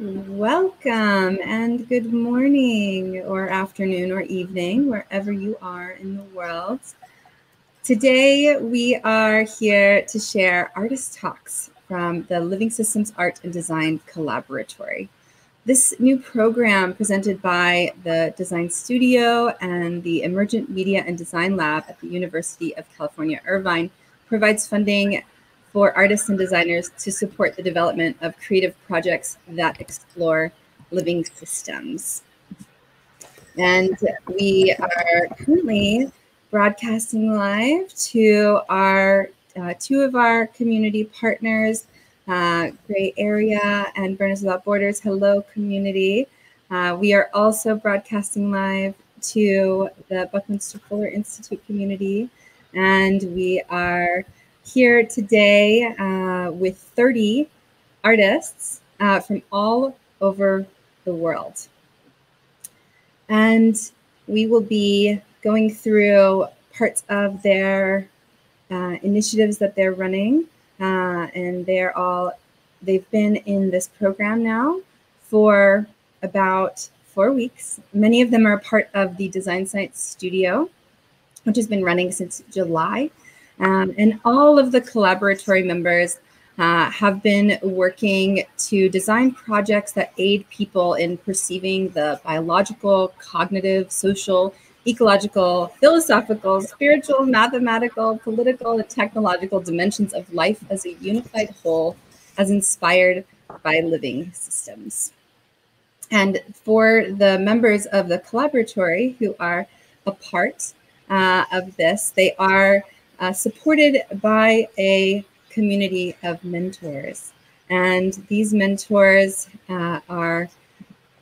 Welcome and good morning or afternoon or evening, wherever you are in the world. Today, we are here to share artist talks from the Living Systems Art and Design Collaboratory. This new program presented by the Design Studio and the Emergent Media and Design Lab at the University of California, Irvine provides funding for artists and designers to support the development of creative projects that explore living systems. And we are currently broadcasting live to our uh, two of our community partners, uh, Gray Area and Burners Without Borders. Hello, community. Uh, we are also broadcasting live to the Buckminster Fuller Institute community, and we are here today uh, with 30 artists uh, from all over the world. And we will be going through parts of their uh, initiatives that they're running. Uh, and they're all, they've been in this program now for about four weeks. Many of them are part of the Design Science Studio, which has been running since July. Um, and all of the collaboratory members uh, have been working to design projects that aid people in perceiving the biological, cognitive, social, ecological, philosophical, spiritual, mathematical, political, and technological dimensions of life as a unified whole, as inspired by living systems. And for the members of the collaboratory who are a part uh, of this, they are uh, supported by a community of mentors. And these mentors uh, are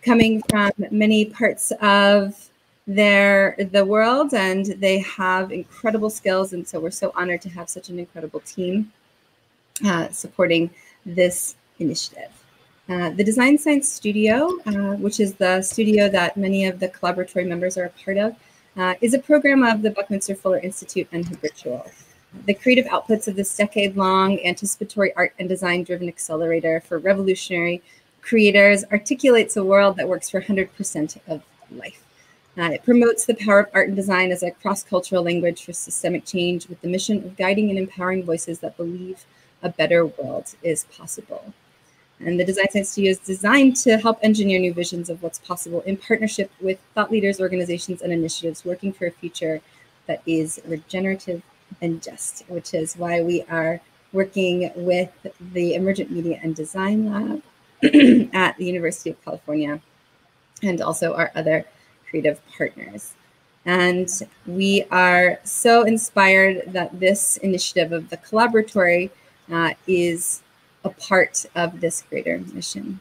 coming from many parts of their the world and they have incredible skills and so we're so honored to have such an incredible team uh, supporting this initiative uh, the design science studio uh, which is the studio that many of the collaboratory members are a part of uh, is a program of the Buckminster Fuller Institute and habRitual. The creative outputs of this decade long anticipatory art and design driven accelerator for revolutionary creators articulates a world that works for 100% of life. Uh, it promotes the power of art and design as a cross cultural language for systemic change with the mission of guiding and empowering voices that believe a better world is possible. And the Design Science Studio is designed to help engineer new visions of what's possible in partnership with thought leaders, organizations, and initiatives working for a future that is regenerative and just, which is why we are working with the Emergent Media and Design Lab at the University of California and also our other creative partners. And we are so inspired that this initiative of the collaboratory uh, is a part of this greater mission.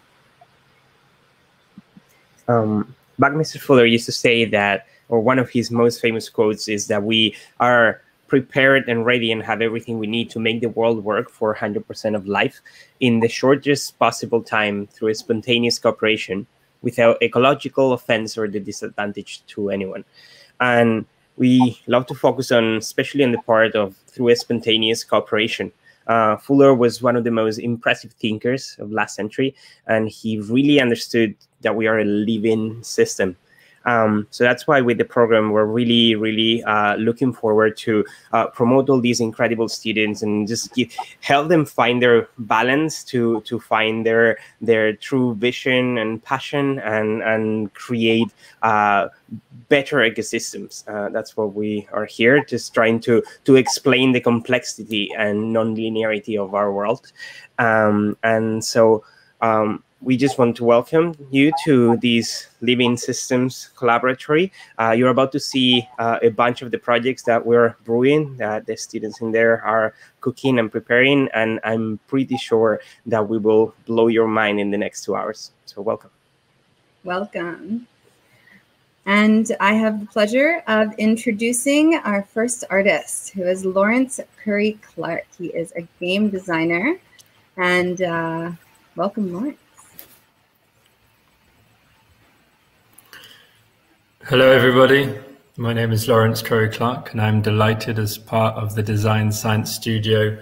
Um, Buckminster Fuller used to say that, or one of his most famous quotes is that we are prepared and ready and have everything we need to make the world work for 100% of life in the shortest possible time through a spontaneous cooperation without ecological offense or the disadvantage to anyone. And we love to focus on, especially on the part of through a spontaneous cooperation, uh, Fuller was one of the most impressive thinkers of last century, and he really understood that we are a living system um, so that's why with the program, we're really, really uh, looking forward to uh, promote all these incredible students and just give, help them find their balance to to find their their true vision and passion and and create uh, better ecosystems. Uh, that's what we are here, just trying to to explain the complexity and non-linearity of our world. Um, and so. Um, we just want to welcome you to this Living Systems Collaboratory. Uh, you're about to see uh, a bunch of the projects that we're brewing, that the students in there are cooking and preparing, and I'm pretty sure that we will blow your mind in the next two hours. So welcome. Welcome. And I have the pleasure of introducing our first artist, who is Lawrence Curry Clark. He is a game designer. And uh, welcome, Lawrence. Hello, everybody. My name is Lawrence Curry Clark, and I'm delighted as part of the Design Science Studio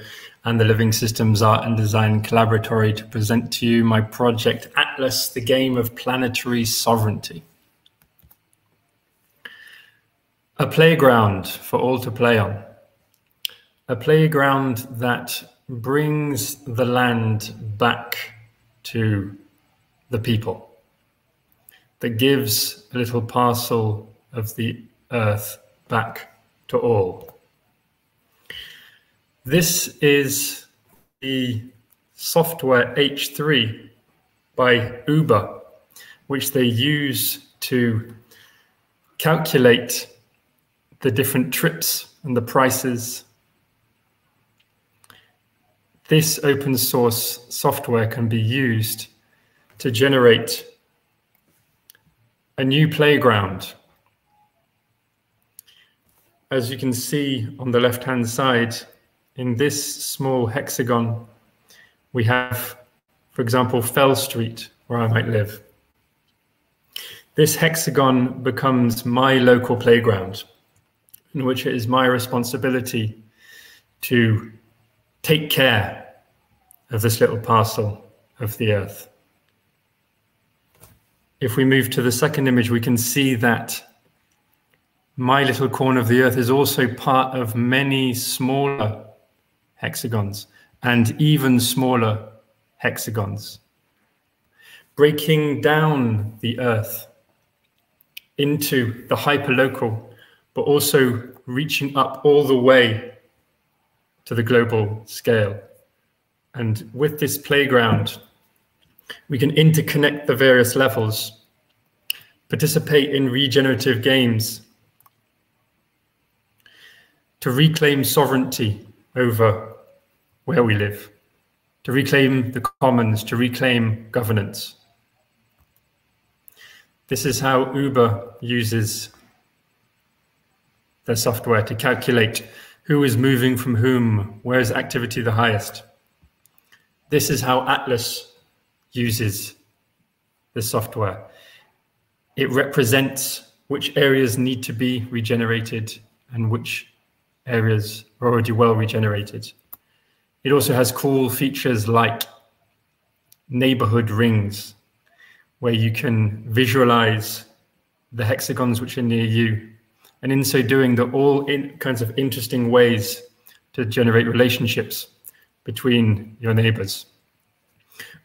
and the Living Systems Art and Design Collaboratory to present to you my project Atlas, the game of planetary sovereignty. A playground for all to play on. A playground that brings the land back to the people, that gives a little parcel of the earth back to all. This is the software H3 by Uber, which they use to calculate the different trips and the prices. This open source software can be used to generate a new playground. As you can see on the left hand side, in this small hexagon, we have, for example, Fell Street, where I might live. This hexagon becomes my local playground, in which it is my responsibility to take care of this little parcel of the earth. If we move to the second image, we can see that my little corner of the earth is also part of many smaller hexagons and even smaller hexagons. Breaking down the Earth into the hyperlocal, but also reaching up all the way to the global scale. And with this playground, we can interconnect the various levels, participate in regenerative games to reclaim sovereignty over where we live, to reclaim the commons, to reclaim governance. This is how Uber uses their software to calculate who is moving from whom, where is activity the highest. This is how Atlas uses the software. It represents which areas need to be regenerated and which areas are already well regenerated. It also has cool features like neighborhood rings, where you can visualize the hexagons which are near you. And in so doing, they're all in kinds of interesting ways to generate relationships between your neighbors.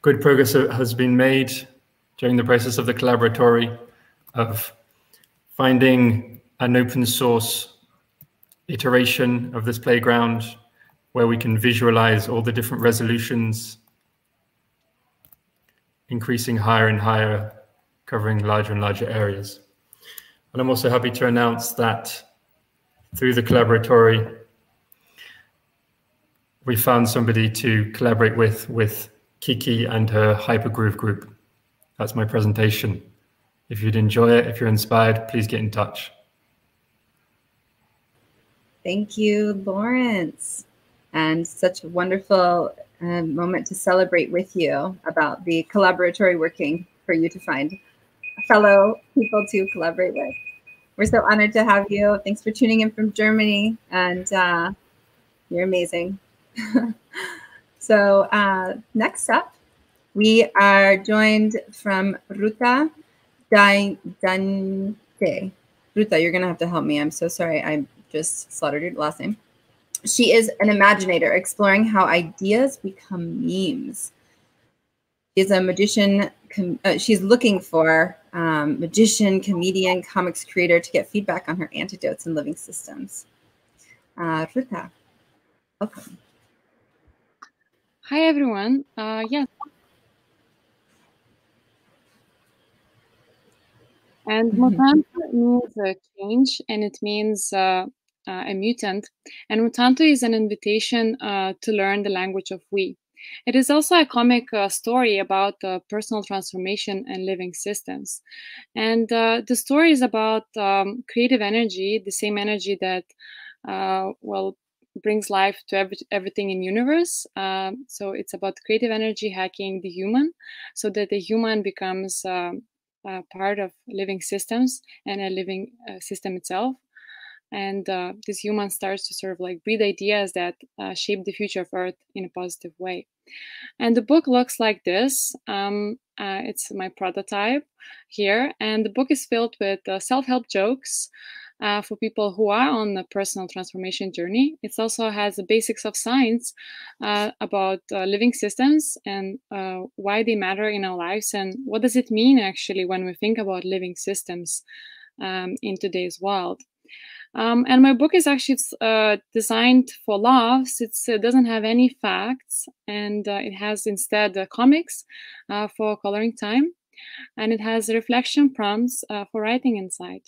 Good progress has been made during the process of the collaboratory of finding an open source iteration of this playground where we can visualize all the different resolutions, increasing higher and higher, covering larger and larger areas. And I'm also happy to announce that through the collaboratory, we found somebody to collaborate with, with Kiki and her Hypergroove group. That's my presentation. If you'd enjoy it, if you're inspired, please get in touch. Thank you, Lawrence and such a wonderful um, moment to celebrate with you about the collaboratory working for you to find fellow people to collaborate with. We're so honored to have you. Thanks for tuning in from Germany, and uh, you're amazing. so uh, next up, we are joined from Ruta Dante. Ruta, you're going to have to help me. I'm so sorry. I just slaughtered your last name she is an imaginator exploring how ideas become memes. She's a magician. Uh, she's looking for um, magician, comedian, comics creator to get feedback on her antidotes and living systems. Uh, Ruta, welcome. Hi, everyone. Uh, yeah. And mm -hmm. means a change, and it means uh, uh, a mutant, and Mutanto is an invitation uh, to learn the language of we. It is also a comic uh, story about uh, personal transformation and living systems. And uh, the story is about um, creative energy, the same energy that, uh, well, brings life to every, everything in universe. Um, so it's about creative energy hacking the human so that the human becomes um, part of living systems and a living system itself. and uh, this human starts to sort of like breed ideas that uh, shape the future of Earth in a positive way. And the book looks like this. Um, uh, it's my prototype here, and the book is filled with uh, self-help jokes uh, for people who are on a personal transformation journey. It also has the basics of science uh, about uh, living systems and uh, why they matter in our lives and what does it mean actually when we think about living systems um, in today's world. Um, and my book is actually uh, designed for laughs. It's, it doesn't have any facts, and uh, it has instead comics for coloring time and it has reflection prompts uh, for writing inside.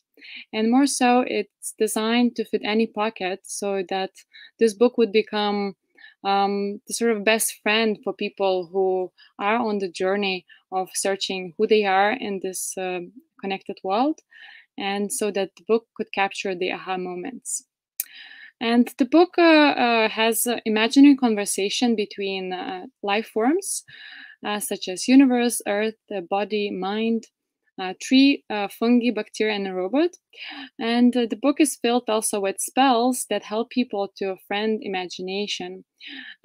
And more so, it's designed to fit any pocket so that this book would become um, the sort of best friend for people who are on the journey of searching who they are in this uh, connected world, and so that the book could capture the aha moments. And the book uh, uh, has imaginary conversation between uh, life forms uh, such as universe, earth, body, mind, uh, tree, uh, fungi, bacteria, and a robot. And uh, the book is filled also with spells that help people to friend imagination.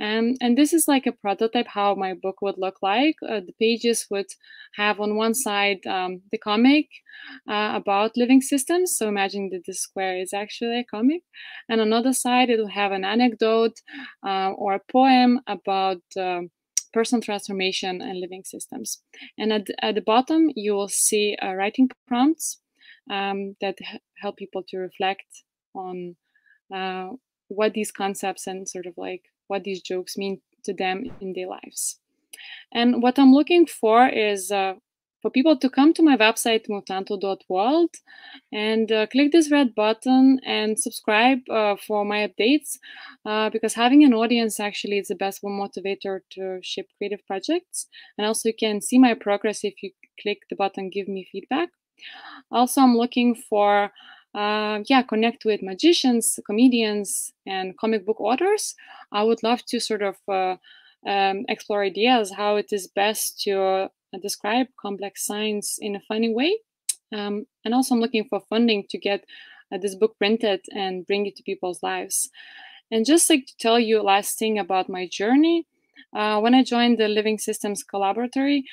Um, and this is like a prototype how my book would look like. Uh, the pages would have on one side um, the comic uh, about living systems. So imagine that the square is actually a comic. And on another side, it will have an anecdote or a poem about um, personal transformation and living systems. And at, at the bottom, you will see uh, writing prompts um, that help people to reflect on uh, what these concepts and sort of like what these jokes mean to them in their lives. And what I'm looking for is uh, for people to come to my website, mutanto.world, and uh, click this red button and subscribe uh, for my updates uh, because having an audience actually is the best one motivator to ship creative projects. And also, you can see my progress if you click the button, give me feedback. Also, I'm looking for uh, yeah, connect with magicians, comedians, and comic book authors. I would love to sort of uh, um, explore ideas how it is best to describe complex science in a funny way. Um, and also, I'm looking for funding to get uh, this book printed and bring it to people's lives. And just like to tell you last thing about my journey, uh, when I joined the Living Systems Collaboratory,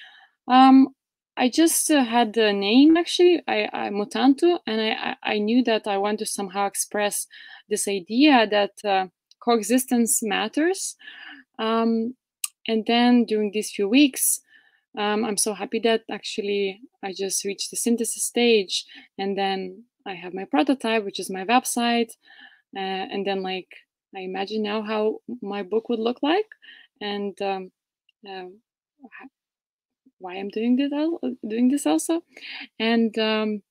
um, I just uh, had the name actually, I, I Mutanto, and I, I knew that I want to somehow express this idea that uh, coexistence matters. Um, and then during these few weeks, um, I'm so happy that actually I just reached the synthesis stage and then I have my prototype, which is my website. Uh, and then like I imagine now how my book would look like and um, uh, why I'm doing this, doing this also. And um,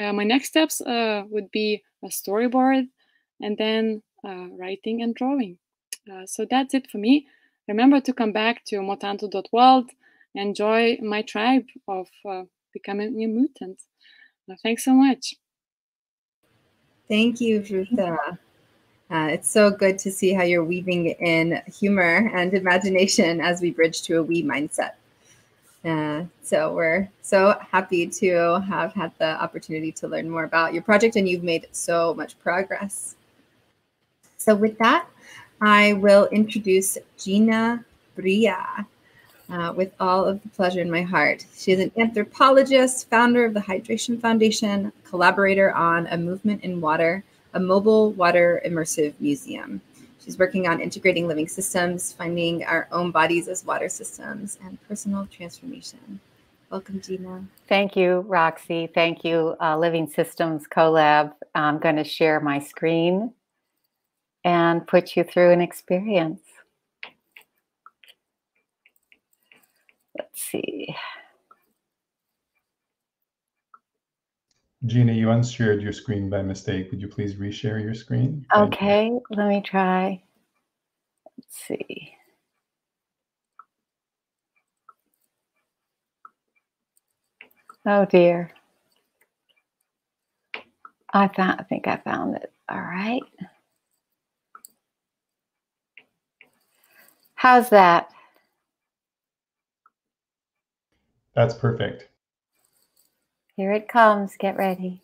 uh, my next steps uh, would be a storyboard and then uh, writing and drawing. Uh, so that's it for me. Remember to come back to mutanto.world enjoy my tribe of uh, becoming new mutants. Uh, thanks so much. Thank you, Ruta. Uh, it's so good to see how you're weaving in humor and imagination as we bridge to a we mindset. Uh, so we're so happy to have had the opportunity to learn more about your project, and you've made so much progress. So with that, I will introduce Gina Bria uh, with all of the pleasure in my heart. She is an anthropologist, founder of the Hydration Foundation, collaborator on A Movement in Water, a mobile water immersive museum. She's working on integrating living systems, finding our own bodies as water systems, and personal transformation. Welcome, Gina. Thank you, Roxy. Thank you, uh, Living Systems CoLab. I'm going to share my screen and put you through an experience. Let's see. Gina, you unshared your screen by mistake. Would you please reshare your screen? Okay, let me try. Let's see. Oh dear. I found I think I found it. All right. How's that? That's perfect. Here it comes. Get ready.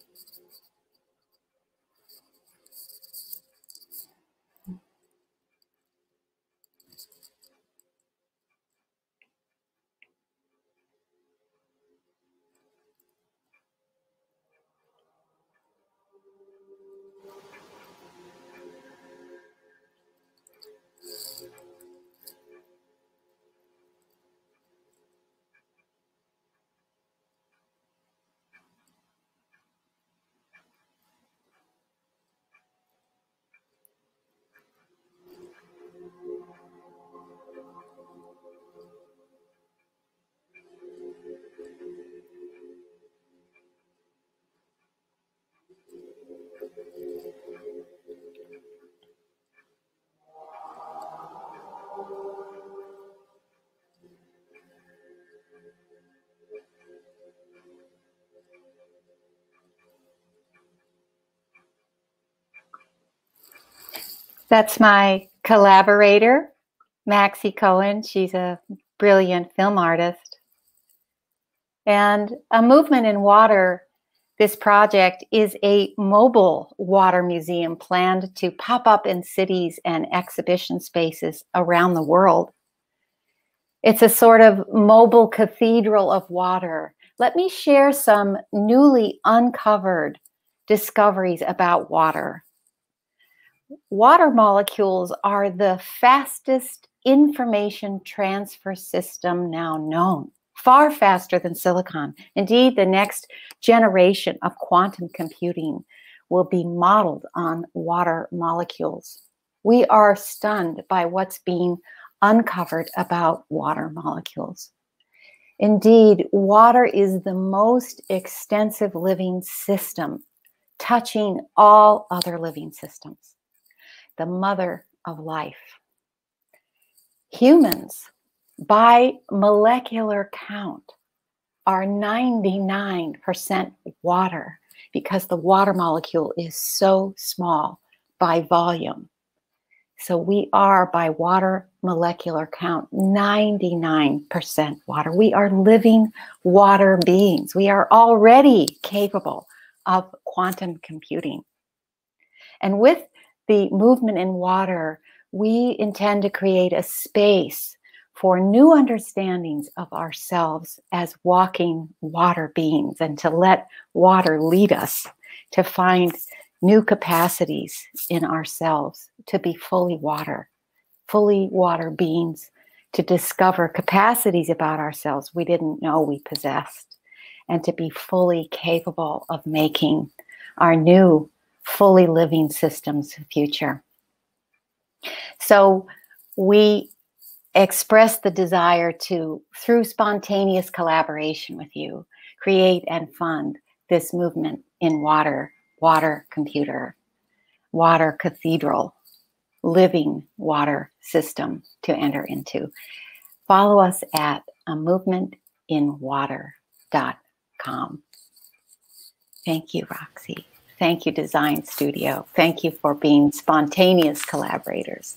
That's my collaborator, Maxie Cohen. She's a brilliant film artist. And a movement in water, this project is a mobile water museum planned to pop up in cities and exhibition spaces around the world. It's a sort of mobile cathedral of water. Let me share some newly uncovered discoveries about water. Water molecules are the fastest information transfer system now known, far faster than silicon. Indeed, the next generation of quantum computing will be modeled on water molecules. We are stunned by what's being uncovered about water molecules. Indeed, water is the most extensive living system, touching all other living systems the mother of life. Humans, by molecular count, are 99% water because the water molecule is so small by volume. So we are, by water molecular count, 99% water. We are living water beings. We are already capable of quantum computing. And with the movement in water, we intend to create a space for new understandings of ourselves as walking water beings and to let water lead us to find new capacities in ourselves to be fully water, fully water beings, to discover capacities about ourselves we didn't know we possessed, and to be fully capable of making our new fully living systems future. So we express the desire to, through spontaneous collaboration with you, create and fund this movement in water, water computer, water cathedral, living water system to enter into. Follow us at a movement in movementinwater.com. Thank you, Roxy. Thank you, Design Studio. Thank you for being spontaneous collaborators.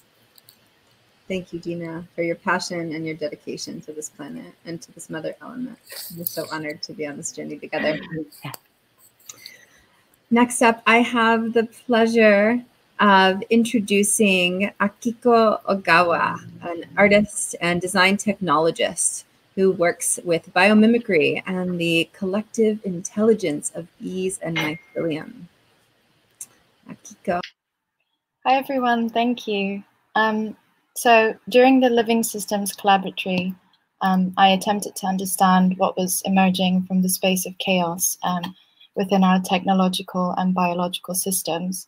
Thank you, Dina, for your passion and your dedication to this planet and to this mother element. We're so honored to be on this journey together. Yeah. Next up, I have the pleasure of introducing Akiko Ogawa, an artist and design technologist who works with biomimicry and the collective intelligence of bees and mycelium. Akiko. Hi, everyone. Thank you. Um, so during the Living Systems Collaboratory, um, I attempted to understand what was emerging from the space of chaos um, within our technological and biological systems.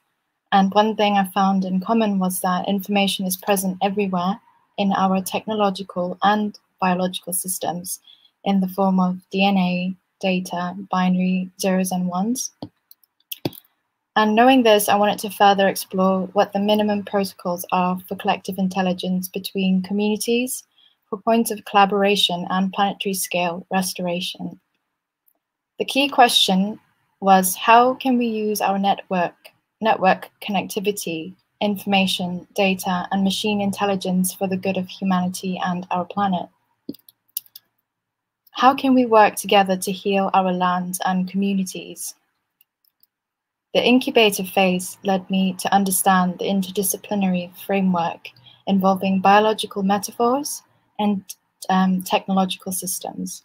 And one thing I found in common was that information is present everywhere in our technological and biological systems in the form of DNA, data, binary zeros and ones. And knowing this, I wanted to further explore what the minimum protocols are for collective intelligence between communities for points of collaboration and planetary scale restoration. The key question was how can we use our network, network connectivity, information, data, and machine intelligence for the good of humanity and our planet? How can we work together to heal our lands and communities? The incubator phase led me to understand the interdisciplinary framework involving biological metaphors and um, technological systems.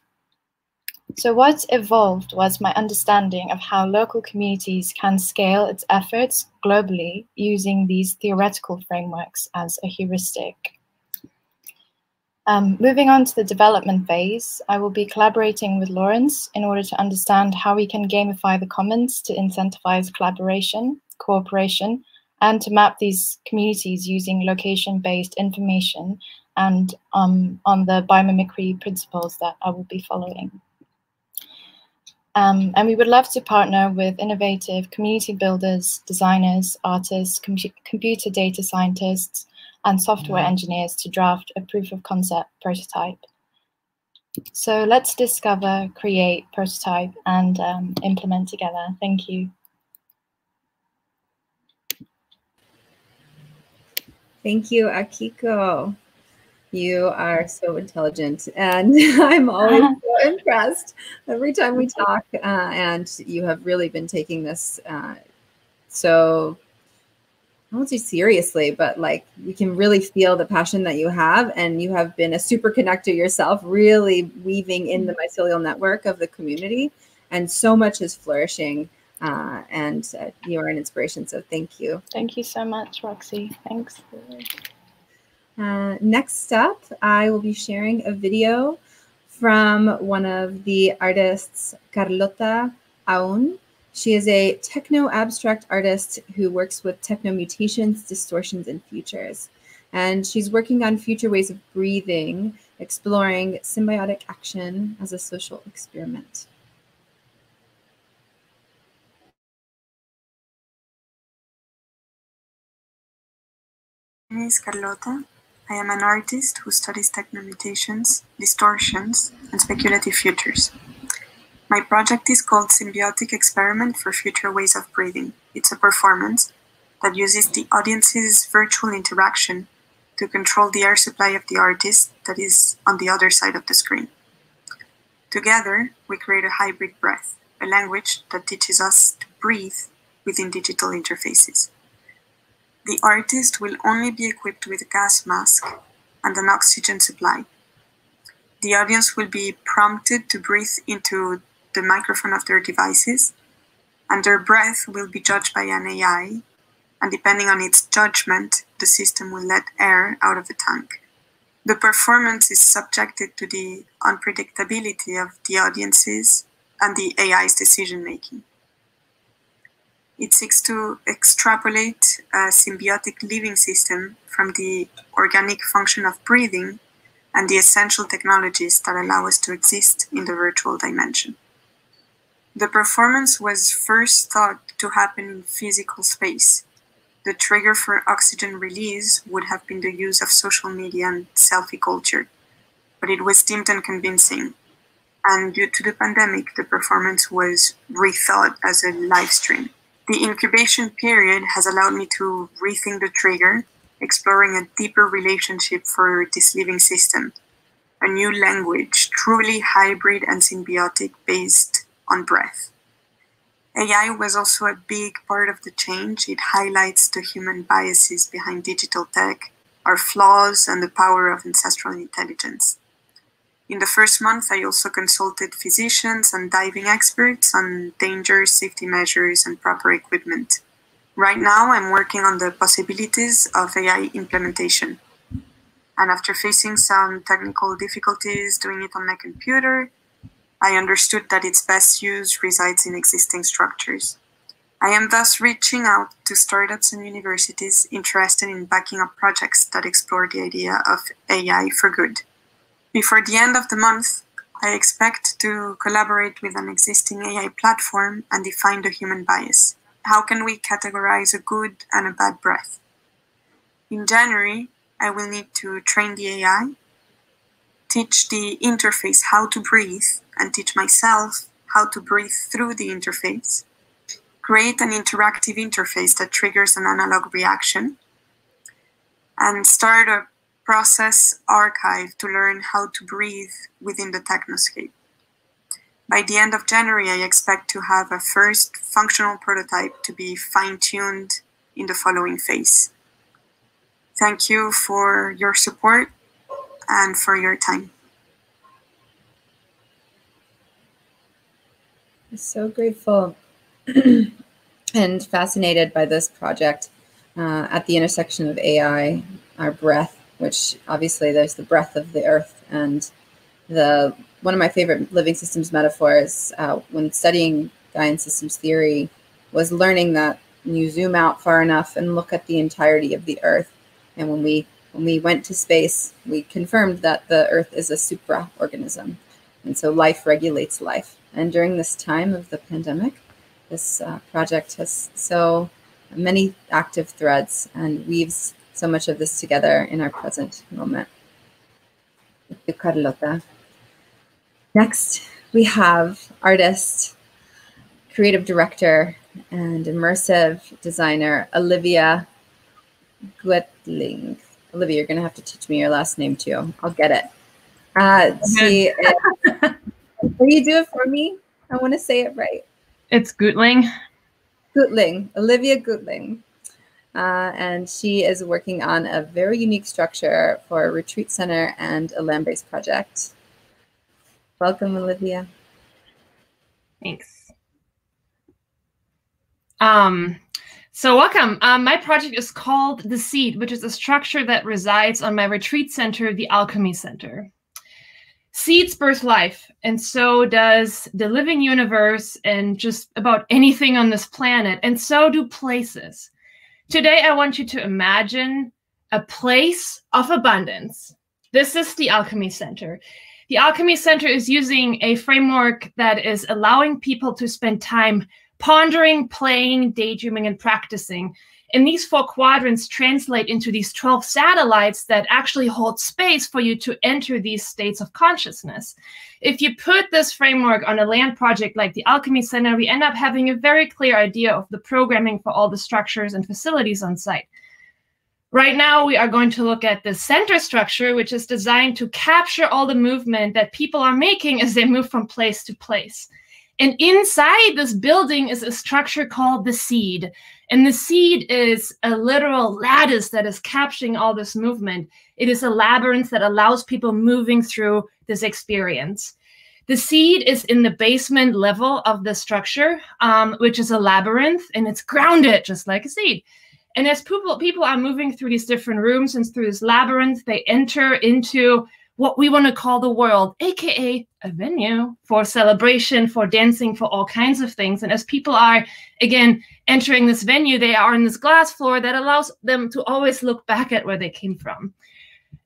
So what evolved was my understanding of how local communities can scale its efforts globally using these theoretical frameworks as a heuristic. Um, moving on to the development phase, I will be collaborating with Lawrence in order to understand how we can gamify the commons to incentivize collaboration, cooperation, and to map these communities using location-based information and um, on the biomimicry principles that I will be following. Um, and we would love to partner with innovative community builders, designers, artists, com computer data scientists, and software engineers to draft a proof of concept prototype. So let's discover, create, prototype, and um, implement together. Thank you. Thank you, Akiko. You are so intelligent, and I'm always so impressed every time we talk. Uh, and you have really been taking this uh, so I won't say seriously, but like you can really feel the passion that you have, and you have been a super connector yourself, really weaving in the mycelial network of the community, and so much is flourishing. Uh, and uh, you are an inspiration. So thank you. Thank you so much, Roxy. Thanks. Uh, next up, I will be sharing a video from one of the artists, Carlota Aun. She is a techno abstract artist who works with techno mutations, distortions, and futures. And she's working on future ways of breathing, exploring symbiotic action as a social experiment. My name is Carlota. I am an artist who studies techno mutations, distortions, and speculative futures. My project is called Symbiotic Experiment for Future Ways of Breathing. It's a performance that uses the audience's virtual interaction to control the air supply of the artist that is on the other side of the screen. Together, we create a hybrid breath, a language that teaches us to breathe within digital interfaces. The artist will only be equipped with a gas mask and an oxygen supply. The audience will be prompted to breathe into the microphone of their devices, and their breath will be judged by an AI, and depending on its judgment, the system will let air out of the tank. The performance is subjected to the unpredictability of the audiences and the AI's decision making. It seeks to extrapolate a symbiotic living system from the organic function of breathing and the essential technologies that allow us to exist in the virtual dimension. The performance was first thought to happen in physical space. The trigger for oxygen release would have been the use of social media and selfie culture, but it was deemed unconvincing. And due to the pandemic, the performance was rethought as a live stream. The incubation period has allowed me to rethink the trigger, exploring a deeper relationship for this living system, a new language, truly hybrid and symbiotic based on breath. AI was also a big part of the change. It highlights the human biases behind digital tech, our flaws, and the power of ancestral intelligence. In the first month, I also consulted physicians and diving experts on danger, safety measures, and proper equipment. Right now, I'm working on the possibilities of AI implementation. And after facing some technical difficulties doing it on my computer, I understood that its best use resides in existing structures. I am thus reaching out to startups and universities interested in backing up projects that explore the idea of AI for good. Before the end of the month, I expect to collaborate with an existing AI platform and define the human bias. How can we categorize a good and a bad breath? In January, I will need to train the AI, teach the interface how to breathe, and teach myself how to breathe through the interface, create an interactive interface that triggers an analog reaction, and start a process archive to learn how to breathe within the technoscape. By the end of January, I expect to have a first functional prototype to be fine tuned in the following phase. Thank you for your support and for your time. I'm so grateful and fascinated by this project uh, at the intersection of AI, our breath, which obviously there's the breath of the earth and the one of my favorite living systems metaphors uh, when studying Gaian systems theory was learning that when you zoom out far enough and look at the entirety of the earth, and when we when we went to space, we confirmed that the earth is a supra organism, and so life regulates life. And during this time of the pandemic, this uh, project has so many active threads and weaves so much of this together in our present moment. Thank you, Carlota. Next, we have artist, creative director, and immersive designer Olivia Guetling. Olivia, you're going to have to teach me your last name too. I'll get it. Uh, she, will you do it for me? I want to say it right. It's Gutling. Gutling, Olivia Gutling. Uh, and she is working on a very unique structure for a retreat center and a land based project. Welcome, Olivia. Thanks. Um, so welcome. Um, my project is called The Seed, which is a structure that resides on my retreat center, the Alchemy Center. Seeds birth life, and so does the living universe and just about anything on this planet, and so do places. Today, I want you to imagine a place of abundance. This is the Alchemy Center. The Alchemy Center is using a framework that is allowing people to spend time pondering, playing, daydreaming, and practicing. And these four quadrants translate into these 12 satellites that actually hold space for you to enter these states of consciousness. If you put this framework on a land project like the Alchemy Center, we end up having a very clear idea of the programming for all the structures and facilities on site. Right now, we are going to look at the center structure, which is designed to capture all the movement that people are making as they move from place to place. And inside this building is a structure called the seed. And the seed is a literal lattice that is capturing all this movement. It is a labyrinth that allows people moving through this experience. The seed is in the basement level of the structure, um, which is a labyrinth, and it's grounded just like a seed. And as people people are moving through these different rooms and through this labyrinth, they enter into what we want to call the world, aka a venue for celebration, for dancing, for all kinds of things. And as people are again entering this venue, they are on this glass floor that allows them to always look back at where they came from.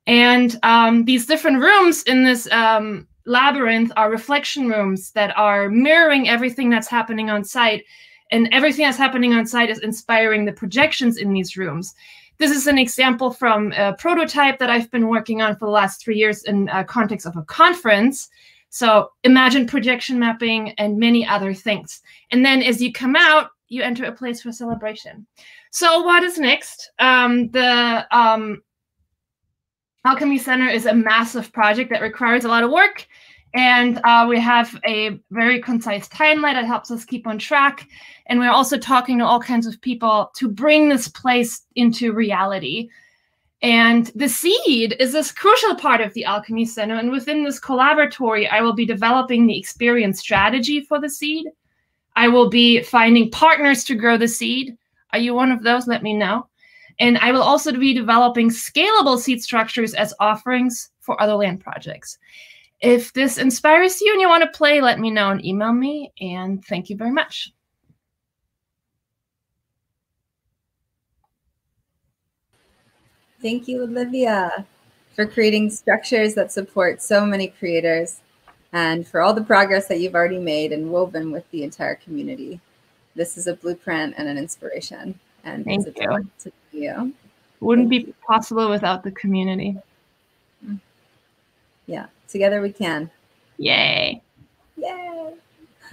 And um, these different rooms in this um, labyrinth are reflection rooms that are mirroring everything that's happening on site and everything that's happening on site is inspiring the projections in these rooms. This is an example from a prototype that I've been working on for the last three years in a context of a conference. So imagine projection mapping and many other things. And then as you come out, you enter a place for celebration. So what is next? Um, the um, Alchemy Center is a massive project that requires a lot of work. And uh, we have a very concise timeline that helps us keep on track. And we're also talking to all kinds of people to bring this place into reality. And the seed is this crucial part of the Alchemy Center. And within this collaboratory, I will be developing the experience strategy for the seed. I will be finding partners to grow the seed. Are you one of those? Let me know. And I will also be developing scalable seed structures as offerings for other land projects. If this inspires you and you want to play, let me know and email me. And thank you very much. Thank you, Olivia, for creating structures that support so many creators and for all the progress that you've already made and woven with the entire community. This is a blueprint and an inspiration. And Thank it's you. to you. Wouldn't be possible without the community. Mm. Yeah, together we can. Yay. Yay!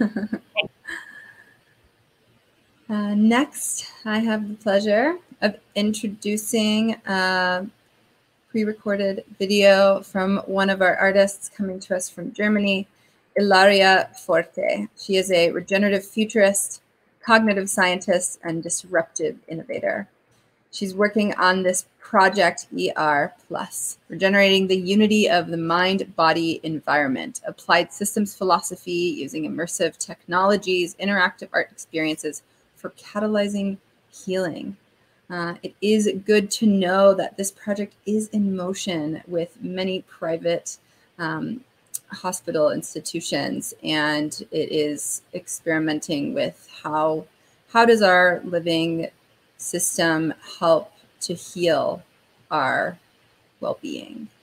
uh, next, I have the pleasure of introducing a pre-recorded video from one of our artists coming to us from Germany, Ilaria Forte. She is a regenerative futurist, cognitive scientist, and disruptive innovator. She's working on this project ER Plus, regenerating the unity of the mind body environment, applied systems philosophy using immersive technologies, interactive art experiences for catalyzing healing. Uh, it is good to know that this project is in motion with many private um, hospital institutions, and it is experimenting with how how does our living system help to heal our well-being. Deep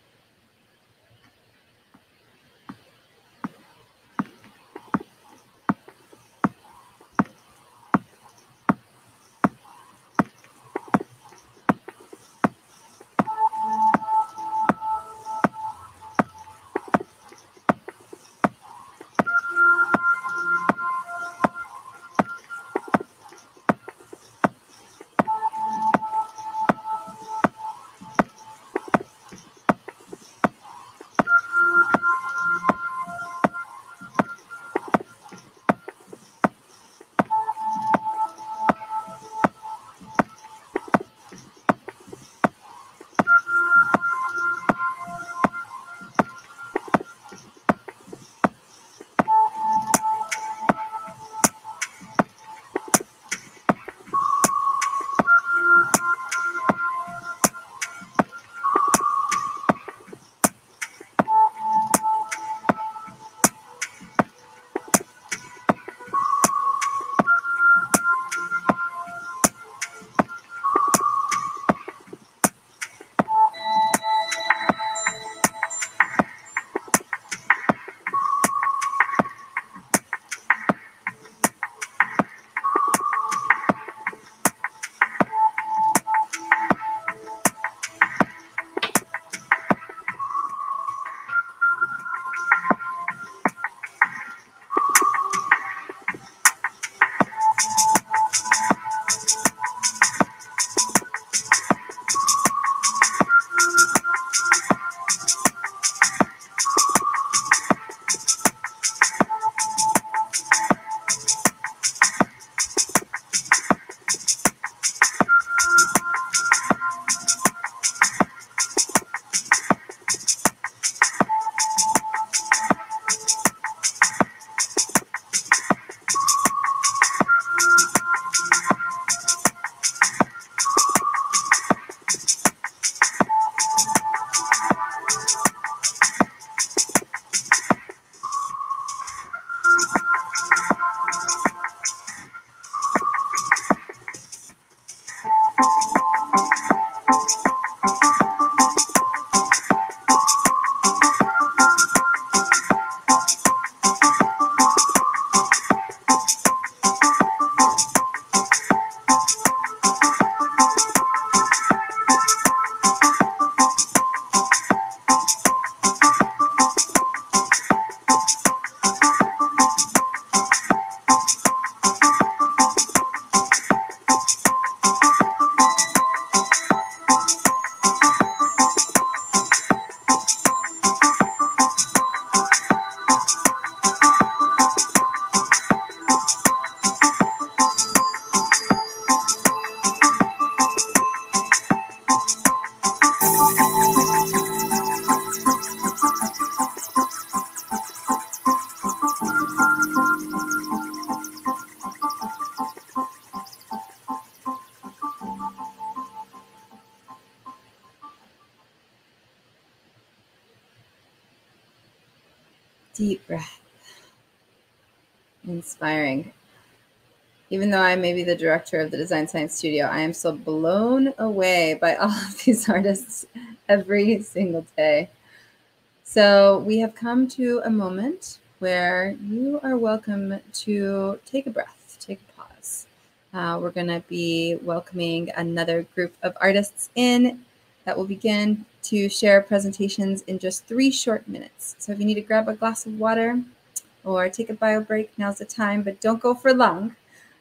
I may be the director of the Design Science Studio, I am still blown away by all of these artists every single day. So we have come to a moment where you are welcome to take a breath, take a pause. Uh, we're going to be welcoming another group of artists in that will begin to share presentations in just three short minutes. So if you need to grab a glass of water or take a bio break, now's the time, but don't go for long,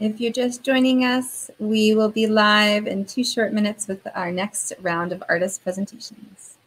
If you're just joining us, we will be live in two short minutes with our next round of artist presentations.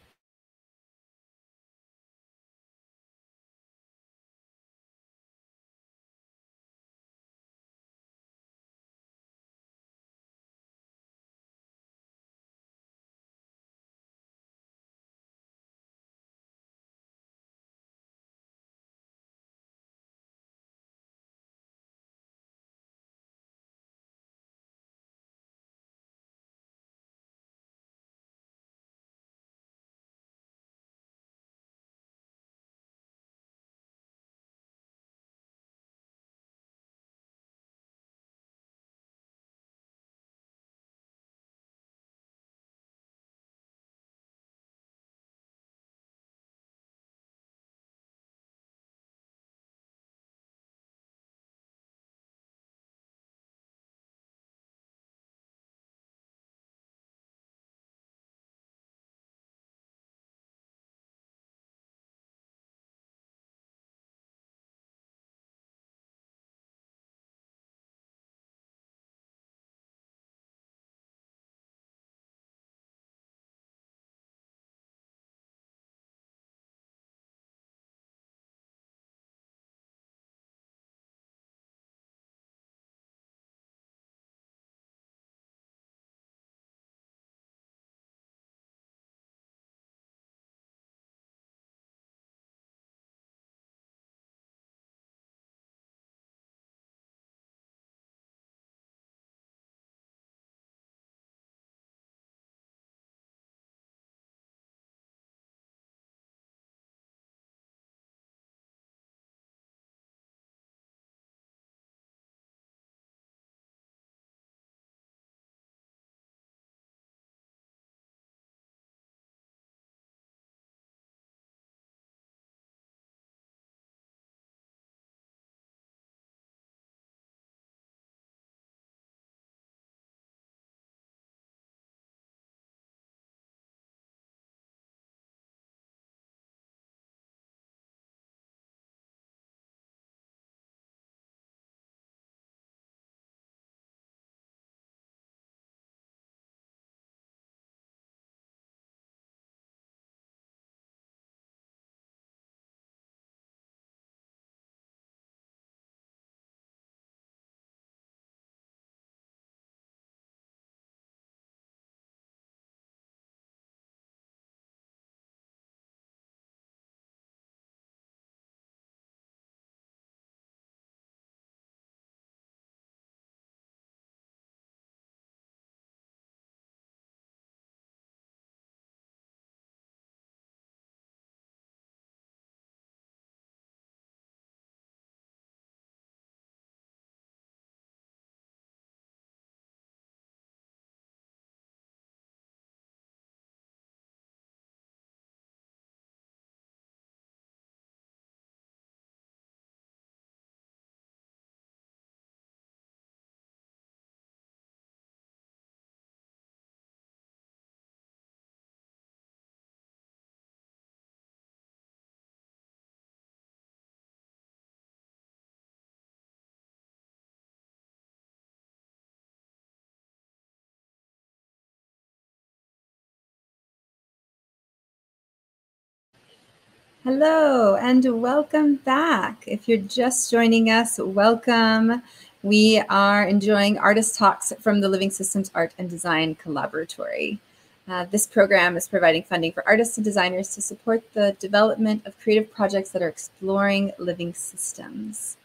Hello and welcome back. If you're just joining us, welcome. We are enjoying artist talks from the Living Systems Art and Design Collaboratory. Uh, this program is providing funding for artists and designers to support the development of creative projects that are exploring living systems.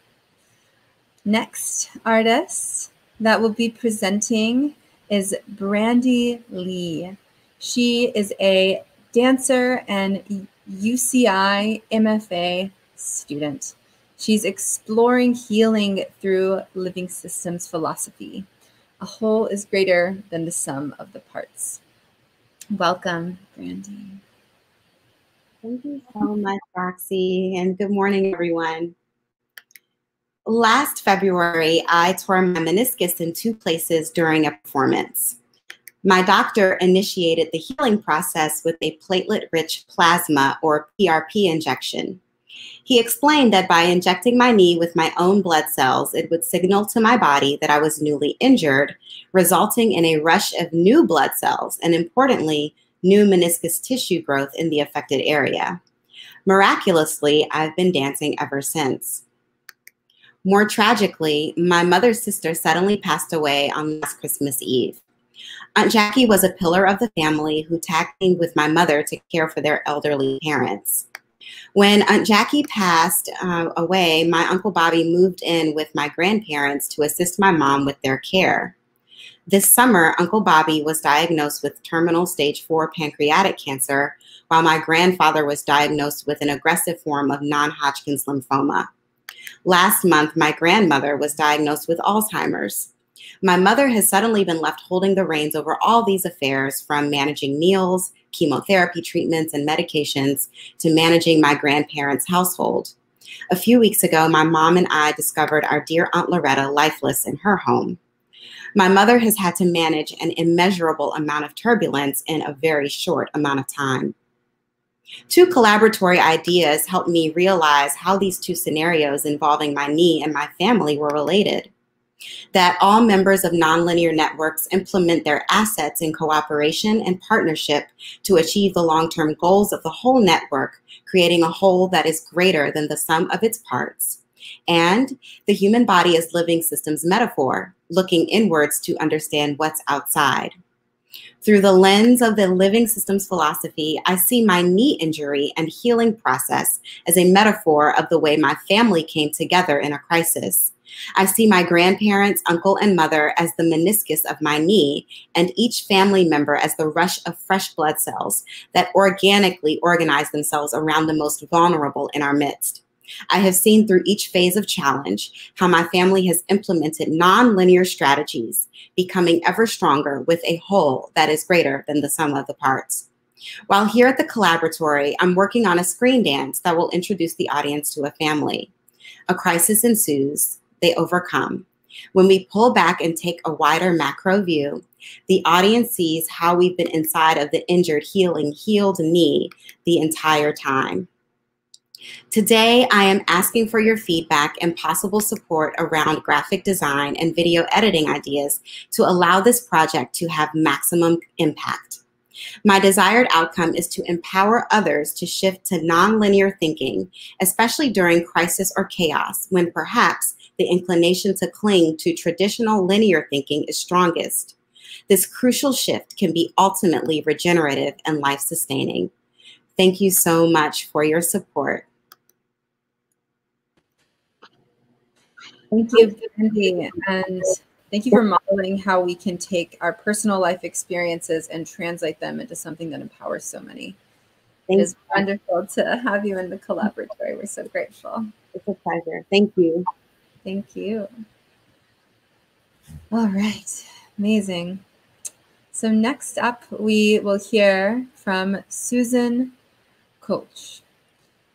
Next artist that will be presenting is Brandy Lee. She is a dancer and UCI MFA student. She's exploring healing through living systems philosophy. A whole is greater than the sum of the parts. Welcome, Brandy. Thank you so much, Roxy, and good morning, everyone. Last February, I tore my meniscus in two places during a performance. My doctor initiated the healing process with a platelet rich plasma or PRP injection. He explained that by injecting my knee with my own blood cells, it would signal to my body that I was newly injured, resulting in a rush of new blood cells and, importantly, new meniscus tissue growth in the affected area. Miraculously, I've been dancing ever since. More tragically, my mother's sister suddenly passed away on last Christmas Eve. Aunt Jackie was a pillar of the family who tagged in with my mother to care for their elderly parents. When Aunt Jackie passed uh, away, my Uncle Bobby moved in with my grandparents to assist my mom with their care. This summer, Uncle Bobby was diagnosed with terminal stage 4 pancreatic cancer, while my grandfather was diagnosed with an aggressive form of non Hodgkin's lymphoma. Last month, my grandmother was diagnosed with Alzheimer's. My mother has suddenly been left holding the reins over all these affairs from managing meals, chemotherapy treatments, and medications to managing my grandparents' household. A few weeks ago, my mom and I discovered our dear Aunt Loretta lifeless in her home. My mother has had to manage an immeasurable amount of turbulence in a very short amount of time. Two collaboratory ideas helped me realize how these two scenarios involving my knee and my family were related that all members of nonlinear networks implement their assets in cooperation and partnership to achieve the long-term goals of the whole network, creating a whole that is greater than the sum of its parts. And the human body is living systems metaphor, looking inwards to understand what's outside. Through the lens of the living systems philosophy, I see my knee injury and healing process as a metaphor of the way my family came together in a crisis I see my grandparents, uncle, and mother as the meniscus of my knee, and each family member as the rush of fresh blood cells that organically organize themselves around the most vulnerable in our midst. I have seen through each phase of challenge how my family has implemented non-linear strategies, becoming ever stronger with a whole that is greater than the sum of the parts. While here at the collaboratory, I'm working on a screen dance that will introduce the audience to a family. A crisis ensues, they overcome. When we pull back and take a wider macro view, the audience sees how we've been inside of the injured, healing, healed knee the entire time. Today, I am asking for your feedback and possible support around graphic design and video editing ideas to allow this project to have maximum impact. My desired outcome is to empower others to shift to nonlinear thinking, especially during crisis or chaos, when perhaps the inclination to cling to traditional linear thinking is strongest. This crucial shift can be ultimately regenerative and life sustaining. Thank you so much for your support. Thank you, and thank you for modeling how we can take our personal life experiences and translate them into something that empowers so many. Thank it is wonderful to have you in the collaboratory. We're so grateful. It's a pleasure. Thank you. Thank you. All right, amazing. So next up, we will hear from Susan Koch.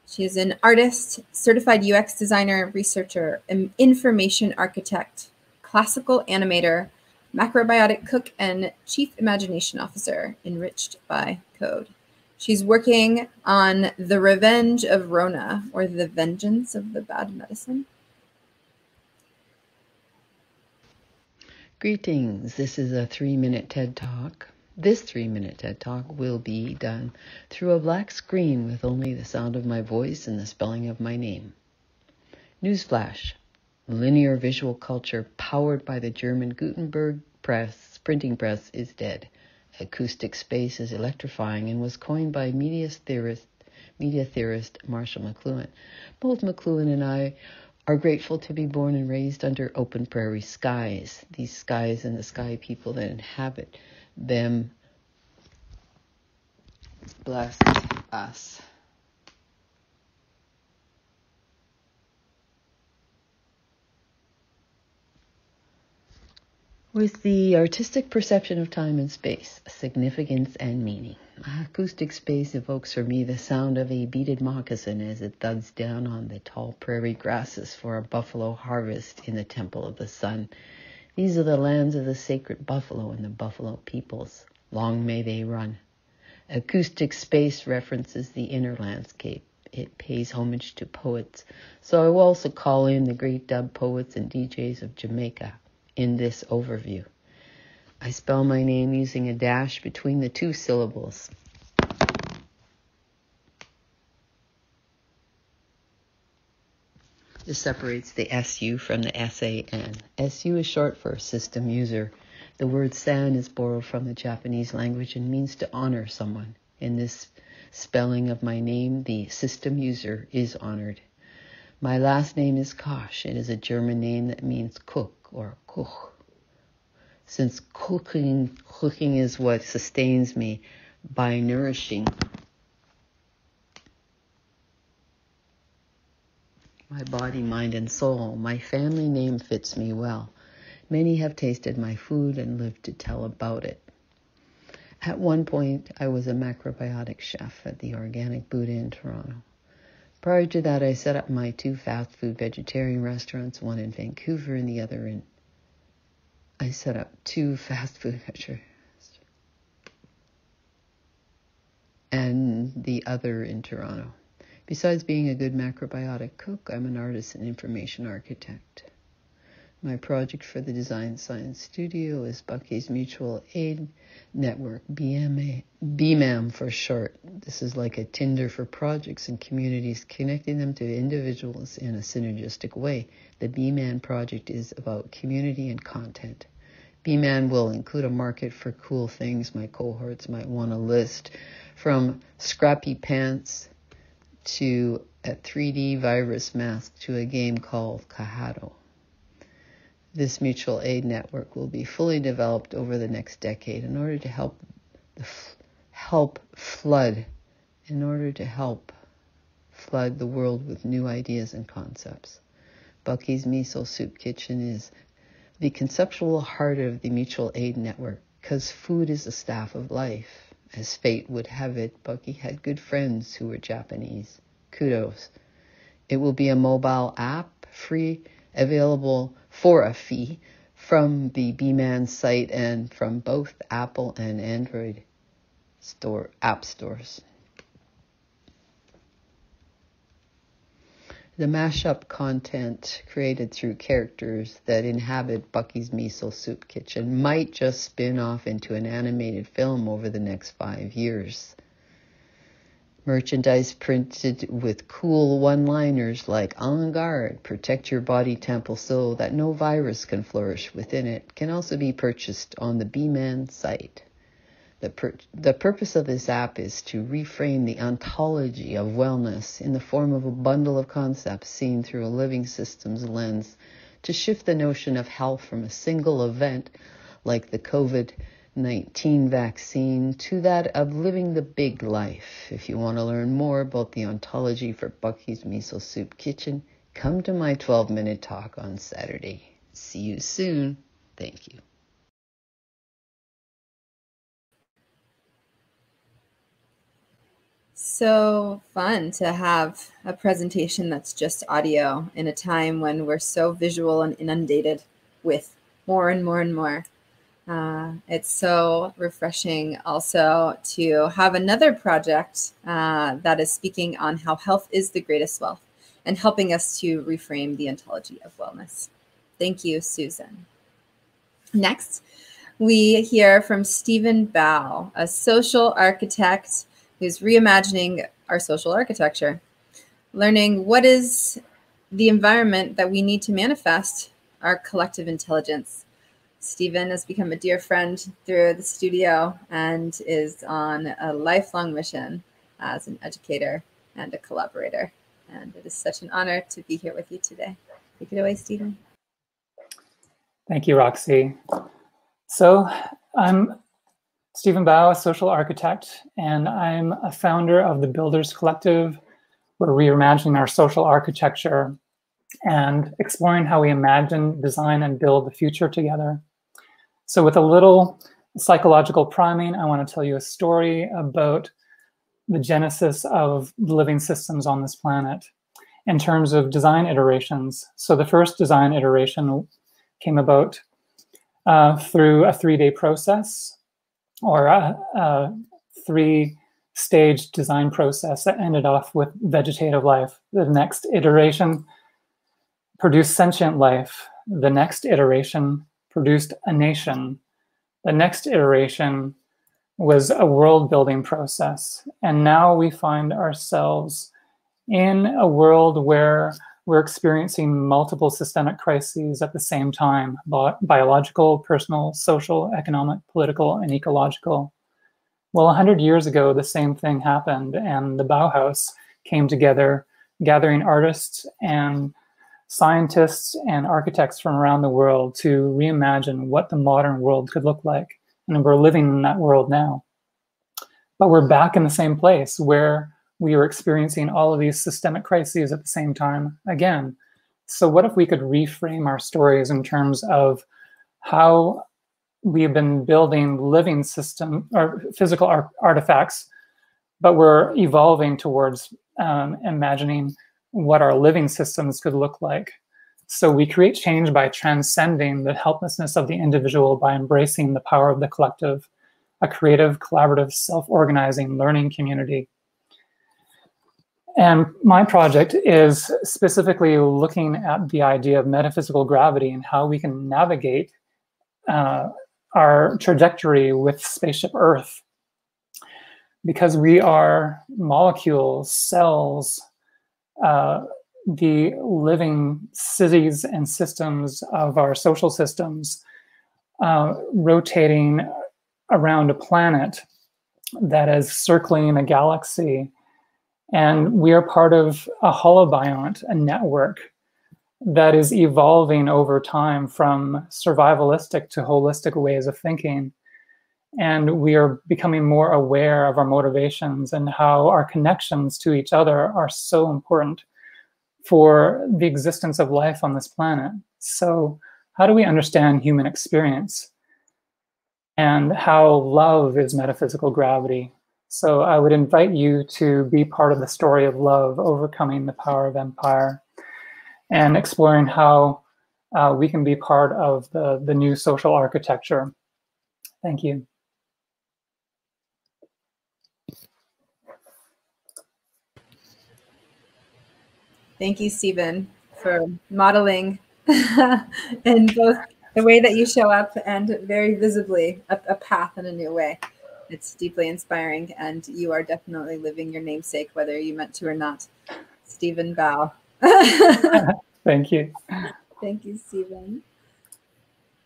She is an artist, certified UX designer, researcher, information architect, classical animator, macrobiotic cook, and chief imagination officer, enriched by code. She's working on The Revenge of Rona, or The Vengeance of the Bad Medicine. Greetings. This is a three minute TED Talk This three minute TED Talk will be done through a black screen with only the sound of my voice and the spelling of my name. Newsflash linear visual culture powered by the German Gutenberg press, printing press is dead. Acoustic space is electrifying and was coined by media theorist, media theorist Marshall McLuhan. Both McLuhan and I are grateful to be born and raised under open prairie skies. These skies and the sky people that inhabit them bless us. With the artistic perception of time and space, significance and meaning, acoustic space evokes for me the sound of a beaded moccasin as it thuds down on the tall prairie grasses for a buffalo harvest in the Temple of the Sun. These are the lands of the sacred buffalo and the buffalo peoples. Long may they run. Acoustic space references the inner landscape. It pays homage to poets. So I will also call in the great dub poets and DJs of Jamaica in this overview. I spell my name using a dash between the two syllables. This separates the SU from the SAN. SU is short for system user. The word san is borrowed from the Japanese language and means to honor someone. In this spelling of my name, the system user is honored. My last name is Kosh. It is a German name that means cook or koch. Since cooking, cooking is what sustains me by nourishing my body, mind, and soul. My family name fits me well. Many have tasted my food and lived to tell about it. At one point, I was a macrobiotic chef at the Organic Buddha in Toronto. Prior to that, I set up my two fast food vegetarian restaurants, one in Vancouver and the other in. I set up two fast food restaurants and the other in Toronto. Besides being a good macrobiotic cook, I'm an artist and information architect. My project for the Design Science Studio is Bucky's Mutual Aid Network, BMA, BMAN for short. This is like a Tinder for projects and communities, connecting them to individuals in a synergistic way. The BMAN project is about community and content. BMAN will include a market for cool things my cohorts might want to list, from scrappy pants to a 3D virus mask to a game called Kahado. This mutual aid network will be fully developed over the next decade in order to help the f- help flood in order to help flood the world with new ideas and concepts. Bucky's Miso Soup Kitchen is the conceptual heart of the mutual aid network because food is the staff of life. As fate would have it, Bucky had good friends who were Japanese. Kudos. It will be a mobile app, free, available for a fee from the BMAN site and from both Apple and Android store app stores. The mashup content created through characters that inhabit Bucky's Miso Soup Kitchen might just spin off into an animated film over the next five years. Merchandise printed with cool one liners like En guard, protect your body temple so that no virus can flourish within it, can also be purchased on the BMAN site. The, pur- the purpose of this app is to reframe the ontology of wellness in the form of a bundle of concepts seen through a living systems lens to shift the notion of health from a single event like the COVID 19 vaccine to that of living the big life. If you want to learn more about the ontology for Bucky's Miso Soup Kitchen, come to my 12 minute talk on Saturday. See you soon. Thank you. So fun to have a presentation that's just audio in a time when we're so visual and inundated with more and more and more. Uh, it's so refreshing also to have another project uh, that is speaking on how health is the greatest wealth and helping us to reframe the ontology of wellness. Thank you, Susan. Next, we hear from Stephen Bao, a social architect who's reimagining our social architecture, learning what is the environment that we need to manifest our collective intelligence. Stephen has become a dear friend through the studio and is on a lifelong mission as an educator and a collaborator. And it is such an honor to be here with you today. Take it away, Stephen. Thank you, Roxy. So I'm Stephen Bao, a social architect, and I'm a founder of the Builders Collective. Where we're reimagining our social architecture and exploring how we imagine, design, and build the future together. So with a little psychological priming, I want to tell you a story about the genesis of living systems on this planet in terms of design iterations. So the first design iteration came about uh, through a three-day process or a, a three-stage design process that ended off with vegetative life. The next iteration produced sentient life. The next iteration produced a nation. The next iteration was a world building process. And now we find ourselves in a world where we're experiencing multiple systemic crises at the same time biological, personal, social, economic, political, and ecological. Well, 100 years ago, the same thing happened, and the Bauhaus came together, gathering artists and scientists and architects from around the world to reimagine what the modern world could look like. And we're living in that world now. But we're back in the same place where we are experiencing all of these systemic crises at the same time again. So, what if we could reframe our stories in terms of how we've been building living system or physical ar artifacts, but we're evolving towards um, imagining what our living systems could look like. So we create change by transcending the helplessness of the individual by embracing the power of the collective, a creative, collaborative, self-organizing learning community. And my project is specifically looking at the idea of metaphysical gravity and how we can navigate uh, our trajectory with spaceship Earth. Because we are molecules, cells, uh, the living cities and systems of our social systems uh, rotating around a planet that is circling a galaxy. And we are part of a holobiont, a network that is evolving over time from survivalistic to holistic ways of thinking. And we are becoming more aware of our motivations and how our connections to each other are so important for the existence of life on this planet. So, how do we understand human experience and how love is metaphysical gravity? So, I would invite you to be part of the story of love, overcoming the power of empire, and exploring how uh, we can be part of the, the new social architecture. Thank you. Thank you, Stephen, for modeling in both the way that you show up and very visibly a, a, path in a new way. It's deeply inspiring, and you are definitely living your namesake, whether you meant to or not. Stephen Bow. Thank you. Thank you, Stephen.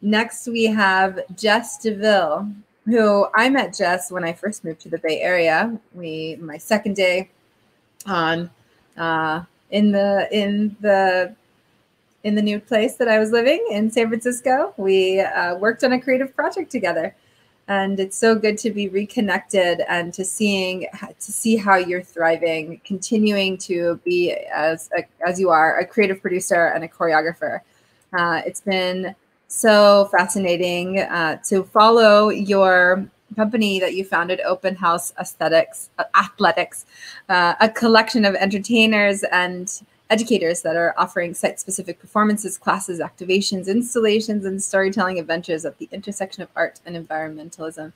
Next, we have Jess DeVille, who I met Jess when I first moved to the Bay Area. We, my second day on uh, in the in the in the new place that I was living in San Francisco. We uh, worked on a creative project together, and it's so good to be reconnected and to seeing to see how you're thriving, continuing to be as a, as you are a creative producer and a choreographer. Uh, it's been so fascinating uh, to follow your company that you founded, Open House Aesthetics, Athletics, uh, a collection of entertainers and educators that are offering site-specific performances, classes, activations, installations, and storytelling adventures at the intersection of art and environmentalism.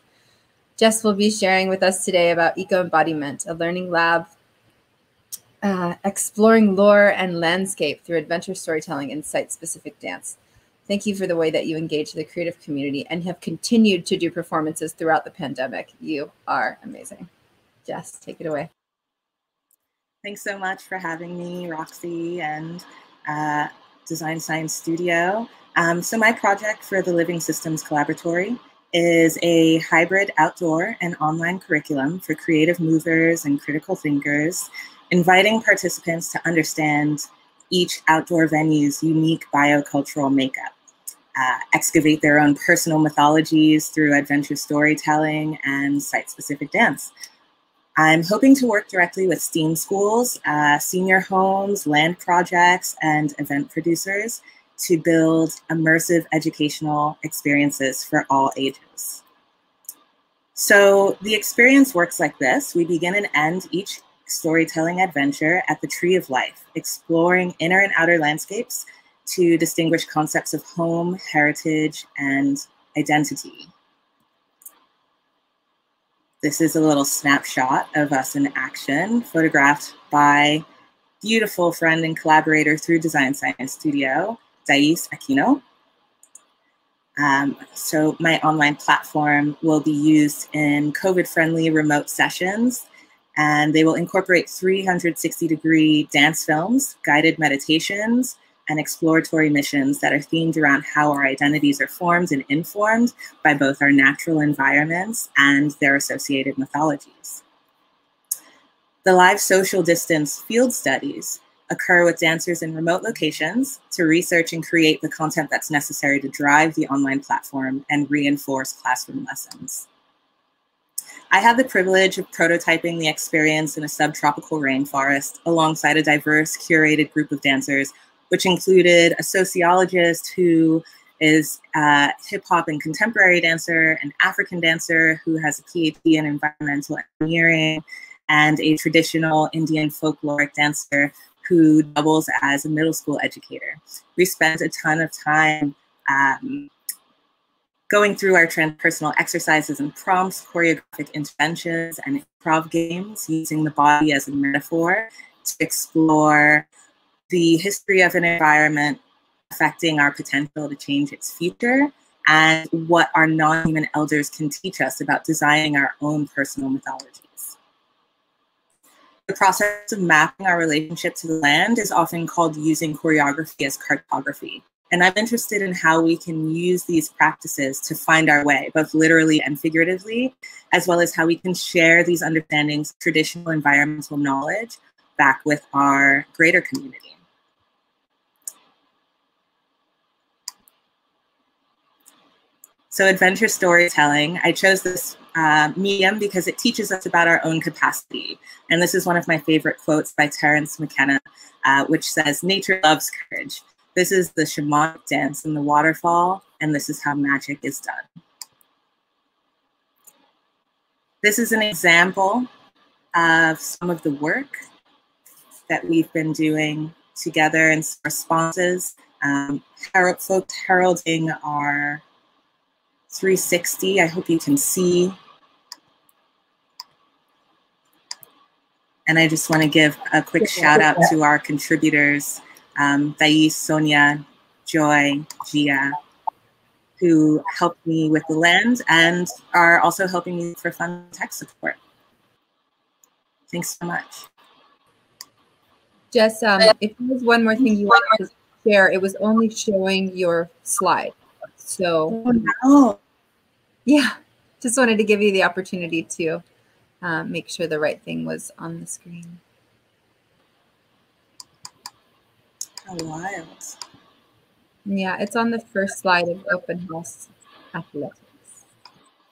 Jess will be sharing with us today about Eco Embodiment, a learning lab uh, exploring lore and landscape through adventure storytelling and site-specific dance. Thank you for the way that you engage the creative community and have continued to do performances throughout the pandemic. You are amazing. Jess, take it away. Thanks so much for having me, Roxy and uh, Design Science Studio. Um, so my project for the Living Systems Collaboratory is a hybrid outdoor and online curriculum for creative movers and critical thinkers, inviting participants to understand each outdoor venue's unique biocultural makeup, uh, excavate their own personal mythologies through adventure storytelling and site-specific dance. I'm hoping to work directly with STEAM schools, uh, senior homes, land projects, and event producers to build immersive educational experiences for all ages. So the experience works like this. We begin and end each storytelling adventure at the Tree of Life, exploring inner and outer landscapes to distinguish concepts of home, heritage, and identity. This is a little snapshot of us in action, photographed by beautiful friend and collaborator through Design Science Studio, Thais Aquino. Um, so my online platform will be used in COVID-friendly remote sessions, and they will incorporate 360 degree dance films, guided meditations, and exploratory missions that are themed around how our identities are formed and informed by both our natural environments and their associated mythologies. The live social distance field studies occur with dancers in remote locations to research and create the content that's necessary to drive the online platform and reinforce classroom lessons. I had the privilege of prototyping the experience in a subtropical rainforest alongside a diverse, curated group of dancers, which included a sociologist who is a hip hop and contemporary dancer, an African dancer who has a PhD in environmental engineering, and a traditional Indian folkloric dancer who doubles as a middle school educator. We spent a ton of time um, going through our transpersonal exercises and prompts, choreographic interventions, and improv games using the body as a metaphor to explore the history of an environment affecting our potential to change its future and what our non-human elders can teach us about designing our own personal mythologies. The process of mapping our relationship to the land is often called using choreography as cartography. And I'm interested in how we can use these practices to find our way, both literally and figuratively, as well as how we can share these understandings, traditional environmental knowledge, back with our greater community. So adventure storytelling, I chose this uh, medium because it teaches us about our own capacity. And this is one of my favorite quotes by Terence McKenna, uh, which says, nature loves courage. This is the shamanic dance in the waterfall, and this is how magic is done. This is an example of some of the work that we've been doing together and responses. Um, herald, heralding our 360. I hope you can see. And I just want to give a quick shout out to our contributors, um, Thais, Sonia, Joy, Gia, who helped me with the land and are also helping me for fun tech support. Thanks so much. Jess, um, if there's one more thing you wanted to share, it was only showing your slide. So, oh, no. yeah, just wanted to give you the opportunity to um, make sure the right thing was on the screen. How wild. Yeah, it's on the first slide of open house athletics.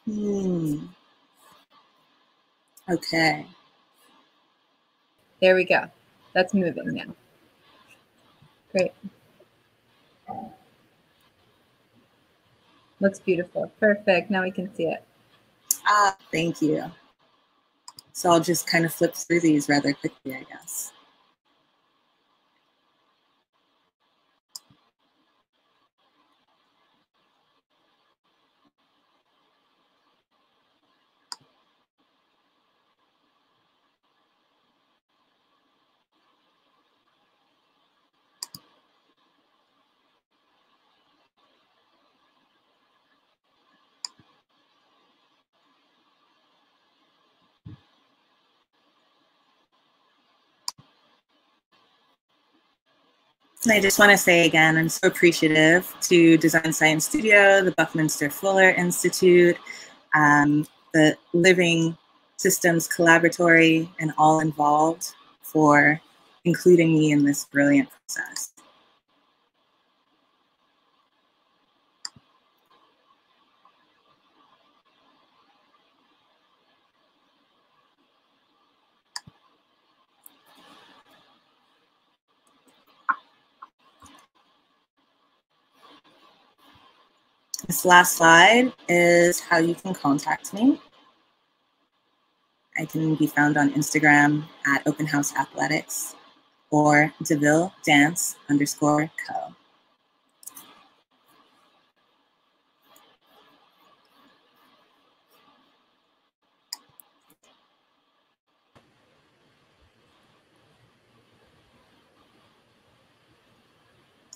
Hmm. Okay. There we go. That's moving now. Great. Looks beautiful. Perfect. Now we can see it. Ah, thank you. So I'll just kind of flip through these rather quickly, I guess. I just want to say again, I'm so appreciative to Design Science Studio, the Buckminster Fuller Institute, um, the Living Systems Collaboratory, and all involved for including me in this brilliant process. This last slide is how you can contact me. I can be found on Instagram at Open House Athletics or DeVille Dance underscore co.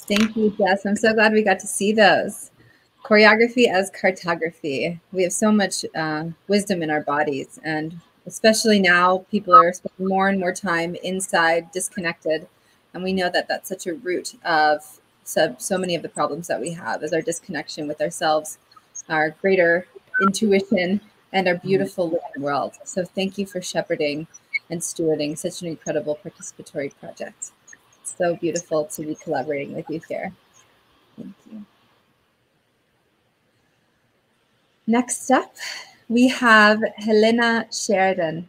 Thank you, Jess. I'm so glad we got to see those. Choreography as cartography. We have so much uh, wisdom in our bodies, and especially now, people are spending more and more time inside, disconnected, and we know that that's such a root of so, so many of the problems that we have is our disconnection with ourselves, our greater intuition, and our beautiful living world. So thank you for shepherding and stewarding such an incredible participatory project. It's so beautiful to be collaborating with you here. Thank you. Next up, we have Helena Sheridan,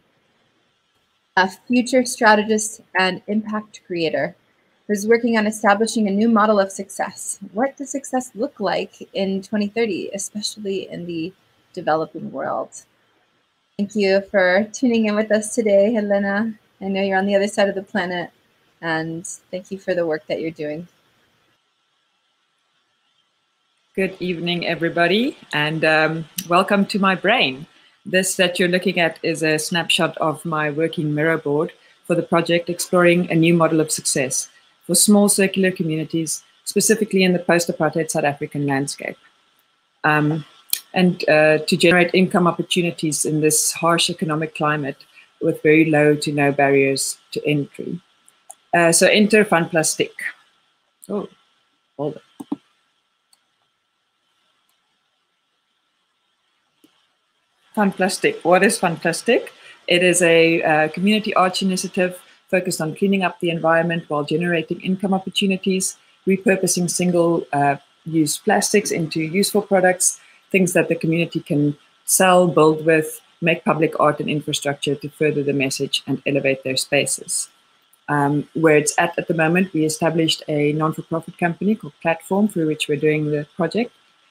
a future strategist and impact creator who's working on establishing a new model of success. What does success look like in 2030, especially in the developing world? Thank you for tuning in with us today, Helena. I know you're on the other side of the planet, and thank you for the work that you're doing. Good evening, everybody, and um, welcome to my brain. This that you're looking at is a snapshot of my working Miro board for the project exploring a new model of success for small circular communities, specifically in the post-apartheid South African landscape. Um, and uh, to generate income opportunities in this harsh economic climate with very low to no barriers to entry. Uh, so enter Fun Plastic. Oh, hold it. Fun Plastic. What is Fun Plastic? It is a uh, community arts initiative focused on cleaning up the environment while generating income opportunities, repurposing single-use uh, plastics into useful products, things that the community can sell, build with, make public art and infrastructure to further the message and elevate their spaces. Um, where it's at at the moment, we established a non-for-profit company called Platform through which we're doing the project.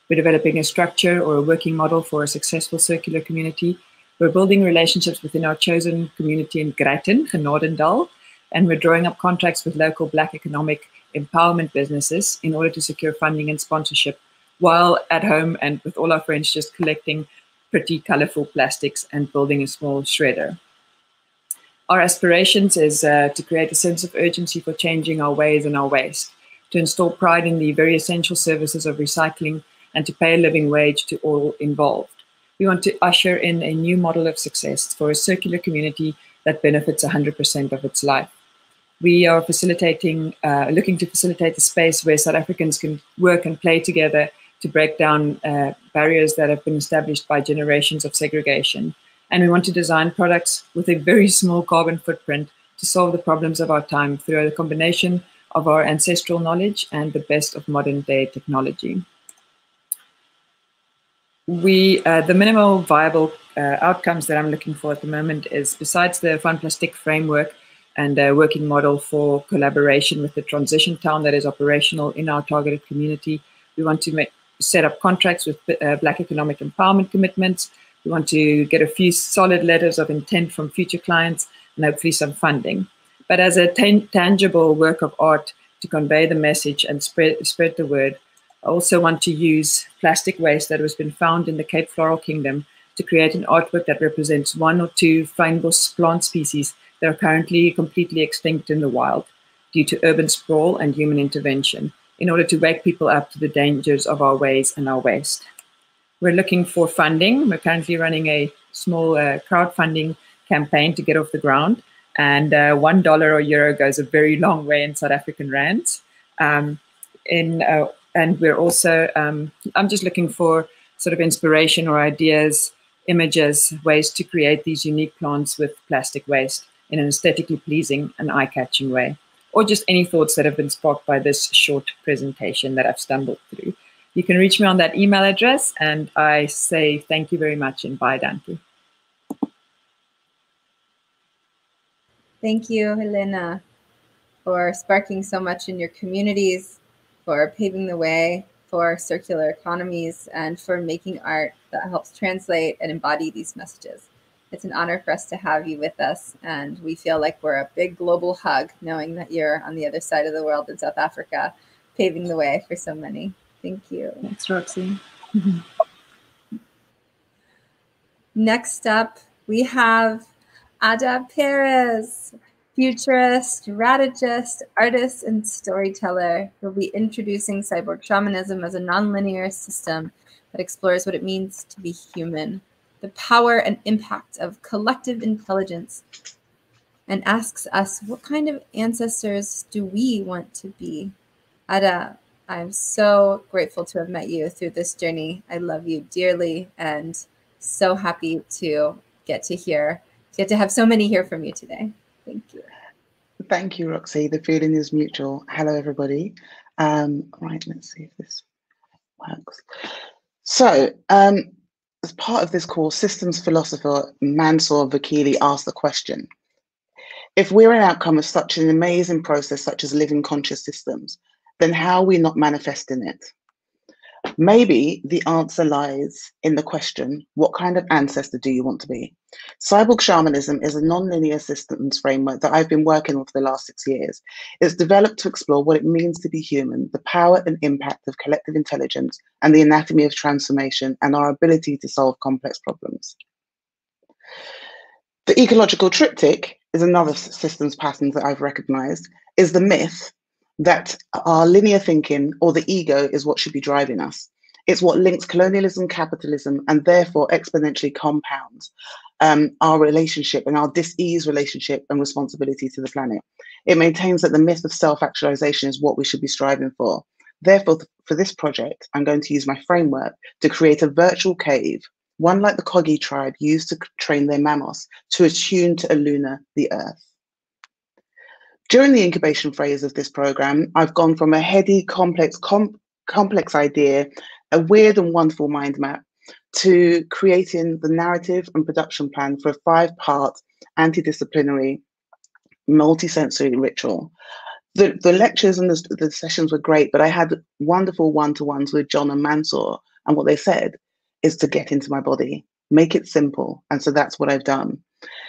We're developing a structure or a working model for a successful circular community. We're building relationships within our chosen community in Greyton, Genadendal, and we're drawing up contracts with local Black economic empowerment businesses in order to secure funding and sponsorship while at home and with all our friends just collecting pretty colorful plastics and building a small shredder. Our aspirations is uh, to create a sense of urgency for changing our ways and our waste, to install pride in the very essential services of recycling and to pay a living wage to all involved. We want to usher in a new model of success for a circular community that benefits 100% of its life. We are facilitating, uh, looking to facilitate a space where South Africans can work and play together to break down uh, barriers that have been established by generations of segregation. And we want to design products with a very small carbon footprint to solve the problems of our time through a combination of our ancestral knowledge and the best of modern day technology we uh, the minimal viable uh, outcomes that I'm looking for at the moment is besides the Fun Plastic framework and a working model for collaboration with the transition town that is operational in our targeted community. We want to make, set up contracts with uh, Black economic empowerment commitments. We want to get a few solid letters of intent from future clients and hopefully some funding. But as a tangible work of art to convey the message and spread, spread the word, I also want to use plastic waste that has been found in the Cape Floral Kingdom to create an artwork that represents one or two fynbos plant species that are currently completely extinct in the wild due to urban sprawl and human intervention in order to wake people up to the dangers of our ways and our waste. We're looking for funding. We're currently running a small uh, crowdfunding campaign to get off the ground. And uh, $1 or euro goes a very long way in South African rands. Um, in uh, and we're also um, I'm just looking for sort of inspiration or ideas, images, ways to create these unique plants with plastic waste in an aesthetically pleasing and eye-catching way, or just any thoughts that have been sparked by this short presentation that I've stumbled through. You can reach me on that email address, and I say thank you very much and bye, Danke. Thank you, Helena, for sparking so much in your communities, for paving the way for circular economies, and for making art that helps translate and embody these messages. It's an honor for us to have you with us, and we feel like we're a big global hug knowing that you're on the other side of the world in South Africa, paving the way for so many. Thank you. Thanks, Roxy. Next up, we have Ada Perez, futurist, strategist, artist, and storyteller, who will be introducing cyborg shamanism as a nonlinear system that explores what it means to be human, the power and impact of collective intelligence, and asks us what kind of ancestors do we want to be? Ada, I'm so grateful to have met you through this journey. I love you dearly and so happy to get to hear get to have so many hear from you today. Thank you. Thank you, Roxy. The feeling is mutual. Hello, everybody. Um, right, let's see if this works. So, um, as part of this course, systems philosopher Mansour Vakili asked the question, if we're an outcome of such an amazing process such as living conscious systems, then how are we not manifesting it? Maybe the answer lies in the question what kind of ancestor do you want to be? Cyborg shamanism is a non-linear systems framework that I've been working on for the last six years. It's developed to explore what it means to be human, the power and impact of collective intelligence, and the anatomy of transformation and our ability to solve complex problems. The ecological triptych is another systems pattern that I've recognized, is the myth that our linear thinking or the ego is what should be driving us. It's what links colonialism, capitalism, and therefore exponentially compounds um, our relationship and our dis-ease relationship and responsibility to the planet. It maintains that the myth of self-actualization is what we should be striving for. Therefore, for this project, I'm going to use my framework to create a virtual cave, one like the Kogi tribe used to train their mamos to attune to Aluna, the earth. During the incubation phase of this program, I've gone from a heady, complex, com complex idea, a weird and wonderful mind map, to creating the narrative and production plan for a five-part antidisciplinary multi-sensory ritual. The, the lectures and the, the sessions were great, but I had wonderful one-to-ones with John and Mansour, and what they said is to get into my body, make it simple, and so that's what I've done.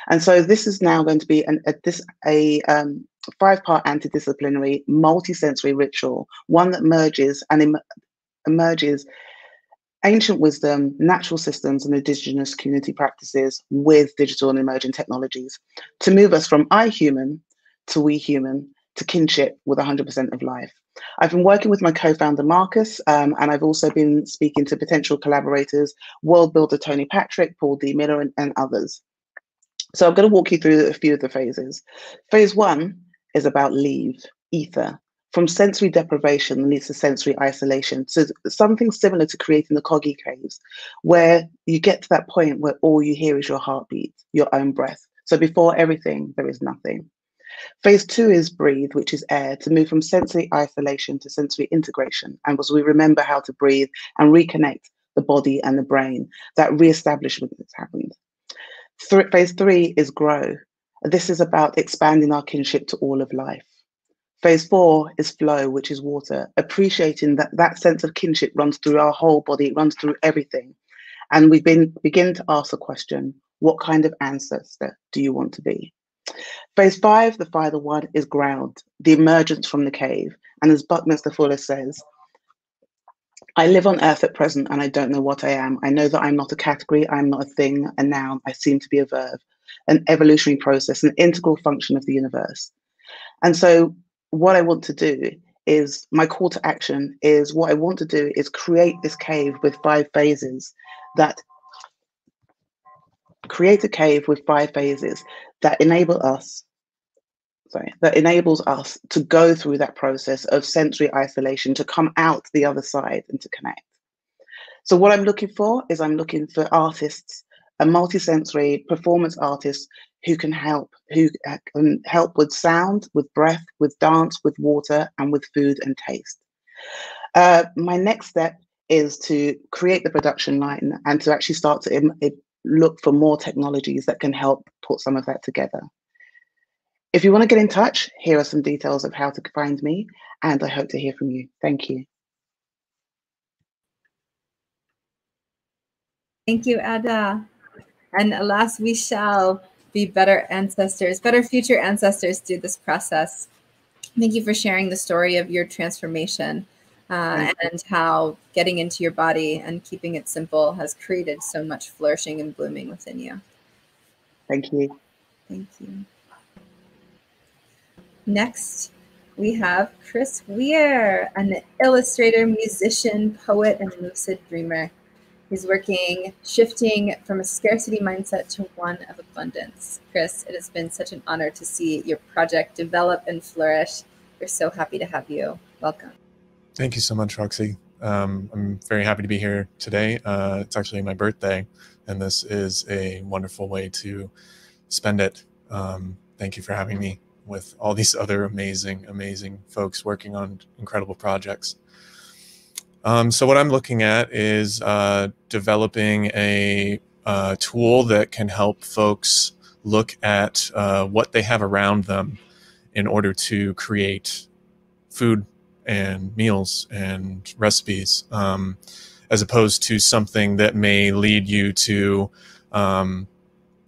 And so this is now going to be an, a, this, a um, five-part antidisciplinary multi-sensory ritual, one that merges and em emerges ancient wisdom, natural systems, and indigenous community practices with digital and emerging technologies to move us from I human to we human to kinship with 100% of life. I've been working with my co-founder Marcus, um, and I've also been speaking to potential collaborators, world builder Tony Patrick, Paul D. Miller, and, and others. So I'm going to walk you through a few of the phases. Phase one is about leave, ether, from sensory deprivation leads to sensory isolation. So something similar to creating the Kogi caves, where you get to that point where all you hear is your heartbeat, your own breath. So before everything, there is nothing. Phase two is breathe, which is air, to move from sensory isolation to sensory integration. And as we remember how to breathe and reconnect the body and the brain, that reestablishment has happened. Th phase three is grow. This is about expanding our kinship to all of life. Phase four is flow, which is water, appreciating that that sense of kinship runs through our whole body, it runs through everything. And we been, begin to ask the question, what kind of ancestor do you want to be? Phase five, the final one, is ground, the emergence from the cave. And as Buckminster Fuller says, I live on earth at present and I don't know what I am. I know that I'm not a category, I'm not a thing, a noun, I seem to be a verb, an evolutionary process, an integral function of the universe. And so what I want to do is my call to action is what I want to do is create this cave with five phases that create a cave with five phases that enable us sorry, that enables us to go through that process of sensory isolation, to come out the other side and to connect. So what I'm looking for is I'm looking for artists, a multisensory performance artist who can help, who can help with sound, with breath, with dance, with water, and with food and taste. Uh, my next step is to create the production line and to actually start to Im- look for more technologies that can help put some of that together. If you want to get in touch, here are some details of how to find me, and I hope to hear from you. Thank you. Thank you, Ada. And alas, we shall be better ancestors, better future ancestors through this process. Thank you for sharing the story of your transformation uh, and how getting into your body and keeping it simple has created so much flourishing and blooming within you. Thank you. Thank you. Next, we have Chris Weir, an illustrator, musician, poet, and lucid dreamer. He's working, shifting from a scarcity mindset to one of abundance. Chris, it has been such an honor to see your project develop and flourish. We're so happy to have you. Welcome. Thank you so much, Roxy. Um, I'm very happy to be here today. Uh, it's actually my birthday, and this is a wonderful way to spend it. Um, thank you for having me with all these other amazing, amazing folks working on incredible projects. Um, so what I'm looking at is uh, developing a uh, tool that can help folks look at uh, what they have around them in order to create food and meals and recipes, um, as opposed to something that may lead you to um,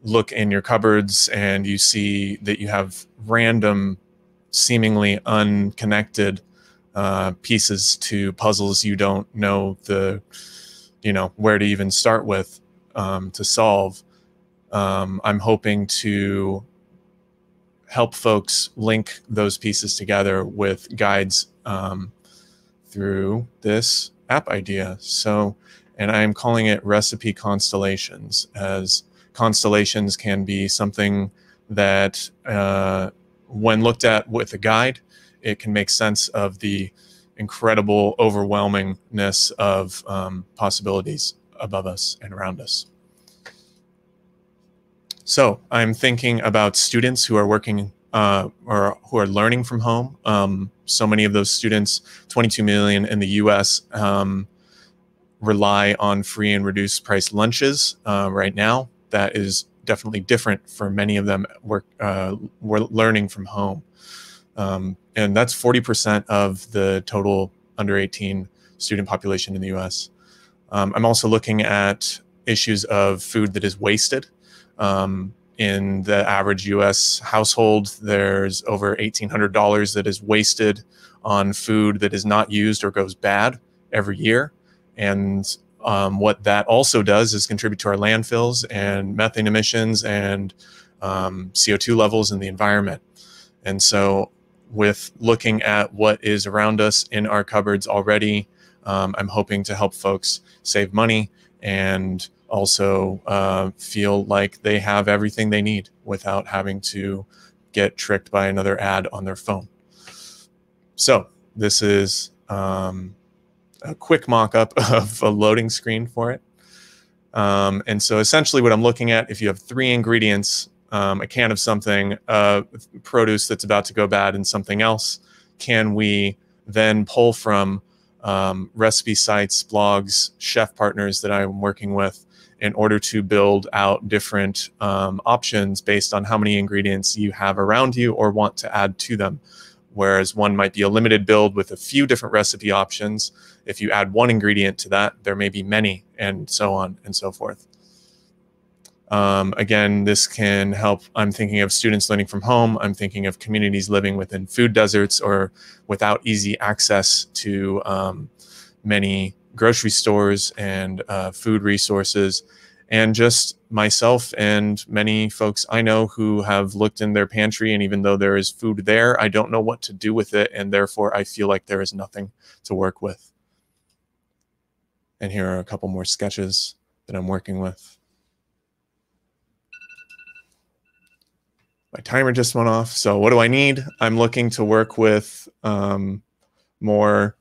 look in your cupboards and you see that you have random, seemingly unconnected uh, pieces to puzzles you don't know the you know where to even start with um, to solve. Um, i'm hoping to help folks link those pieces together with guides um, through this app idea. So and i'm calling it recipe constellations as constellations can be something that uh, when looked at with a guide it can make sense of the incredible overwhelmingness of um, possibilities above us and around us. So I'm thinking about students who are working uh, or who are learning from home. Um, so many of those students, 22 million in the U.S., um, rely on free and reduced price lunches uh, right now. That is definitely different for many of them. Work, uh, we're learning from home. Um, and that's 40% of the total under 18 student population in the US. Um, I'm also looking at issues of food that is wasted. Um, in the average US household, there's over $1,800 that is wasted on food that is not used or goes bad every year. And um, what that also does is contribute to our landfills and methane emissions and um, CO2 levels in the environment. And so with looking at what is around us in our cupboards already. Um, I'm hoping to help folks save money and also uh, feel like they have everything they need without having to get tricked by another ad on their phone. So this is um, a quick mock-up of a loading screen for it. Um, and so essentially what I'm looking at, if you have three ingredients um, a can of something, uh, produce that's about to go bad in something else, can we then pull from um, recipe sites, blogs, chef partners that I'm working with in order to build out different um, options based on how many ingredients you have around you or want to add to them. Whereas one might be a limited build with a few different recipe options. If you add one ingredient to that, there may be many, and so on and so forth. Um, again, this can help. I'm thinking of students learning from home. I'm thinking of communities living within food deserts or without easy access to um, many grocery stores and uh, food resources. And just myself and many folks I know who have looked in their pantry, and even though there is food there, I don't know what to do with it. And therefore, I feel like there is nothing to work with. And here are a couple more sketches that I'm working with. My timer just went off. So what do I need? I'm looking to work with um, more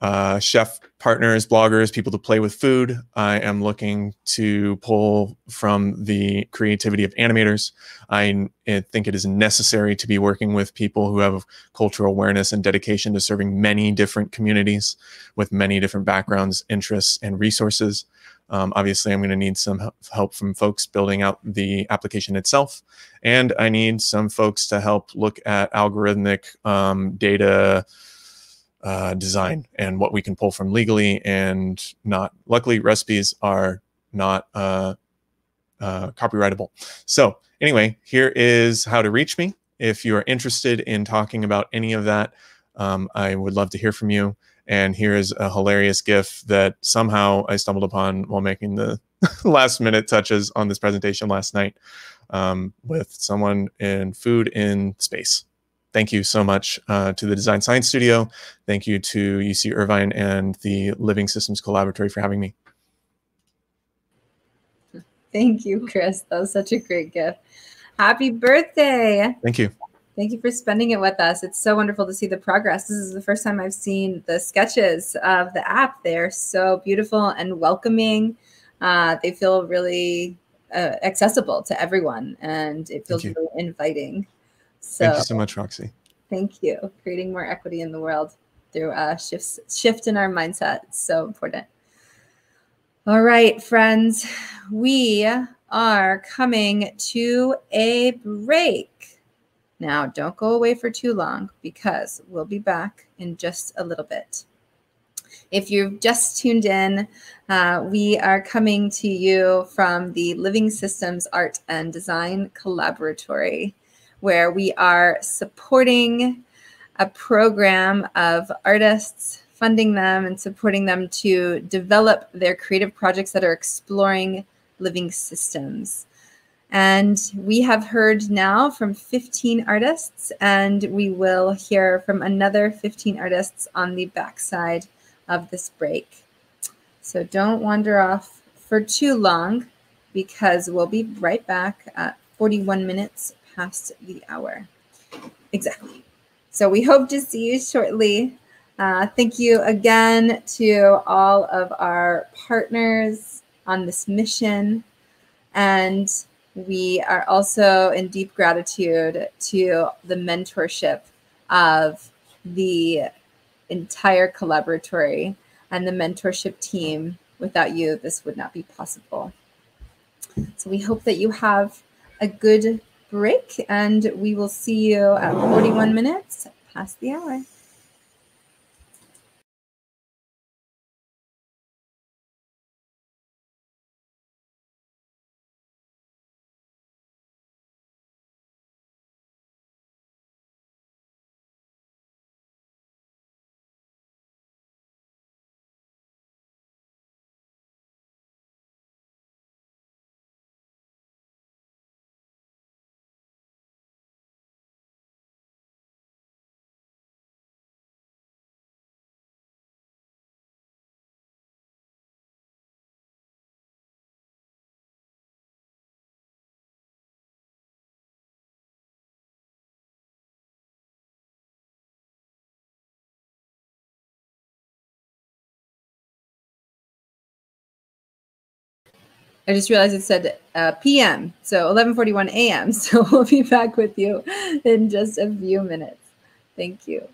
uh, chef partners, bloggers, people to play with food. I am looking to pull from the creativity of animators. I, I, think it is necessary to be working with people who have cultural awareness and dedication to serving many different communities with many different backgrounds, interests, and resources. Um, obviously, I'm going to need some help from folks building out the application itself. And I need some folks to help look at algorithmic um, data uh, design and what we can pull from legally and not. Luckily, recipes are not uh, uh, copyrightable. So anyway, here is how to reach me. If you are interested in talking about any of that, um, I would love to hear from you. And here is a hilarious GIF that somehow I stumbled upon while making the last minute touches on this presentation last night um, with someone in food in space. Thank you so much uh, to the Design Science Studio. Thank you to UC Irvine and the Living Systems Collaboratory for having me. Thank you, Chris. That was such a great gift. Happy birthday. Thank you. Thank you for spending it with us. It's so wonderful to see the progress. This is the first time I've seen the sketches of the app. They're so beautiful and welcoming. Uh, they feel really uh, accessible to everyone, and it feels really inviting. So, thank you so much, Roxy. Thank you. Creating more equity in the world through a shift shift in our mindset. It's so important. All right, friends, we are coming to a break. Now, don't go away for too long because we'll be back in just a little bit. If you've just tuned in, uh, we are coming to you from the Living Systems Art and Design Collaboratory, where we are supporting a program of artists, funding them and supporting them to develop their creative projects that are exploring living systems. And we have heard now from 15 artists, and we will hear from another 15 artists on the backside of this break. So don't wander off for too long because we'll be right back at 41 minutes past the hour. Exactly. So we hope to see you shortly. Uh, thank you again to all of our partners on this mission. And we are also in deep gratitude to the mentorship of the entire collaboratory and the mentorship team. Without you, this would not be possible. So we hope that you have a good break and we will see you at 41 minutes past the hour. I just realized it said uh, PM, so 11:41 a.m. So we'll be back with you in just a few minutes. Thank you.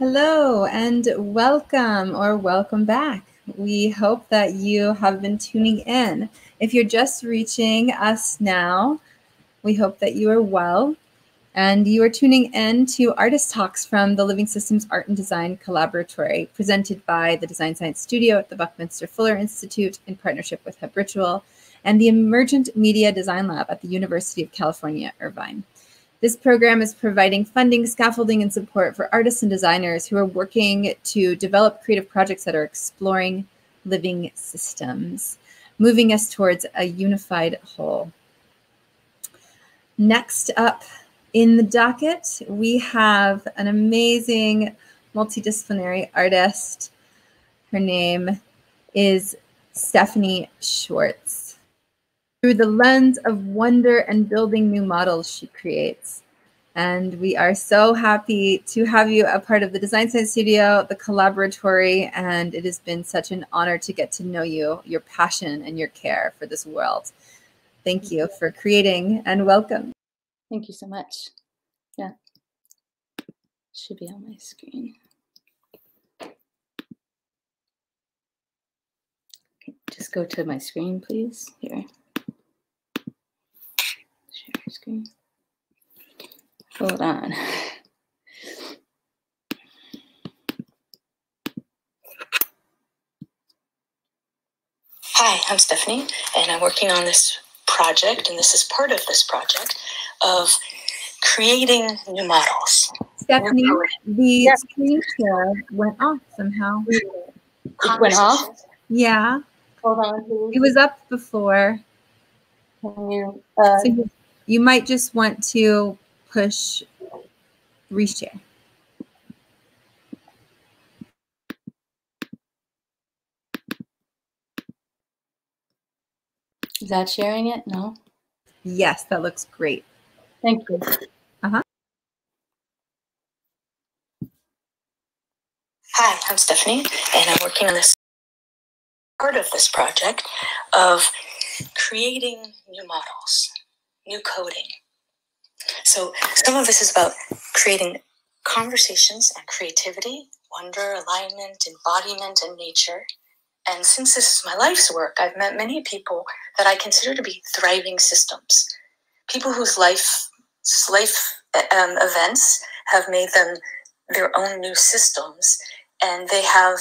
Hello and welcome or welcome back. We hope that you have been tuning in. If you're just reaching us now, we hope that you are well and you are tuning in to Artist Talks from the Living Systems Art and Design Collaboratory, presented by the Design Science Studio at the Buckminster Fuller Institute in partnership with habRitual and the Emergent Media Design Lab at the University of California, Irvine. This program is providing funding, scaffolding, and support for artists and designers who are working to develop creative projects that are exploring living systems, moving us towards a unified whole. Next up in the docket, we have an amazing multidisciplinary artist. Her name is Stephanie Schwartz. Through the lens of wonder and building new models, she creates. And we are so happy to have you a part of the Design Science Studio, the collaboratory, and it has been such an honor to get to know you, your passion, and your care for this world. Thank you for creating and welcome. Thank you so much. Yeah, should be on my screen. Okay, just go to my screen, please. Here. Share screen. Hold on. Hi, I'm Stephanie, and I'm working on this project, and this is part of this project of creating new models. Stephanie, the screen share went off somehow. It went off? Yeah. Hold on, please. It was up before. Can you, uh, So you, you might just want to push reshare. is that sharing it? No. Yes, that looks great. Thank you. Uh-huh. Hi, I'm Stephanie, and I'm working on this part of this project of creating new models, new coding. So some of this is about creating conversations and creativity, wonder, alignment, embodiment, and nature. And since this is my life's work, I've met many people that I consider to be thriving systems. People whose life, life um, events have made them their own new systems, and they have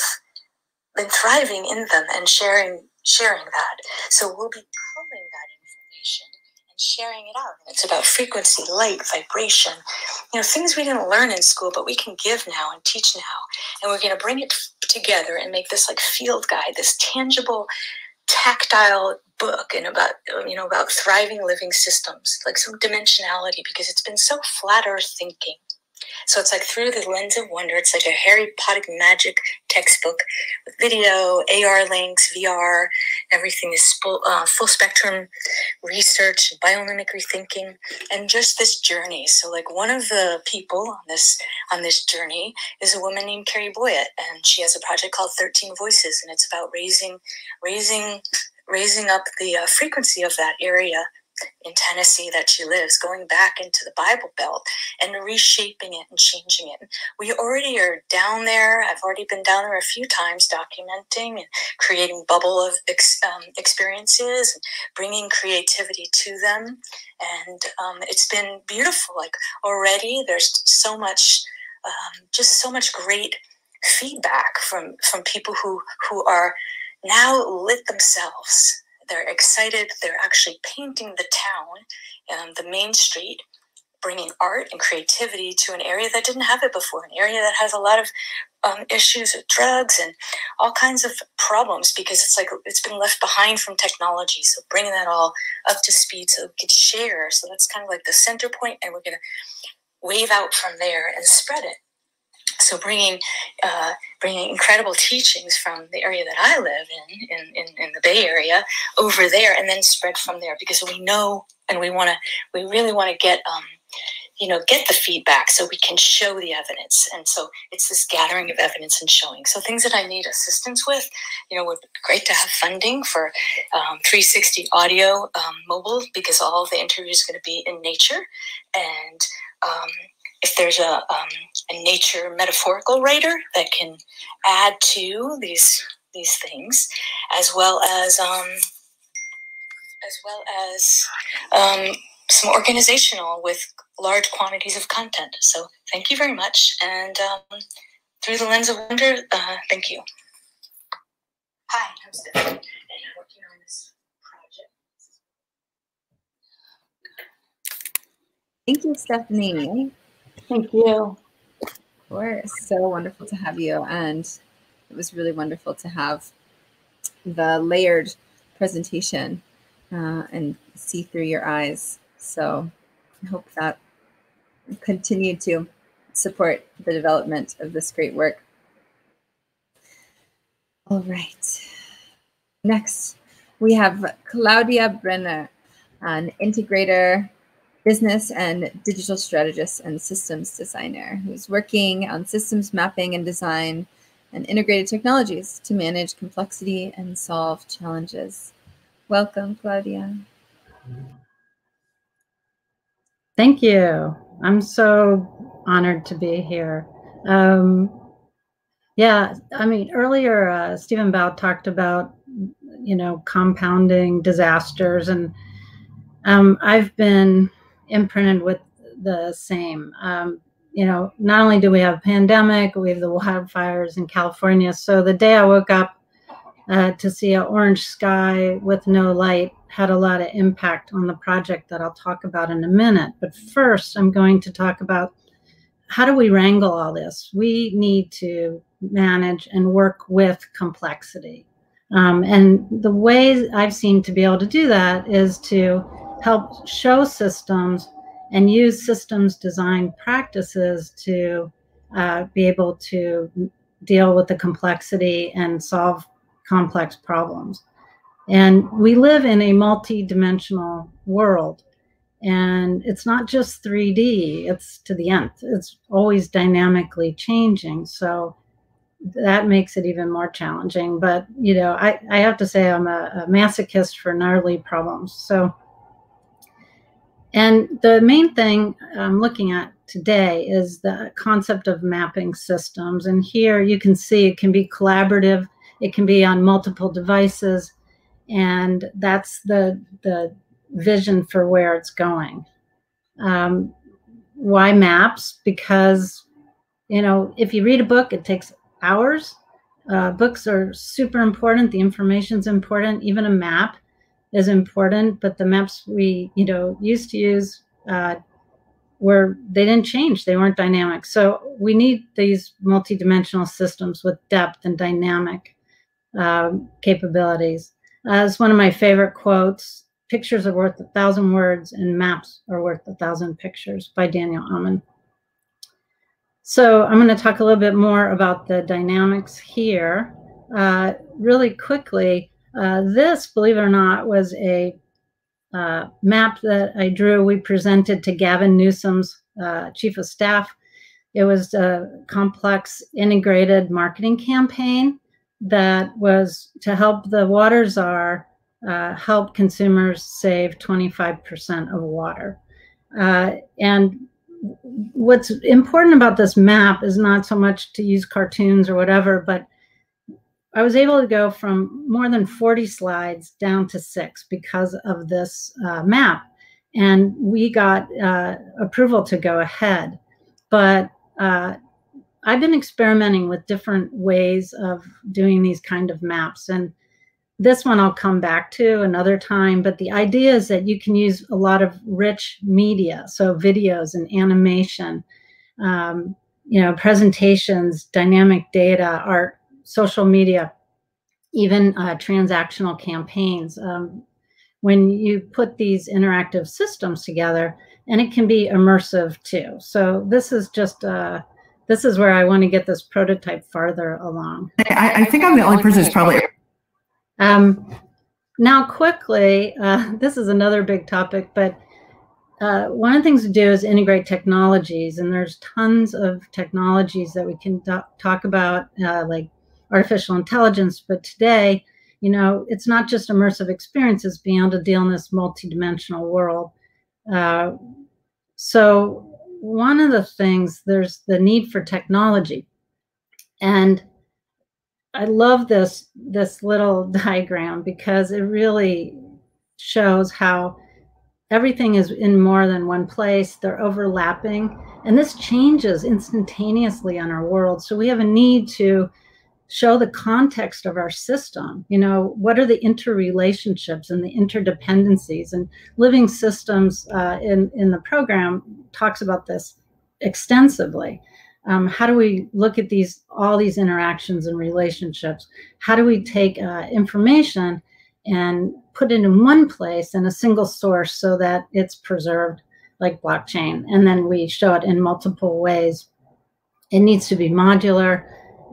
been thriving in them and sharing sharing that. So we'll be and sharing it out. It's about frequency, light, vibration, you know, things we didn't learn in school, but we can give now and teach now. And we're going to bring it together and make this like field guide, this tangible, tactile book and about you know about thriving living systems like some dimensionality because it's been so flat earth thinking so it's like through the lens of wonder. It's like a Harry Potter magic textbook with video, AR links, VR. Everything is full, uh, full spectrum research, biomimicry thinking, and just this journey. So like one of the people on this on this journey is a woman named Carrie Boyett, and she has a project called Thirteen Voices, and it's about raising raising raising up the uh, frequency of that area in Tennessee that she lives, going back into the Bible Belt and reshaping it and changing it. We already are down there. I've already been down there a few times documenting and creating bubble of ex, um, experiences, and bringing creativity to them. And um, it's been beautiful. Like already, there's so much, um, just so much great feedback from from people who who are now lit themselves they're excited. They're actually painting the town, um, the main street, bringing art and creativity to an area that didn't have it before, an area that has a lot of um, issues with drugs and all kinds of problems because it's like it's been left behind from technology. So bringing that all up to speed so we could share. So that's kind of like the center point, and we're going to wave out from there and spread it so bringing uh, bringing incredible teachings from the area that I live in, in, in, in the Bay Area, over there, and then spread from there because we know and we want to we really want to get um, you know get the feedback so we can show the evidence. And so it's this gathering of evidence and showing. So things that i need assistance with you know would be great to have funding for um, 360 audio um, mobile because all the interviews going to be in nature. And um, if there's a, um, a nature metaphorical writer that can add to these these things, as well as um, as well as um, some organizational with large quantities of content. So thank you very much, and um, through the lens of wonder, uh, thank you. Hi, I'm Stephanie, and I'm working on this project. Thank you, Stephanie. Thank you. Course. So wonderful to have you. And it was really wonderful to have the layered presentation uh, and see through your eyes. So I hope that continue to support the development of this great work. All right. Next, we have Claudia Brenner, an integrator, business and digital strategist and systems designer who's working on systems mapping and design and integrated technologies to manage complexity and solve challenges. Welcome, Claudia. Thank you. I'm so honored to be here. Um, yeah, I mean, earlier uh, Stephen Bao talked about, you know, compounding disasters, and um, I've been imprinted with the same. Um, you know, not only do we have pandemic, we have the wildfires in California. So the day I woke up uh, to see an orange sky with no light had a lot of impact on the project that I'll talk about in a minute. But first, I'm going to talk about how do we wrangle all this? We need to manage and work with complexity. Um, and the ways I've seen to be able to do that is to help show systems and use systems design practices to uh, be able to deal with the complexity and solve complex problems. And we live in a multi-dimensional world. And it's not just 3D, it's to the nth. It's always dynamically changing. So that makes it even more challenging. But, you know, I, I have to say I'm a, a masochist for gnarly problems. So, and the main thing I'm looking at today is the concept of mapping systems. And here you can see it can be collaborative, it can be on multiple devices, and that's the, the vision for where it's going. Um, why maps? Because, you know, if you read a book, it takes hours. Uh, books are super important. The information's important. Even a map is important, but the maps we, you know, used to use uh, were, they didn't change. They weren't dynamic. So we need these multidimensional systems with depth and dynamic um, capabilities. As one of my favorite quotes, pictures are worth a thousand words and maps are worth a thousand pictures by Daniel Amen. So I'm going to talk a little bit more about the dynamics here. Uh, really quickly, uh, this, believe it or not, was a uh, map that I drew. We presented to Gavin Newsom's uh, chief of staff. It was a complex integrated marketing campaign that was to help the water czar uh, help consumers save 25% of water. Uh, and what's important about this map is not so much to use cartoons or whatever, but I was able to go from more than 40 slides down to six because of this uh, map. And we got uh, approval to go ahead. But uh, I've been experimenting with different ways of doing these kind of maps. And this one I'll come back to another time, but the idea is that you can use a lot of rich media, so videos and animation, um, you know, presentations, dynamic data, art, social media, even uh, transactional campaigns. Um, when you put these interactive systems together, and it can be immersive too. So this is just uh, this is where I want to get this prototype farther along. I, I think I'm the only person who's probably um, now, quickly, uh, this is another big topic, but uh, one of the things to do is integrate technologies, and there's tons of technologies that we can talk about, uh, like artificial intelligence. But today, you know, it's not just immersive experiences; beyond a deal in this multidimensional world. Uh, so one of the things, there's the need for technology. And I love this, this little diagram because it really shows how everything is in more than one place. They're overlapping. And this changes instantaneously on our world. So we have a need to show the context of our system. You know, what are the interrelationships and the interdependencies? And living systems uh, in, in the program talks about this extensively. Um, how do we look at these all these interactions and relationships? How do we take uh, information and put it in one place in a single source so that it's preserved like blockchain? And then we show it in multiple ways. It needs to be modular.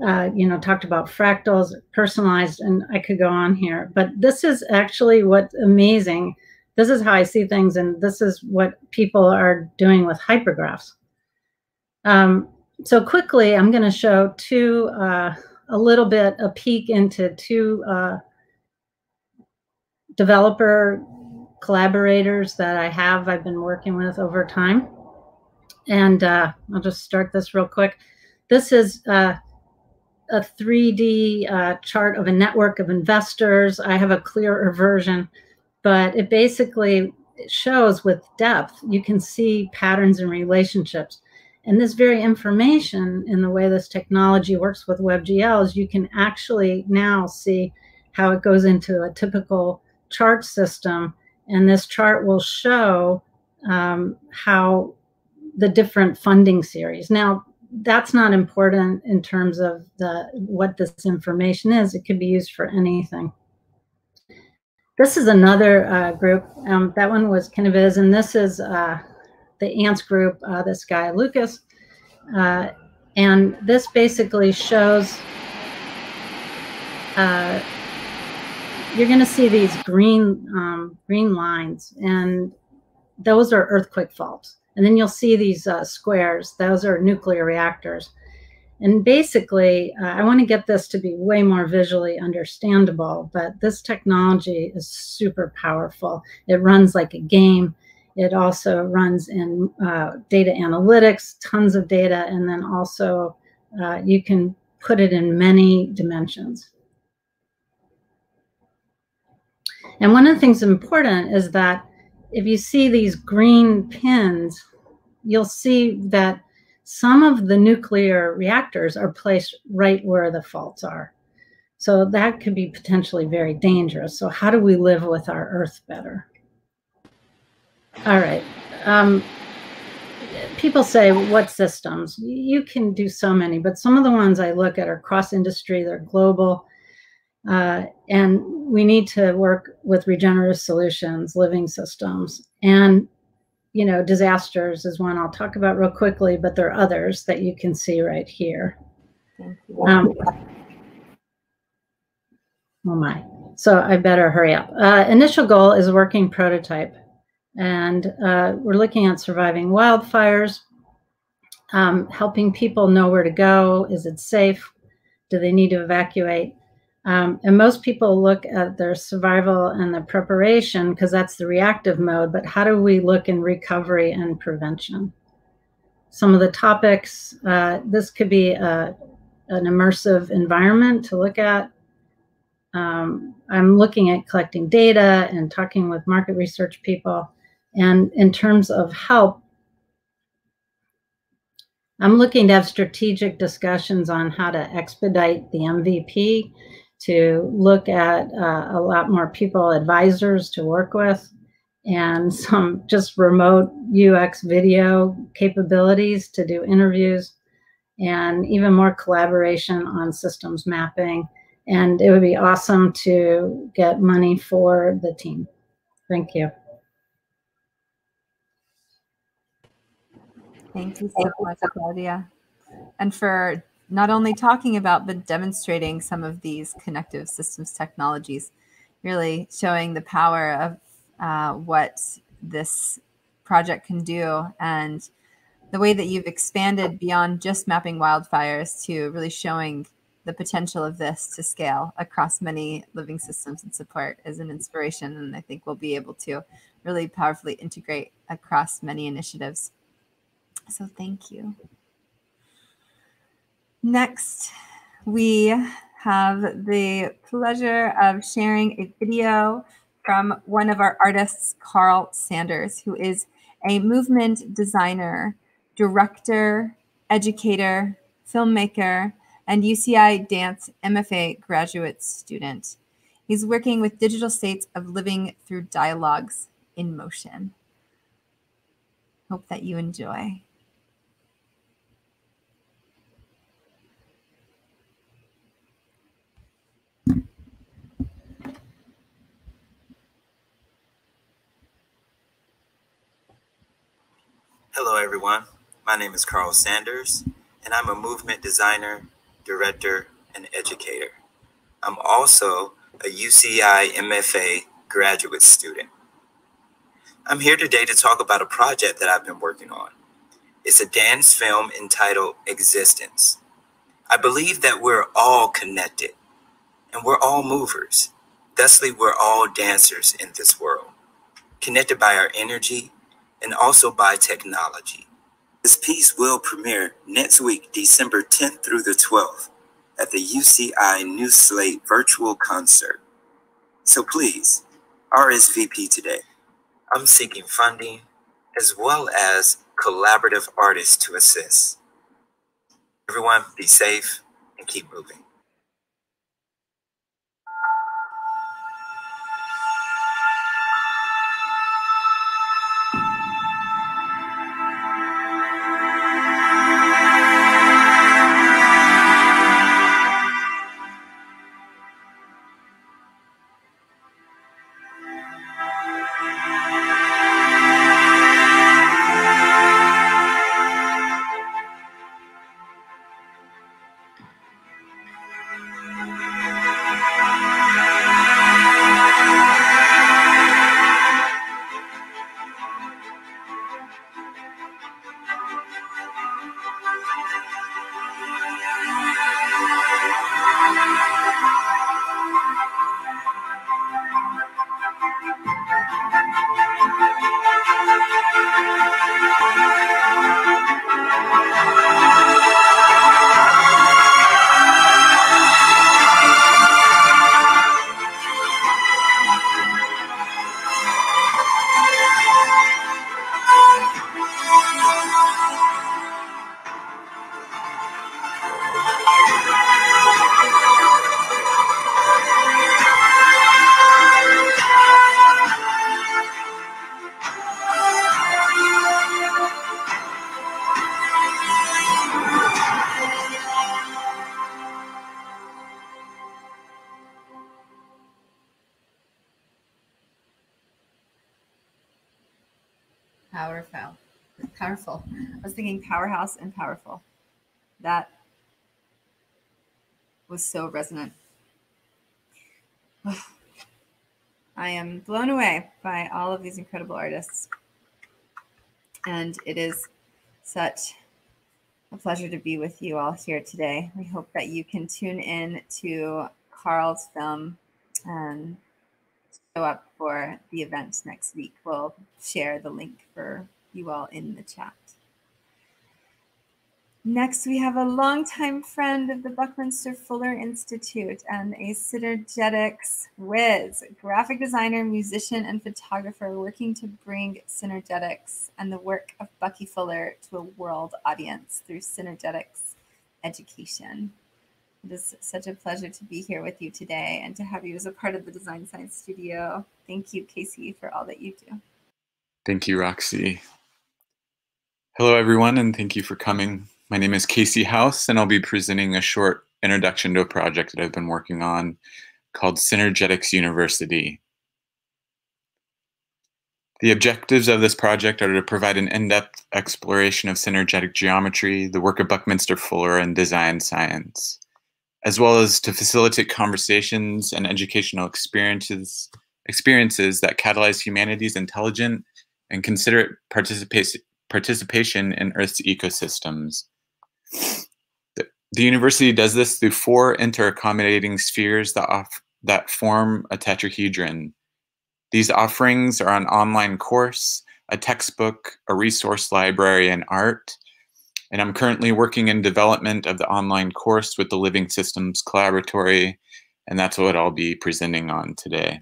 Uh, you know, talked about fractals, personalized, and I could go on here. But this is actually what's amazing. This is how I see things, and this is what people are doing with hypergraphs. Um, so quickly, I'm going to show two, uh, a little bit, a peek into two uh, developer collaborators that I have, I've been working with over time. And uh, I'll just start this real quick. This is uh, a 3D uh, chart of a network of investors. I have a clearer version, but it basically shows with depth, you can see patterns and relationships. And this very information in the way this technology works with WebGL is you can actually now see how it goes into a typical chart system. And this chart will show um, how the different funding series. Now, that's not important in terms of the what this information is. It could be used for anything. This is another uh, group. Um, that one was Kineviz, and this is uh, the ants group, uh, this guy, Lucas. Uh, and this basically shows, uh, you're going to see these green, um, green lines, and those are earthquake faults. And then you'll see these uh, squares, those are nuclear reactors. And basically, uh, I want to get this to be way more visually understandable, but this technology is super powerful. It runs like a game. It also runs in uh, data analytics, tons of data, and then also uh, you can put it in many dimensions. And one of the things important is that if you see these green pins, you'll see that some of the nuclear reactors are placed right where the faults are. So that could be potentially very dangerous. So how do we live with our Earth better? All right. Um, people say, what systems? You can do so many, but some of the ones I look at are cross industry, they're global. Uh, and we need to work with regenerative solutions, living systems. And, you know, disasters is one I'll talk about real quickly, but there are others that you can see right here. Um, oh my. So I better hurry up. Uh, initial goal is working prototype. And uh, we're looking at surviving wildfires, um, helping people know where to go. Is it safe? Do they need to evacuate? Um, and most people look at their survival and the preparation because that's the reactive mode. But how do we look in recovery and prevention? Some of the topics, uh, this could be a, an immersive environment to look at. Um, I'm looking at collecting data and talking with market research people. And in terms of help, I'm looking to have strategic discussions on how to expedite the MVP, to look at uh, a lot more people, advisors to work with, and some just remote UX video capabilities to do interviews, and even more collaboration on systems mapping. And it would be awesome to get money for the team. Thank you. Thank you so much, Claudia. And for not only talking about, but demonstrating some of these connective systems technologies, really showing the power of uh, what this project can do and the way that you've expanded beyond just mapping wildfires to really showing the potential of this to scale across many living systems and support is an inspiration. And I think we'll be able to really powerfully integrate across many initiatives. So thank you. Next, we have the pleasure of sharing a video from one of our artists, Carl Sanders, who is a movement designer, director, educator, filmmaker, and UCI Dance MFA graduate student. He's working with digital states of living through dialogues in motion. Hope that you enjoy. Hello, everyone. My name is Carl Sanders, and I'm a movement designer, director, and educator. I'm also a UCI MFA graduate student. I'm here today to talk about a project that I've been working on. It's a dance film entitled Existence. I believe that we're all connected and we're all movers. Thusly, we're all dancers in this world, connected by our energy and also by technology. This piece will premiere next week, December 10th through the 12th, at the UCI New Slate virtual concert. So please, RSVP today. I'm seeking funding as well as collaborative artists to assist. Everyone, be safe and keep moving. Powerhouse and powerful. That was so resonant. I am blown away by all of these incredible artists. And it is such a pleasure to be with you all here today. We hope that you can tune in to Carl's film and show up for the event next week. We'll share the link for you all in the chat. Next, we have a longtime friend of the Buckminster Fuller Institute and a Synergetics whiz, graphic designer, musician, and photographer working to bring Synergetics and the work of Bucky Fuller to a world audience through Synergetics education. It is such a pleasure to be here with you today and to have you as a part of the Design Science Studio. Thank you, Casey, for all that you do. Thank you, Roxy. Hello, everyone, and thank you for coming. My name is Casey House, and I'll be presenting a short introduction to a project that I've been working on called Synergetics University. The objectives of this project are to provide an in-depth exploration of synergetic geometry, the work of Buckminster Fuller, and design science, as well as to facilitate conversations and educational experiences, experiences that catalyze humanity's intelligent and considerate participation participation in Earth's ecosystems. The, university does this through four interaccommodating spheres that, off, that form a tetrahedron. These offerings are an online course, a textbook, a resource library, and art. And I'm currently working in development of the online course with the Living Systems Collaboratory, and that's what I'll be presenting on today.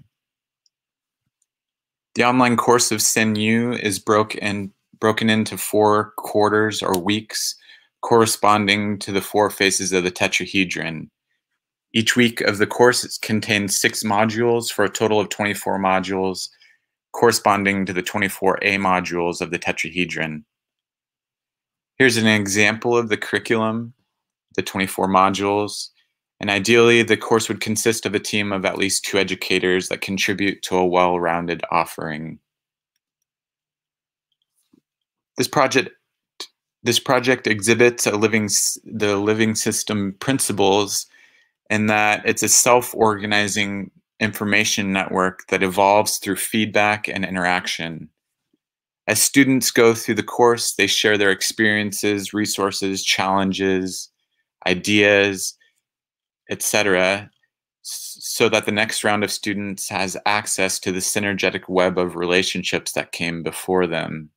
The online course of SynU is broken, broken into four quarters or weeks corresponding to the four faces of the tetrahedron. Each week of the course contains six modules for a total of 24 modules corresponding to the 24A modules of the tetrahedron. Here's an example of the curriculum, the 24 modules, and ideally the course would consist of a team of at least two educators that contribute to a well-rounded offering. This project this project exhibits a living the living system principles in that it's a self-organizing information network that evolves through feedback and interaction. As students go through the course, they share their experiences, resources, challenges, ideas, etc., so that the next round of students has access to the synergetic web of relationships that came before them.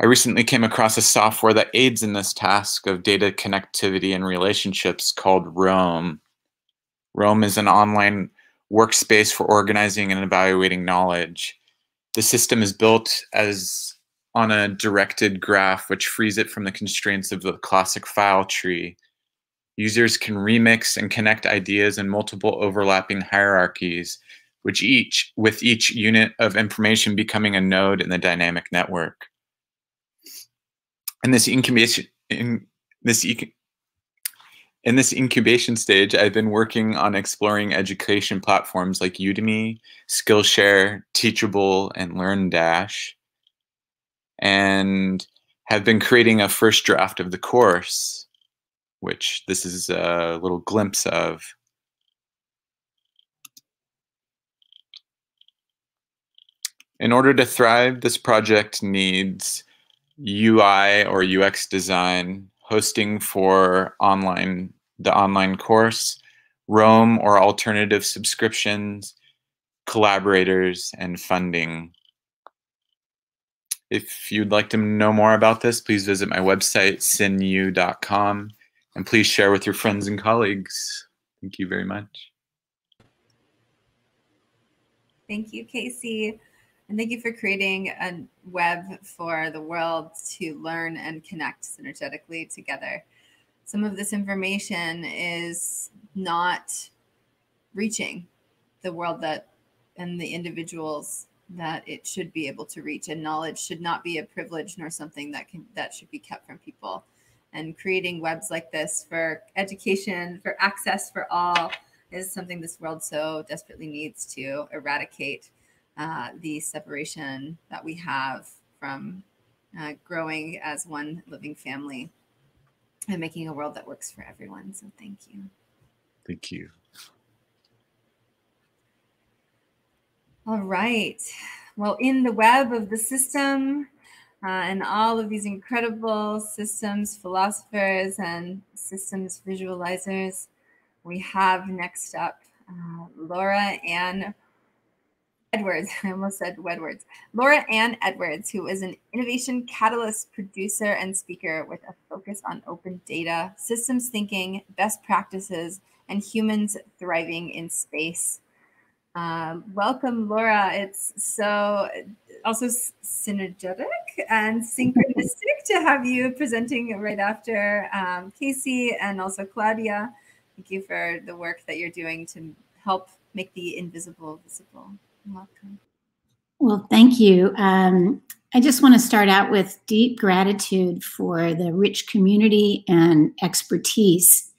I recently came across a software that aids in this task of data connectivity and relationships called Roam. Roam is an online workspace for organizing and evaluating knowledge. The system is built as on a directed graph, which frees it from the constraints of the classic file tree. Users can remix and connect ideas in multiple overlapping hierarchies, which each with each unit of information becoming a node in the dynamic network. In this incubation, in this in this incubation stage, I've been working on exploring education platforms like Udemy, Skillshare, Teachable, and LearnDash, and have been creating a first draft of the course, which this is a little glimpse of. In order to thrive, this project needs UI or UX design, hosting for online the online course, Roam or alternative subscriptions, collaborators, and funding. If you'd like to know more about this, please visit my website, synu.com, and please share with your friends and colleagues. Thank you very much. Thank you, Casey. And thank you for creating a web for the world to learn and connect synergetically together. Some of this information is not reaching the world that and the individuals that it should be able to reach. And knowledge should not be a privilege nor something that can that should be kept from people. And creating webs like this for education for access for all is something this world so desperately needs to eradicate uh, the separation that we have from uh, growing as one living family and making a world that works for everyone. So thank you. Thank you. All right. Well, in the web of the system uh, and all of these incredible systems philosophers and systems visualizers, we have next up uh, Laura Ann Edwards, I almost said Edwards, Laura Ann Edwards, who is an innovation catalyst producer and speaker with a focus on open data, systems thinking, best practices, and humans thriving in space. Um, welcome, Laura. It's so also synergetic and synchronistic to have you presenting right after um, Casey and also Claudia. Thank you for the work that you're doing to help make the invisible visible. Welcome. Well, thank you. Um, I just want to start out with deep gratitude for the rich community and expertise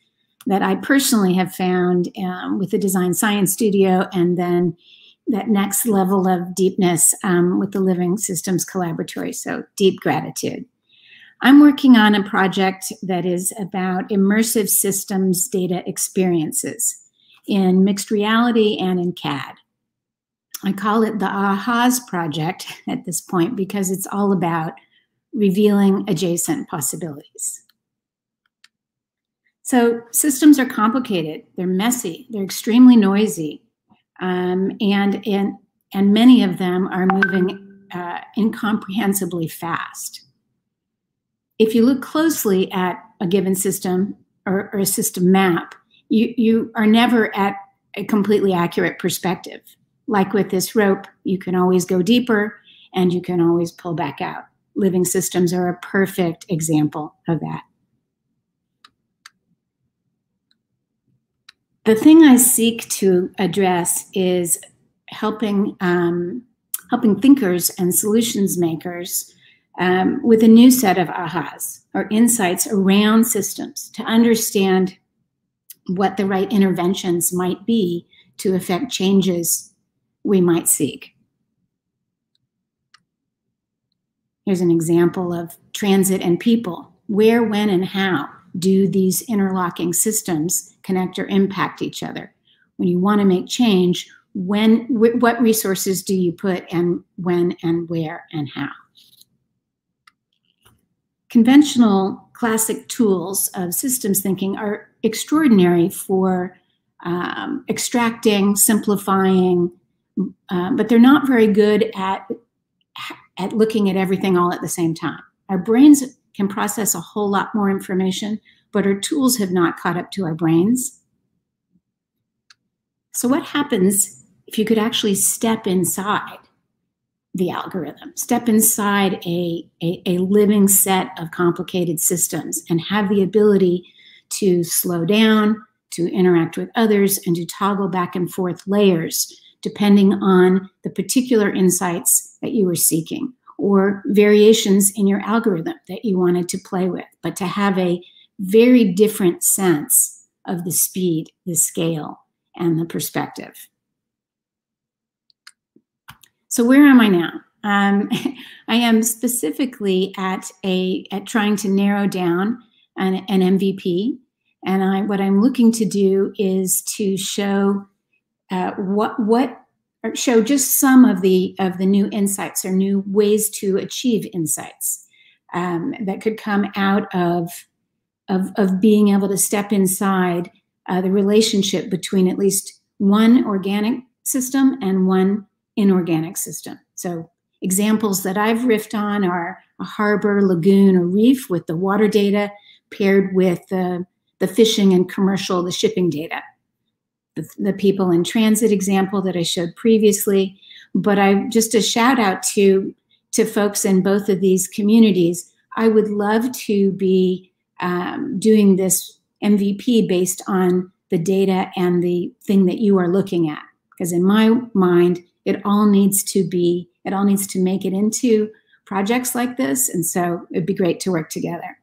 that I personally have found um, with the Design Science Studio and then that next level of deepness um, with the Living Systems Collaboratory. So, deep gratitude. I'm working on a project that is about immersive systems data experiences in mixed reality and in CAD. I call it the AHAs project at this point because it's all about revealing adjacent possibilities. So systems are complicated, they're messy, they're extremely noisy. Um, and, and and many of them are moving uh, incomprehensibly fast. If you look closely at a given system or, or a system map, you, you are never at a completely accurate perspective. Like with this rope, you can always go deeper and you can always pull back out. Living systems are a perfect example of that. The thing I seek to address is helping um, helping thinkers and solutions makers um, with a new set of ahas or insights around systems to understand what the right interventions might be to affect changes we might seek. Here's an example of transit and people. Where, when, and how do these interlocking systems connect or impact each other? When you want to make change, when what resources do you put and when and where and how? Conventional classic tools of systems thinking are extraordinary for um, extracting, simplifying, uh, but they're not very good at, at looking at everything all at the same time. Our brains can process a whole lot more information, but our tools have not caught up to our brains. So what happens if you could actually step inside the algorithm, step inside a, a, a, living set of complicated systems and have the ability to slow down, to interact with others, and to toggle back and forth layers depending on the particular insights that you were seeking or variations in your algorithm that you wanted to play with, but to have a very different sense of the speed, the scale, and the perspective. So where am I now? Um, I am specifically at a at trying to narrow down an, an MVP, and I what I'm looking to do is to show uh, what what show just some of the of the new insights or new ways to achieve insights um, that could come out of of of being able to step inside uh, the relationship between at least one organic system and one inorganic system. So examples that I've riffed on are a harbor, lagoon, or reef with the water data paired with the, the fishing and commercial, the shipping data. The, people in transit example that I showed previously, but I just a shout out to to folks in both of these communities. I would love to be um, doing this MVP based on the data and the thing that you are looking at. Because in my mind, it all needs to be, it all needs to make it into projects like this. And so it'd be great to work together.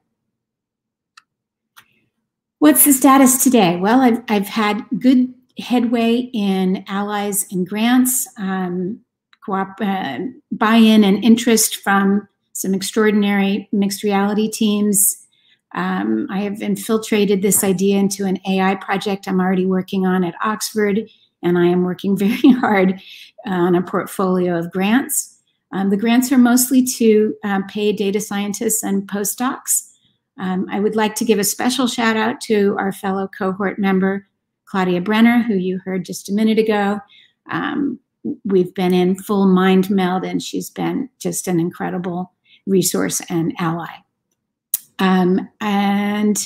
What's the status today? Well, I've, I've had good headway in allies and grants, um, uh, buy-in and interest from some extraordinary mixed reality teams. Um, I have infiltrated this idea into an AI project I'm already working on at Oxford and I am working very hard on a portfolio of grants. Um, the grants are mostly to um, pay data scientists and postdocs. Um, I would like to give a special shout out to our fellow cohort member, Claudia Brenner, who you heard just a minute ago. Um, we've been in full mind meld, and she's been just an incredible resource and ally. Um, and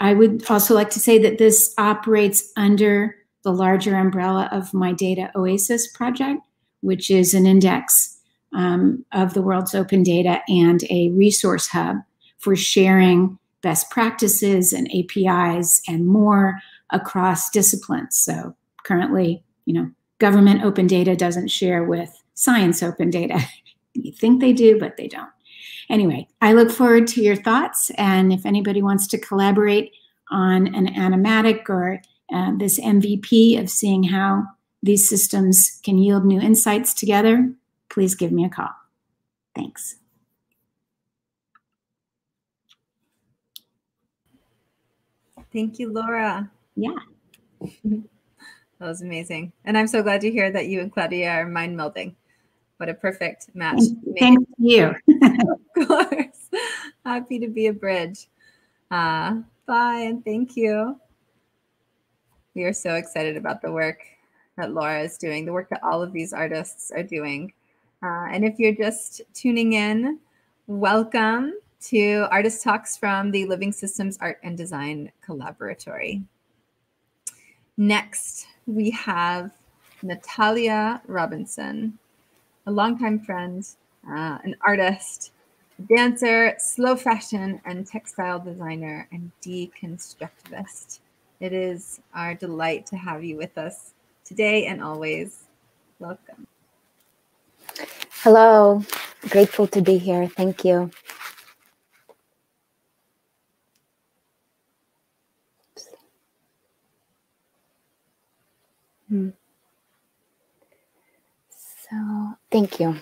I would also like to say that this operates under the larger umbrella of my Data Oasis project, which is an index um, of the world's open data and a resource hub for sharing best practices and APIs and more across disciplines. So currently, you know, government open data doesn't share with science open data. you think they do, but they don't. Anyway, I look forward to your thoughts. And if anybody wants to collaborate on an animatic or uh, this MVP of seeing how these systems can yield new insights together, please give me a call. Thanks. Thank you, Laura. Yeah. that was amazing. And I'm so glad to hear that you and Claudia are mind melding. What a perfect match. Thank, you. of course. Happy to be a bridge. Uh, bye and thank you. We are so excited about the work that Laura is doing, the work that all of these artists are doing. Uh, and if you're just tuning in, welcome to Artist Talks from the Living Systems Art and Design Collaboratory. Next, we have Natalia Robinson, a longtime friend, uh, an artist, dancer, slow fashion and textile designer, and deconstructivist. It is our delight to have you with us today and always. Welcome. Hello, grateful to be here. Thank you. Hmm. So, thank you.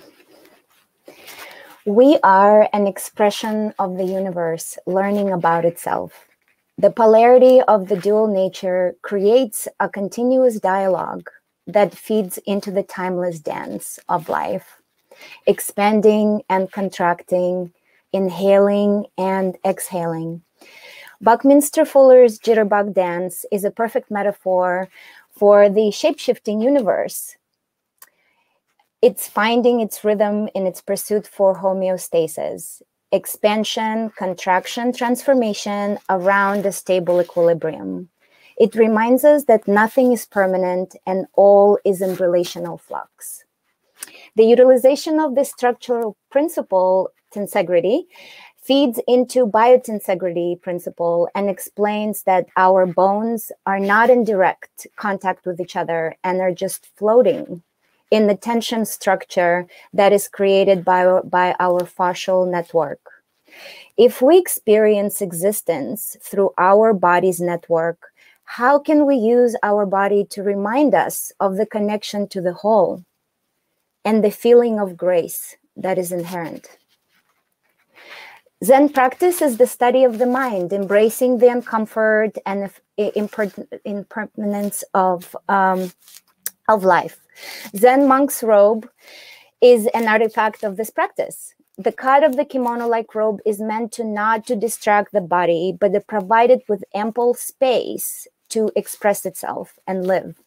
We are an expression of the universe learning about itself. The polarity of the dual nature creates a continuous dialogue that feeds into the timeless dance of life, expanding and contracting, inhaling and exhaling. Buckminster Fuller's jitterbug dance is a perfect metaphor for the shapeshifting universe. It's finding its rhythm in its pursuit for homeostasis, expansion, contraction, transformation around a stable equilibrium. It reminds us that nothing is permanent and all is in relational flux. The utilization of this structural principle, tensegrity, feeds into biotensegrity principle and explains that our bones are not in direct contact with each other and are just floating in the tension structure that is created by, by our fascial network. If we experience existence through our body's network, how can we use our body to remind us of the connection to the whole and the feeling of grace that is inherent? Zen practice is the study of the mind, embracing the uncomfort and impermanence of, um, of life. Zen monk's robe is an artifact of this practice. The cut of the kimono-like robe is meant to not to distract the body, but to provide it with ample space to express itself and live.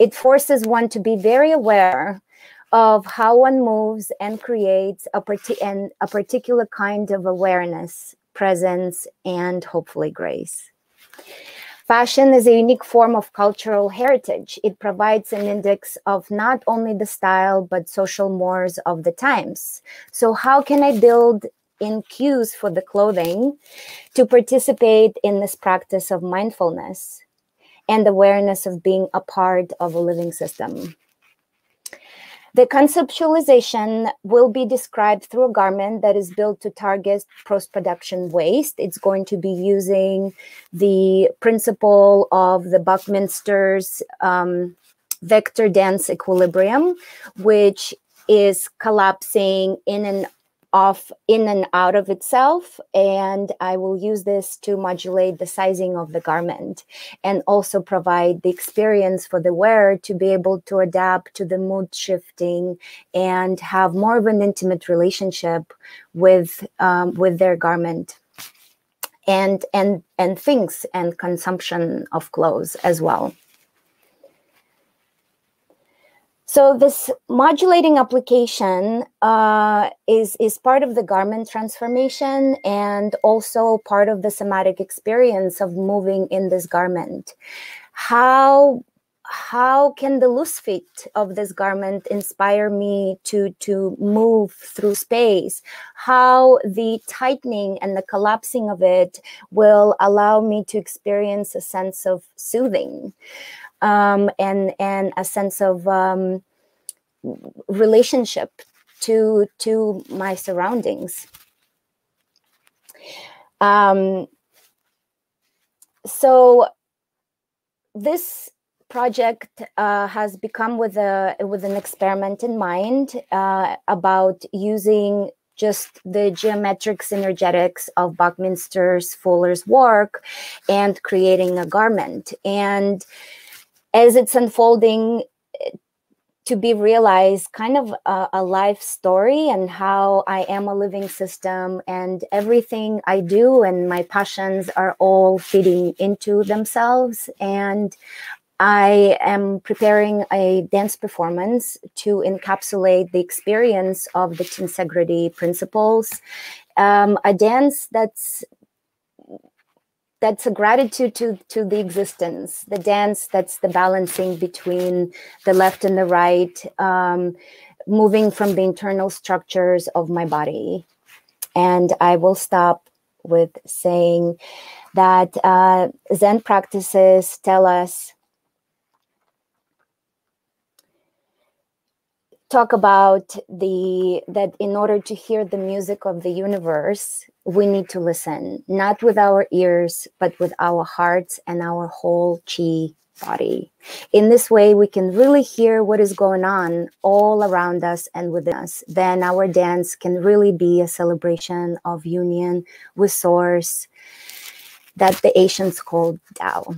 It forces one to be very aware of how one moves and creates a, and a particular kind of awareness, presence, and hopefully grace. Fashion is a unique form of cultural heritage. It provides an index of not only the style, but social mores of the times. So how can I build in cues for the clothing to participate in this practice of mindfulness and awareness of being a part of a living system? The conceptualization will be described through a garment that is built to target post-production waste. It's going to be using the principle of the Buckminster's um, vector dance equilibrium, which is collapsing in and off in and out of itself and i will use this to modulate the sizing of the garment and also provide the experience for the wearer to be able to adapt to the mood shifting and have more of an intimate relationship with um, with their garment and and and things and consumption of clothes as well so this modulating application uh, is, is part of the garment transformation and also part of the somatic experience of moving in this garment. How, how can the loose fit of this garment inspire me to, to move through space? How the tightening and the collapsing of it will allow me to experience a sense of soothing um, and and a sense of um, relationship to to my surroundings. Um, so this project uh, has become with a with an experiment in mind uh, about using just the geometric synergetics of Buckminster's Fuller's work and creating a garment. And as it's unfolding to be realized kind of a, a, life story and how I am a living system and everything I do and my passions are all fitting into themselves. And I am preparing a dance performance to encapsulate the experience of the tensegrity principles. Um, a dance that's that's a gratitude to to the existence the dance that's the balancing between the left and the right um, moving from the internal structures of my body and i will stop with saying that uh, zen practices tell us talk about the that in order to hear the music of the universe we need to listen not with our ears but with our hearts and our whole chi body in this way we can really hear what is going on all around us and within us then our dance can really be a celebration of union with source that the ancients called Tao.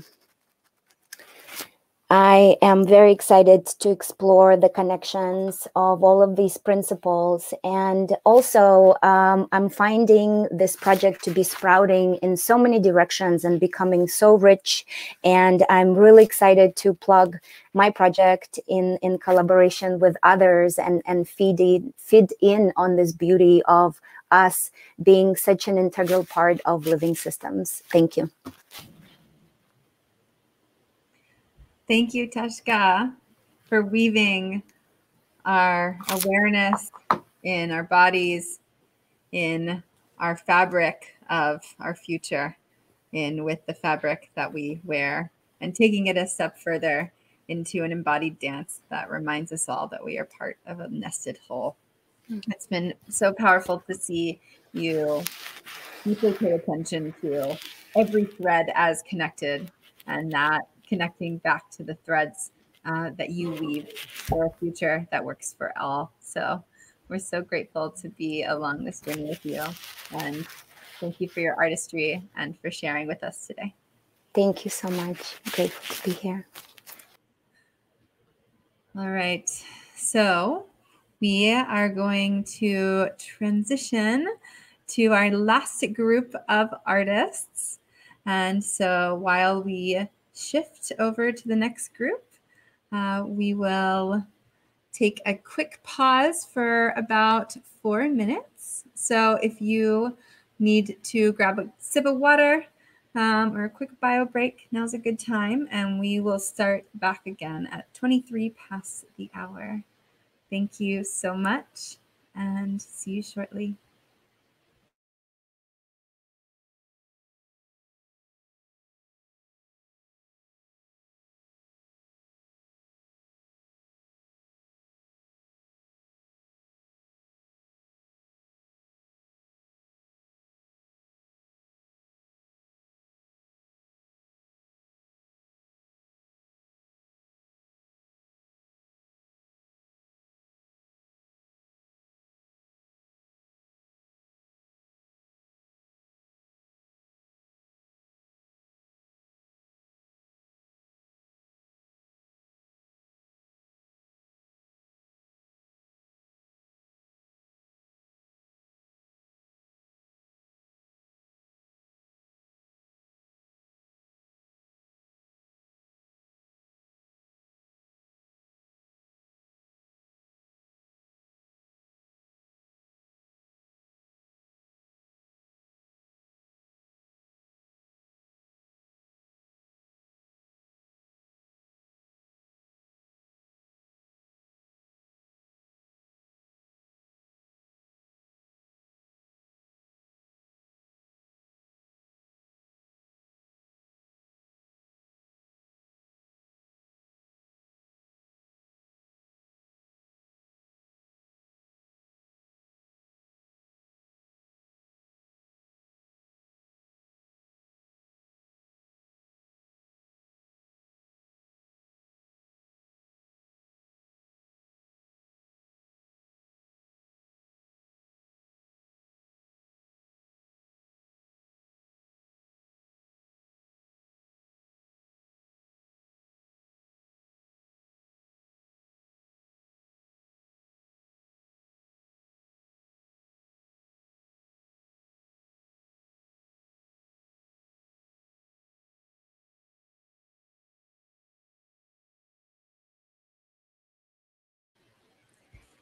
I am very excited to explore the connections of all of these principles. And also, um, I'm finding this project to be sprouting in so many directions and becoming so rich. And I'm really excited to plug my project in, in collaboration with others and, and feed, in, feed in on this beauty of us being such an integral part of living systems. Thank you. Thank you, Tashka, for weaving our awareness in our bodies, in our fabric of our future, in with the fabric that we wear, and taking it a step further into an embodied dance that reminds us all that we are part of a nested whole. Mm-hmm. It's been so powerful to see you deeply pay attention to every thread as connected and that connecting back to the threads uh, that you weave for a future that works for all. So we're so grateful to be along this journey with you. And thank you for your artistry and for sharing with us today. Thank you so much. grateful to be here. All right. So we are going to transition to our last group of artists. And so while we shift over to the next group, uh, we will take a quick pause for about four minutes. So if you need to grab a sip of water um, or a quick bio break, now's a good time. And we will start back again at 23 past the hour. Thank you so much and see you shortly.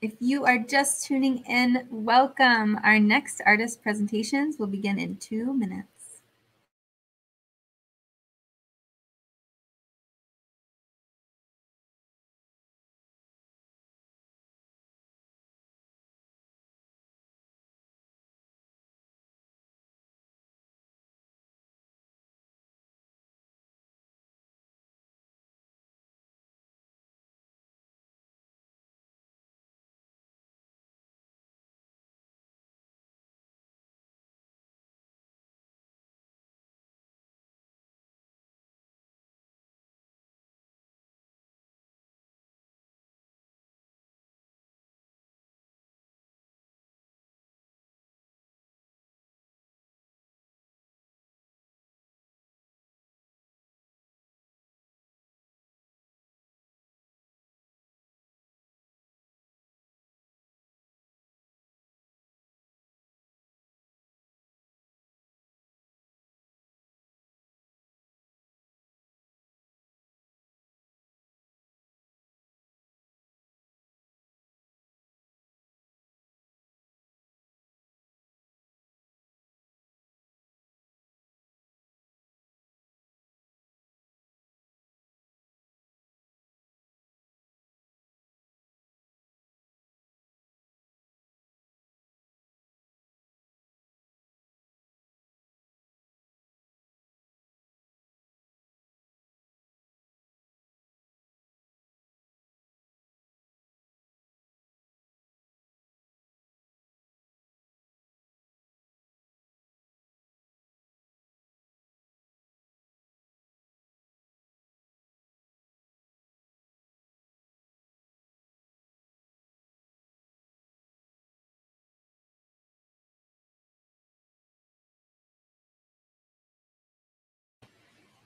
If you are just tuning in, welcome. Our next artist presentations will begin in two minutes.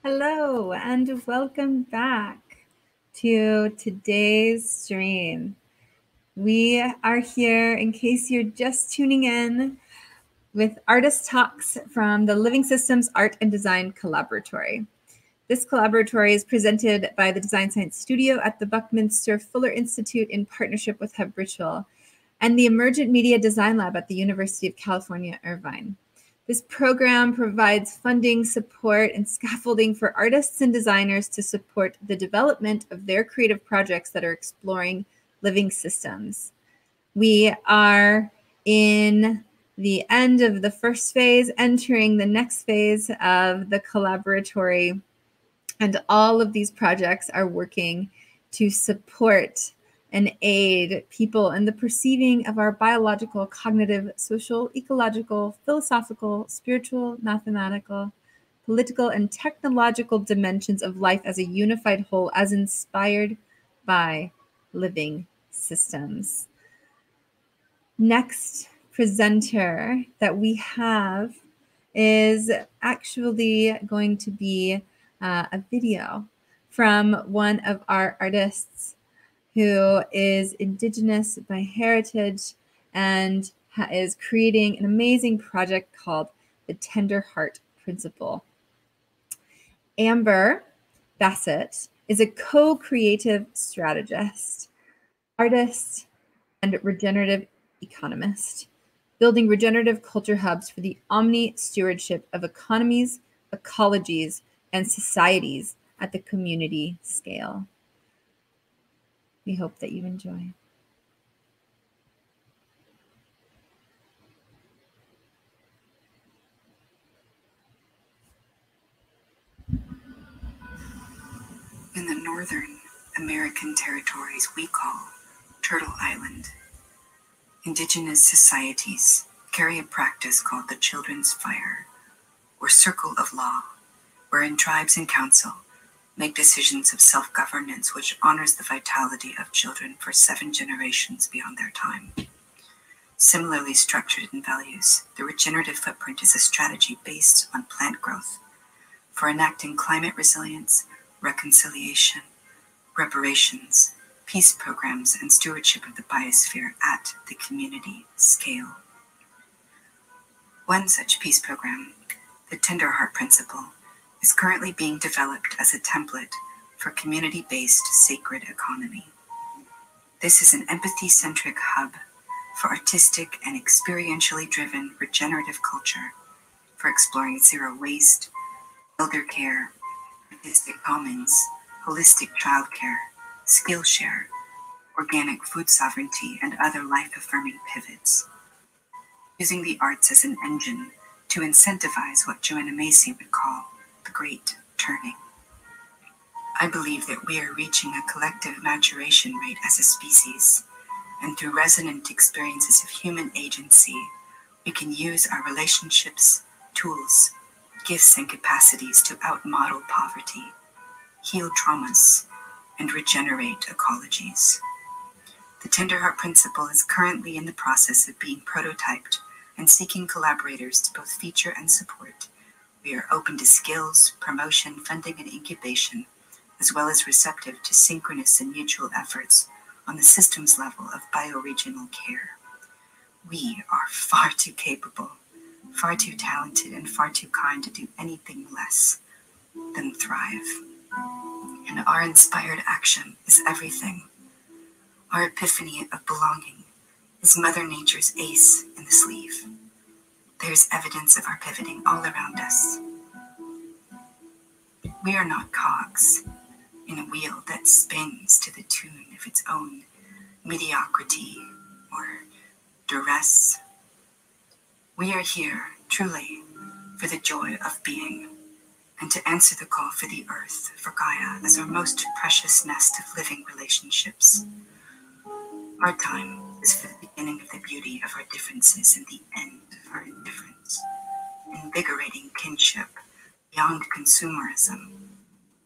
Hello and welcome back to today's stream. We are here in case you're just tuning in with artist talks from the Living Systems Art and Design Collaboratory. This collaboratory is presented by the Design Science Studio at the Buckminster Fuller Institute in partnership with habRitual and the Emergent Media Design Lab at the University of California, Irvine. This program provides funding, support, and scaffolding for artists and designers to support the development of their creative projects that are exploring living systems. We are in the end of the first phase, entering the next phase of the collaboratory. And all of these projects are working to support and aid people in the perceiving of our biological, cognitive, social, ecological, philosophical, spiritual, mathematical, political, and technological dimensions of life as a unified whole, as inspired by living systems. Next presenter that we have is actually going to be uh, a video from one of our artists who is Indigenous by heritage and is creating an amazing project called the Tender Heart Principle. Amber Bassett is a co creative strategist, artist, and regenerative economist, building regenerative culture hubs for the omni stewardship of economies, ecologies, and societies at the community scale. We hope that you enjoy. In the northern American territories we call Turtle Island, indigenous societies carry a practice called the Children's Fire, or Circle of Law, wherein tribes and council make decisions of self governance which honors the vitality of children for seven generations beyond their time. Similarly structured in values, the regenerative footprint is a strategy based on plant growth for enacting climate resilience, reconciliation, reparations, peace programs, and stewardship of the biosphere at the community scale. One such peace program, the Tender Heart Principle, is currently being developed as a template for community based sacred economy. This is an empathy centric hub for artistic and experientially driven regenerative culture, for exploring zero waste, elder care, artistic commons, holistic childcare, Skillshare, organic food sovereignty, and other life affirming pivots. Using the arts as an engine to incentivize what Joanna Macy would call the great turning. I believe that we are reaching a collective maturation rate as a species, and through resonant experiences of human agency, we can use our relationships, tools, gifts, and capacities to outmodel poverty, heal traumas, and regenerate ecologies. The Tenderheart Principle is currently in the process of being prototyped and seeking collaborators to both feature and support. We are open to skills, promotion, funding, and incubation as well as receptive to synchronous and mutual efforts on the systems level of bioregional care. We are far too capable, far too talented, and far too kind to do anything less than thrive. And our inspired action is everything. Our epiphany of belonging is Mother Nature's ace in the sleeve. There's evidence of our pivoting all around us. We are not cogs in a wheel that spins to the tune of its own mediocrity or duress. We are here, truly, for the joy of being and to answer the call for the earth, for Gaia, as our most precious nest of living relationships. Our time is the beginning of the beauty of our differences and the end of our indifference, invigorating kinship beyond consumerism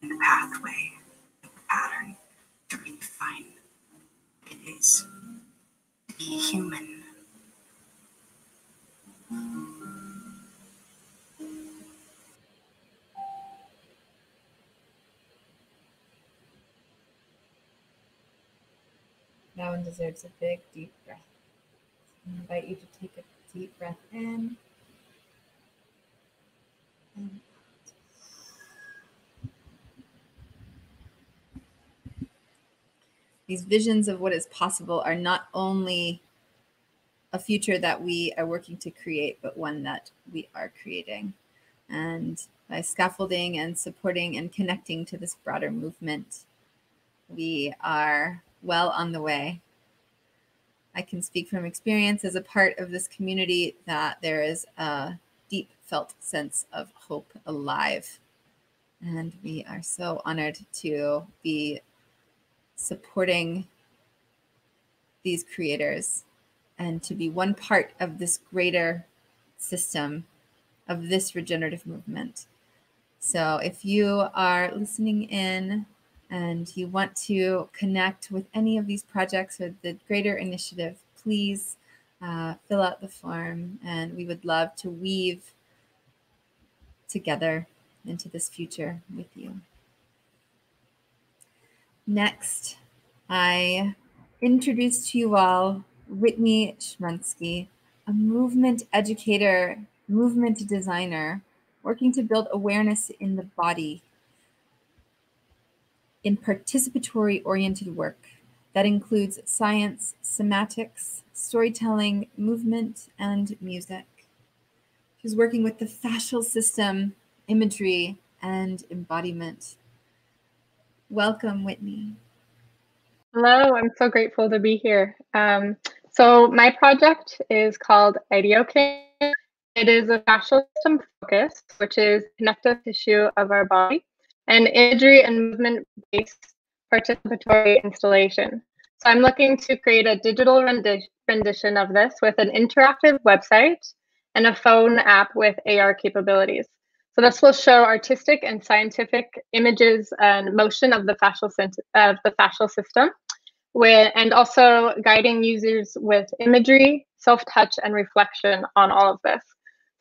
and the pathway the pattern to redefine it is to be human. That one deserves a big, deep breath. I invite you to take a deep breath in these visions of what is possible are not only a future that we are working to create, but one that we are creating. And by scaffolding and supporting and connecting to this broader movement, we are well on the way. I can speak from experience as a part of this community that there is a deep felt sense of hope alive. And we are so honored to be supporting these creators and to be one part of this greater system of this regenerative movement. So if you are listening in and you want to connect with any of these projects or the greater initiative, please uh, fill out the form and we would love to weave together into this future with you. Next, I introduce to you all Whitney Schmensky, a movement educator, movement designer, working to build awareness in the body in participatory oriented work that includes science, somatics, storytelling, movement, and music. She's working with the fascial system, imagery, and embodiment. Welcome, Whitney. Hello, I'm so grateful to be here. Um, so my project is called IdeoKing. It is a fascial system focus, which is connective tissue of our body, and imagery and movement-based participatory installation. So I'm looking to create a digital rendi rendition of this with an interactive website and a phone app with AR capabilities. So this will show artistic and scientific images and motion of the fascial of the fascial system, with, and also guiding users with imagery, self-touch, and reflection on all of this.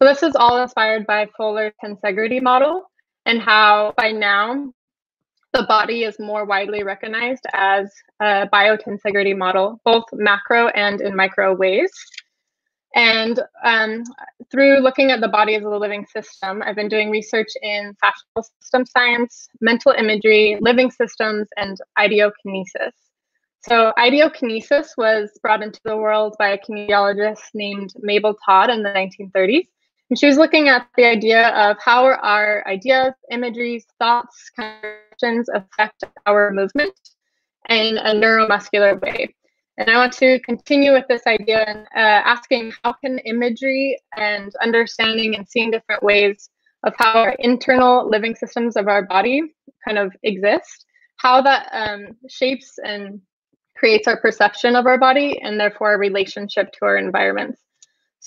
So this is all inspired by Fuller tensegrity model and how by now the body is more widely recognized as a biotensegrity model, both macro and in micro ways. And um, through looking at the body as a living system, I've been doing research in fascial system science, mental imagery, living systems, and ideokinesis. So ideokinesis was brought into the world by a kinesiologist named Mabel Todd in the 1930s. And she was looking at the idea of how our ideas, imageries, thoughts, connections affect our movement in a neuromuscular way. And I want to continue with this idea and uh, asking how can imagery and understanding and seeing different ways of how our internal living systems of our body kind of exist, how that um, shapes and creates our perception of our body and therefore our relationship to our environments.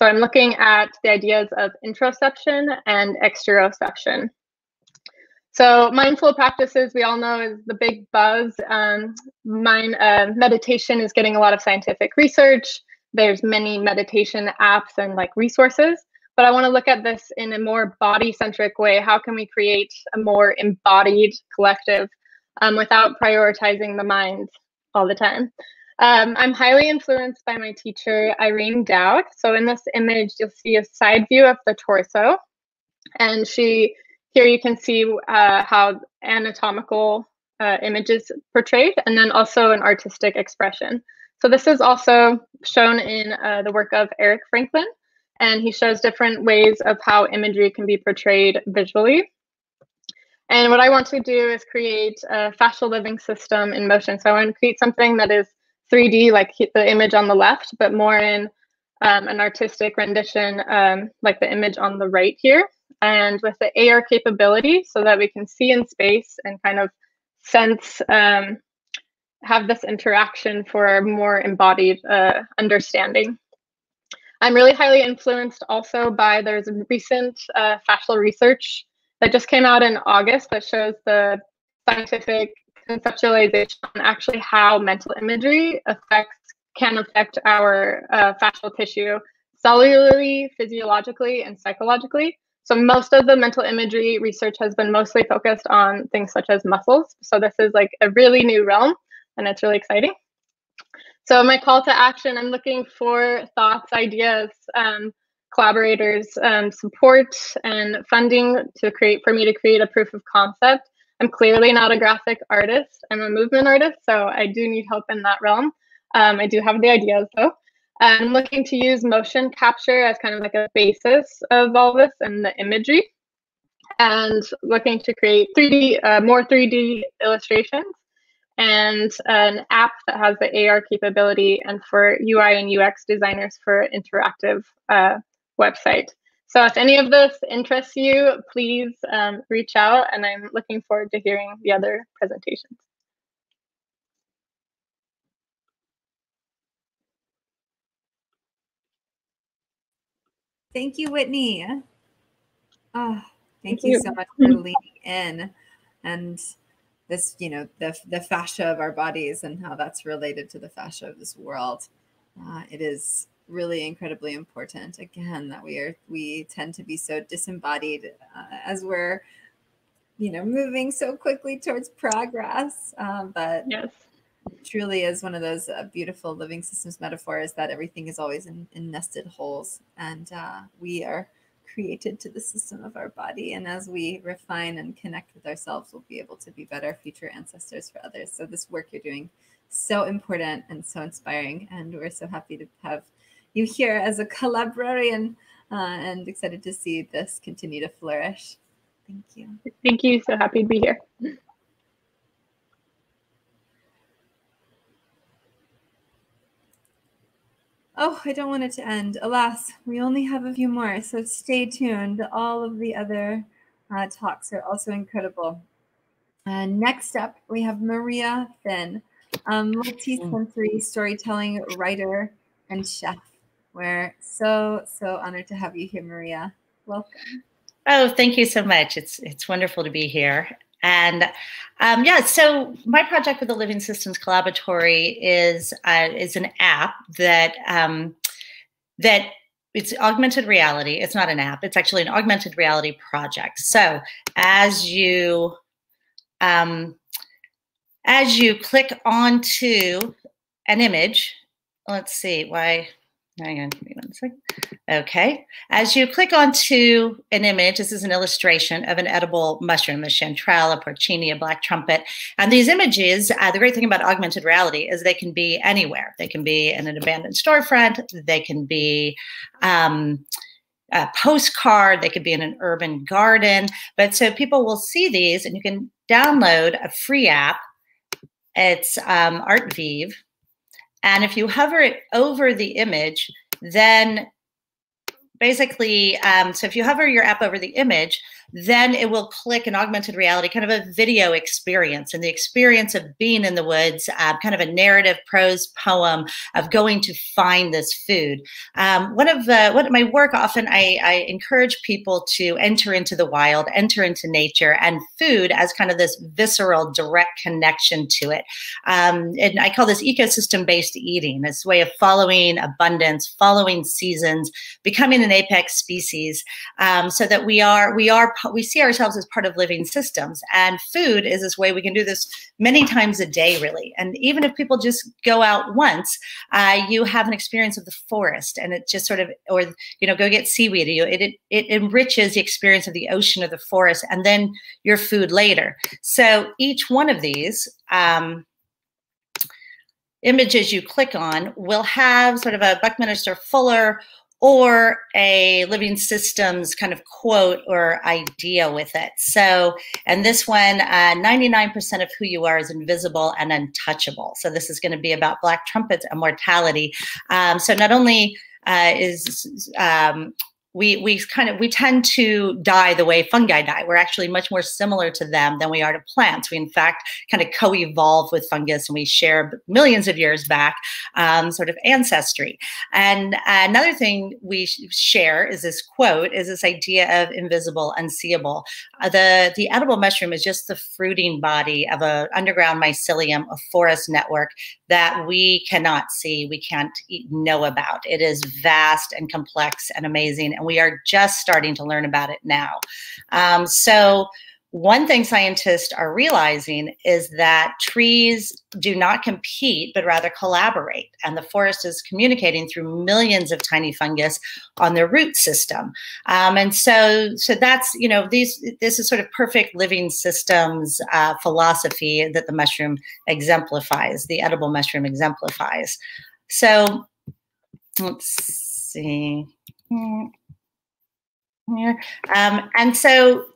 So I'm looking at the ideas of interoception and exteroception. So mindful practices, we all know, is the big buzz. Um, uh, meditation is getting a lot of scientific research. There's many meditation apps and like resources, but I want to look at this in a more body-centric way. How can we create a more embodied collective um, without prioritizing the mind all the time? Um, I'm highly influenced by my teacher, Irene Dowd. So in this image, you'll see a side view of the torso. And she, here you can see uh, how anatomical uh, images portrayed, and then also an artistic expression. So this is also shown in uh, the work of Eric Franklin, and he shows different ways of how imagery can be portrayed visually. And what I want to do is create a fascial living system in motion. So I want to create something that is 3D, like the image on the left, but more in um, an artistic rendition, um, like the image on the right here. And with the AR capability, so that we can see in space and kind of sense, um, have this interaction for a more embodied uh, understanding. I'm really highly influenced also by there's a recent uh, fascial research that just came out in August that shows the scientific conceptualization on actually how mental imagery affects can affect our uh, fascial tissue cellularly, physiologically, and psychologically. So most of the mental imagery research has been mostly focused on things such as muscles. So this is like a really new realm, and it's really exciting. So my call to action, I'm looking for thoughts, ideas, um, collaborators, um, support, and funding to create for me to create a proof of concept I'm clearly not a graphic artist. I'm a movement artist, so I do need help in that realm. Um, I do have the ideas though. I'm looking to use motion capture as kind of like a basis of all this and the imagery, and looking to create 3D, uh, more 3D illustrations, and an app that has the AR capability, and for UI and UX designers for interactive uh, website. So if any of this interests you, please um, reach out and I'm looking forward to hearing the other presentations. Thank you, Whitney. Oh, thank, Thank you. you. so much for leaning in and this, you know, the, the fascia of our bodies and how that's related to the fascia of this world. Uh, it is really incredibly important again that we are we tend to be so disembodied uh, as we're you know moving so quickly towards progress um, but yes. truly is one of those uh, beautiful living systems metaphors that everything is always in, in nested wholes. And uh, we are created to the system of our body. And as we refine and connect with ourselves we'll be able to be better future ancestors for others. So this work you're doing so important and so inspiring. And we're so happy to have you here as a collaborator uh, and excited to see this continue to flourish. Thank you. Thank you. So happy to be here. Oh, I don't want it to end. Alas, we only have a few more, so stay tuned. All of the other uh, talks are also incredible. Uh, next up, we have Maria Finn, um, multi-sensory storytelling writer and chef. We're so, so honored to have you here, Maria. Welcome. Oh, thank you so much. It's it's wonderful to be here. And um, yeah, so my project with the Living Systems Collaboratory is uh, is an app that um, that it's augmented reality. It's not an app. It's actually an augmented reality project. So as you um, as you click onto an image, let's see why Hang on, give me one Okay. As you click onto an image, this is an illustration of an edible mushroom, a chanterelle, a porcini, a black trumpet. And these images, uh, the great thing about augmented reality is they can be anywhere. They can be in an abandoned storefront. They can be um, a postcard. They could be in an urban garden. But so people will see these and you can download a free app. It's um, Artivive. And if you hover it over the image, then basically, um, so if you hover your app over the image, then it will click an augmented reality, kind of a video experience, and the experience of being in the woods, uh, kind of a narrative prose poem of going to find this food. Um, one of the what my work often I, I encourage people to enter into the wild, enter into nature, and food as kind of this visceral, direct connection to it. Um, and I call this ecosystem-based eating. This way of following abundance, following seasons, becoming an apex species, um, so that we are we are we see ourselves as part of living systems and food is this way we can do this many times a day really. And even if people just go out once uh, you have an experience of the forest and it just sort of or you know go get seaweed it, it, it enriches the experience of the ocean or the forest and then your food later. So each one of these um, images you click on will have sort of a Buckminster Fuller or a living systems kind of quote or idea with it. So, and this one, 99% uh, of who you are is invisible and untouchable. So this is going to be about Black Trumpet's immortality. Um, so not only uh, is um, we we kind of we tend to die the way fungi die. We're actually much more similar to them than we are to plants. We in fact kind of co-evolve with fungus, and we share millions of years back um, sort of ancestry. And another thing we share is this quote: is this idea of invisible, unseeable. Uh, the the edible mushroom is just the fruiting body of a underground mycelium, a forest network that we cannot see, we can't know about. It is vast and complex and amazing and we are just starting to learn about it now. Um, so one thing scientists are realizing is that trees do not compete, but rather collaborate. And the forest is communicating through millions of tiny fungus on their root system. Um, and so, so that's, you know, these, this is sort of perfect living systems uh, philosophy that the mushroom exemplifies, the edible mushroom exemplifies. So let's see Um, and so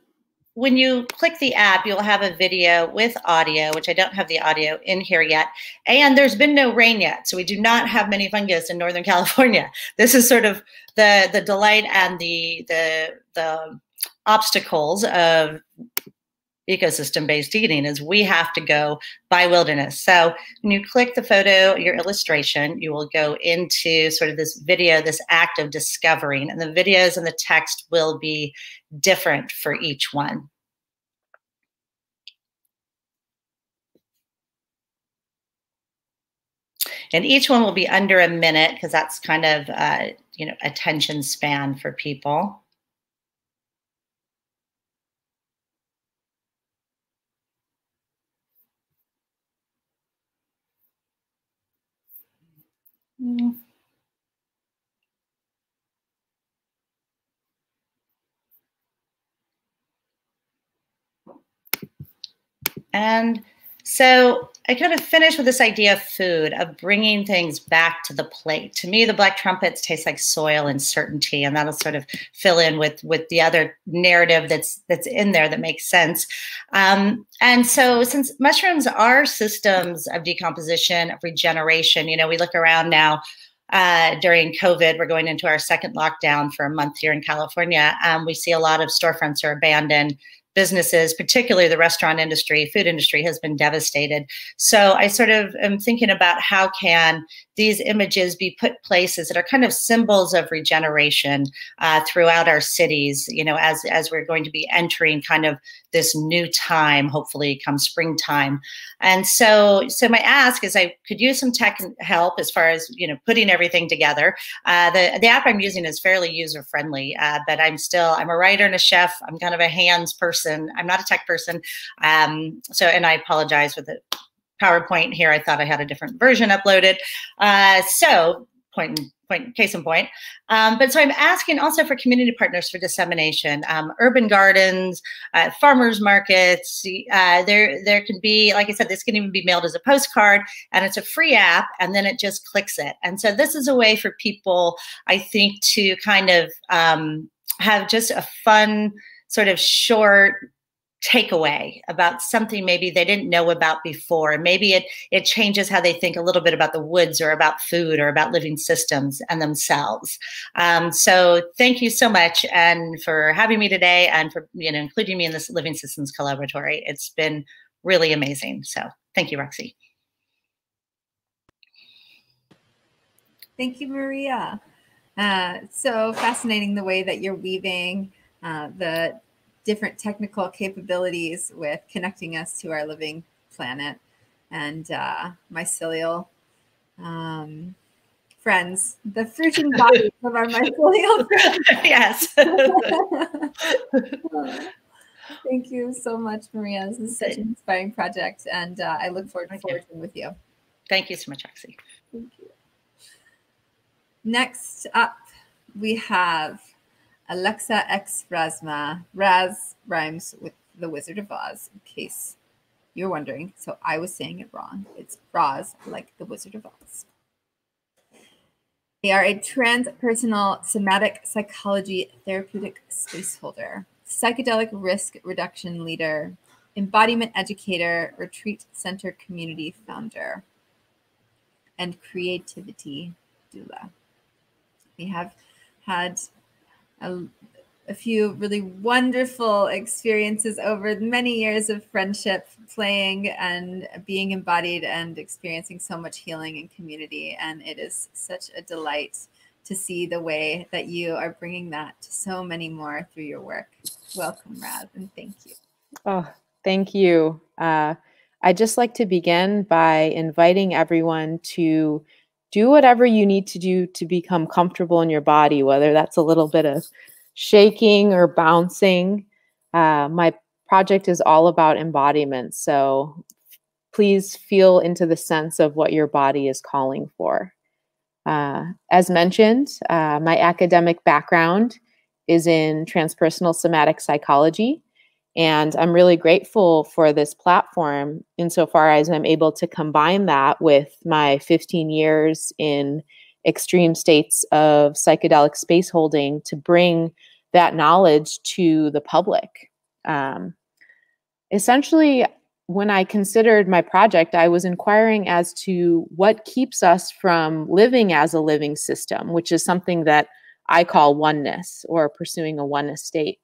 when you click the app, you'll have a video with audio, which I don't have the audio in here yet. And there's been no rain yet, so we do not have many fungus in Northern California. This is sort of the the delight and the the the obstacles of ecosystem based eating is we have to go by wilderness. So when you click the photo, your illustration, you will go into sort of this video, this act of discovering, and the videos and the text will be different for each one. And each one will be under a minute because that's kind of, uh, you know, attention span for people. And so I kind of finish with this idea of food, of bringing things back to the plate. To me, the black trumpets taste like soil and certainty, and that'll sort of fill in with with the other narrative that's that's in there that makes sense. Um, and so, since mushrooms are systems of decomposition, of regeneration, you know, we look around now. Uh, during COVID, we're going into our second lockdown for a month here in California. Um, we see a lot of storefronts are abandoned businesses, particularly the restaurant industry, food industry has been devastated. So I sort of am thinking about how can these images be put places that are kind of symbols of regeneration uh, throughout our cities, you know, as, as we're going to be entering kind of this new time, hopefully come springtime. And so, so my ask is I could use some tech help as far as, you know, putting everything together. Uh, the, the app I'm using is fairly user friendly, uh, but I'm still, I'm a writer and a chef. I'm kind of a hands person. I'm not a tech person. Um, so, and I apologize with the PowerPoint here. I thought I had a different version uploaded. Uh, so point point case in point. Um, but so I'm asking also for community partners for dissemination, um, urban gardens, uh, farmers markets. Uh, there there can be, like I said, this can even be mailed as a postcard, and it's a free app, and then it just clicks it. And so this is a way for people, I think, to kind of um, have just a fun sort of short takeaway about something maybe they didn't know about before. And maybe it it changes how they think a little bit about the woods or about food or about living systems and themselves. Um, so thank you so much and for having me today and for you know including me in this living systems collaboratory. It's been really amazing. So thank you roxy. Thank you maria. Uh, so fascinating the way that you're weaving uh, the different technical capabilities with connecting us to our living planet and uh, mycelial um, friends, the fruiting bodies of our mycelial friends. yes. Thank you so much, Maria. This is such an inspiring project, and uh, I look forward to working with you. Thank you so much, Roxy. Thank you. Next up, we have Alexa X Razma. Raz rhymes with the Wizard of Oz, in case you're wondering. So I was saying it wrong. It's Roz, like the Wizard of Oz. They are a transpersonal somatic psychology therapeutic spaceholder, psychedelic risk reduction leader, embodiment educator, retreat center community founder, and creativity doula. We have had a, a few really wonderful experiences over many years of friendship, playing and being embodied and experiencing so much healing and community. And it is such a delight to see the way that you are bringing that to so many more through your work. Welcome, Raz, and thank you. Oh, thank you. Uh, I'd just like to begin by inviting everyone to do whatever you need to do to become comfortable in your body, whether that's a little bit of shaking or bouncing. Uh, my project is all about embodiment. So please feel into the sense of what your body is calling for. Uh, as mentioned, uh, my academic background is in transpersonal somatic psychology. And I'm really grateful for this platform insofar as I'm able to combine that with my 15 years in extreme states of psychedelic space holding to bring that knowledge to the public. Um, essentially, when I considered my project, I was inquiring as to what keeps us from living as a living system, which is something that I call oneness or pursuing a oneness state.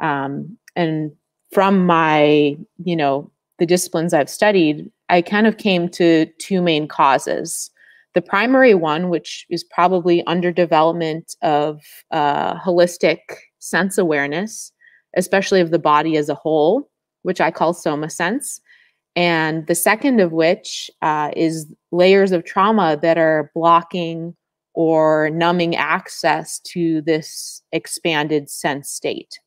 Um, and from my, you know, the disciplines I've studied, I kind of came to two main causes. The primary one, which is probably underdevelopment of uh, holistic sense awareness, especially of the body as a whole, which I call soma sense. And the second of which uh, is layers of trauma that are blocking or numbing access to this expanded sense state.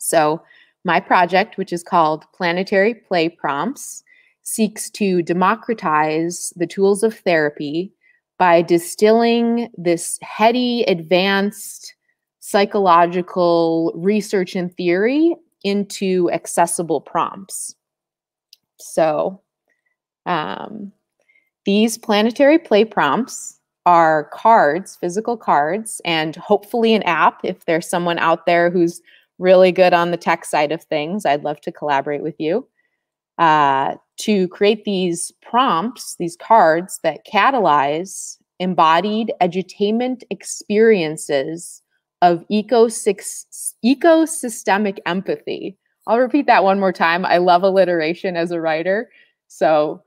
So, my project, which is called Planetary Play Prompts, seeks to democratize the tools of therapy by distilling this heady, advanced psychological research and theory into accessible prompts. So, um, these planetary play prompts are cards, physical cards, and hopefully an app if there's someone out there who's really good on the tech side of things, I'd love to collaborate with you. Uh, to create these prompts, these cards that catalyze embodied edutainment experiences of ecosystemic empathy. I'll repeat that one more time. I love alliteration as a writer. So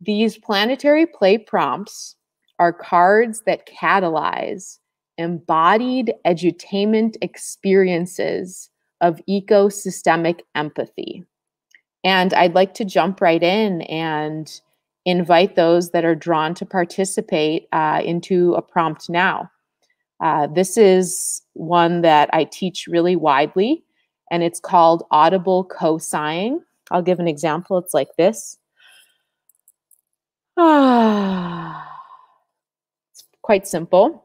these planetary play prompts are cards that catalyze embodied edutainment experiences of ecosystemic empathy. And I'd like to jump right in and invite those that are drawn to participate uh, into a prompt now. Uh, this is one that I teach really widely, and it's called audible co-sighing. I'll give an example. It's like this. Ah. it's quite simple.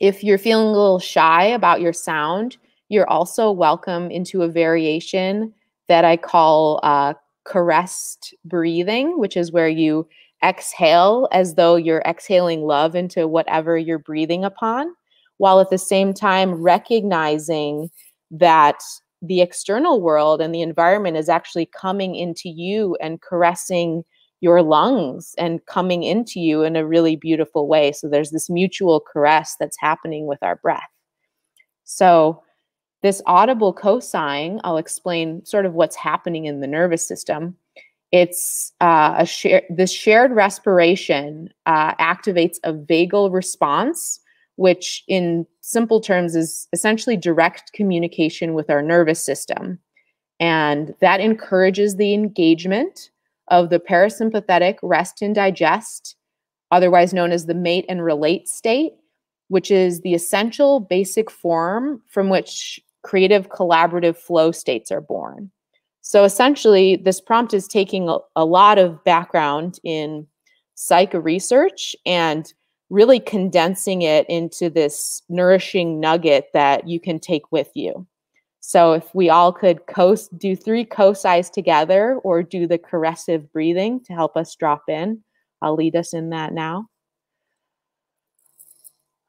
If you're feeling a little shy about your sound, you're also welcome into a variation that I call uh, caressed breathing, which is where you exhale as though you're exhaling love into whatever you're breathing upon, while at the same time recognizing that the external world and the environment is actually coming into you and caressing your lungs and coming into you in a really beautiful way. So there's this mutual caress that's happening with our breath. So, this audible co-sighing, I'll explain sort of what's happening in the nervous system. It's uh, a share, this shared respiration uh, activates a vagal response, which in simple terms is essentially direct communication with our nervous system. And that encourages the engagement of the parasympathetic rest and digest, otherwise known as the mate and relate state, which is the essential basic form from which creative collaborative flow states are born. So essentially, this prompt is taking a, a lot of background in psych research and really condensing it into this nourishing nugget that you can take with you. So if we all could co- do three co-sighs together or do the caressive breathing to help us drop in, I'll lead us in that now.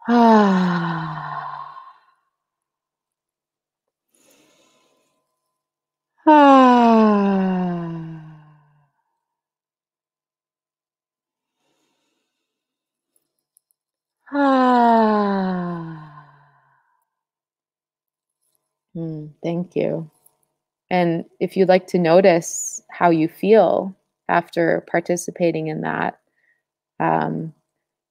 Ah. Thank you. And if you'd like to notice how you feel after participating in that, um,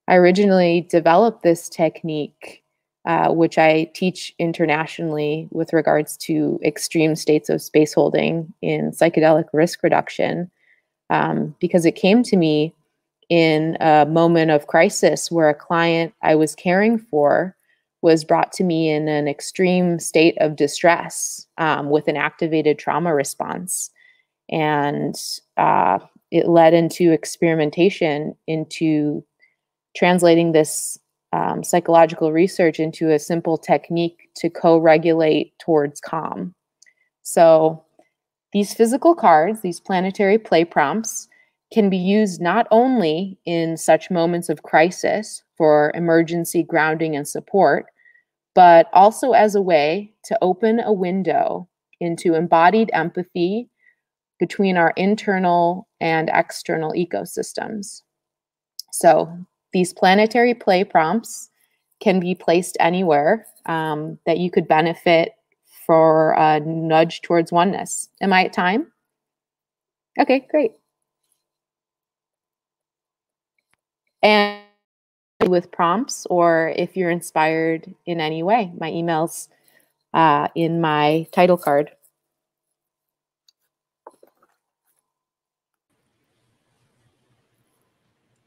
I originally developed this technique, uh, which I teach internationally with regards to extreme states of space holding in psychedelic risk reduction, um, because it came to me in a moment of crisis where a client I was caring for was brought to me in an extreme state of distress um, with an activated trauma response. And uh, it led into experimentation into translating this um, psychological research into a simple technique to co regulate towards calm. So, these physical cards, these planetary play prompts, can be used not only in such moments of crisis for emergency grounding and support, but also as a way to open a window into embodied empathy between our internal and external ecosystems. So, these planetary play prompts can be placed anywhere um, that you could benefit for a nudge towards oneness. Am I at time? Okay, great. And with prompts or if you're inspired in any way, my email's uh, in my title card.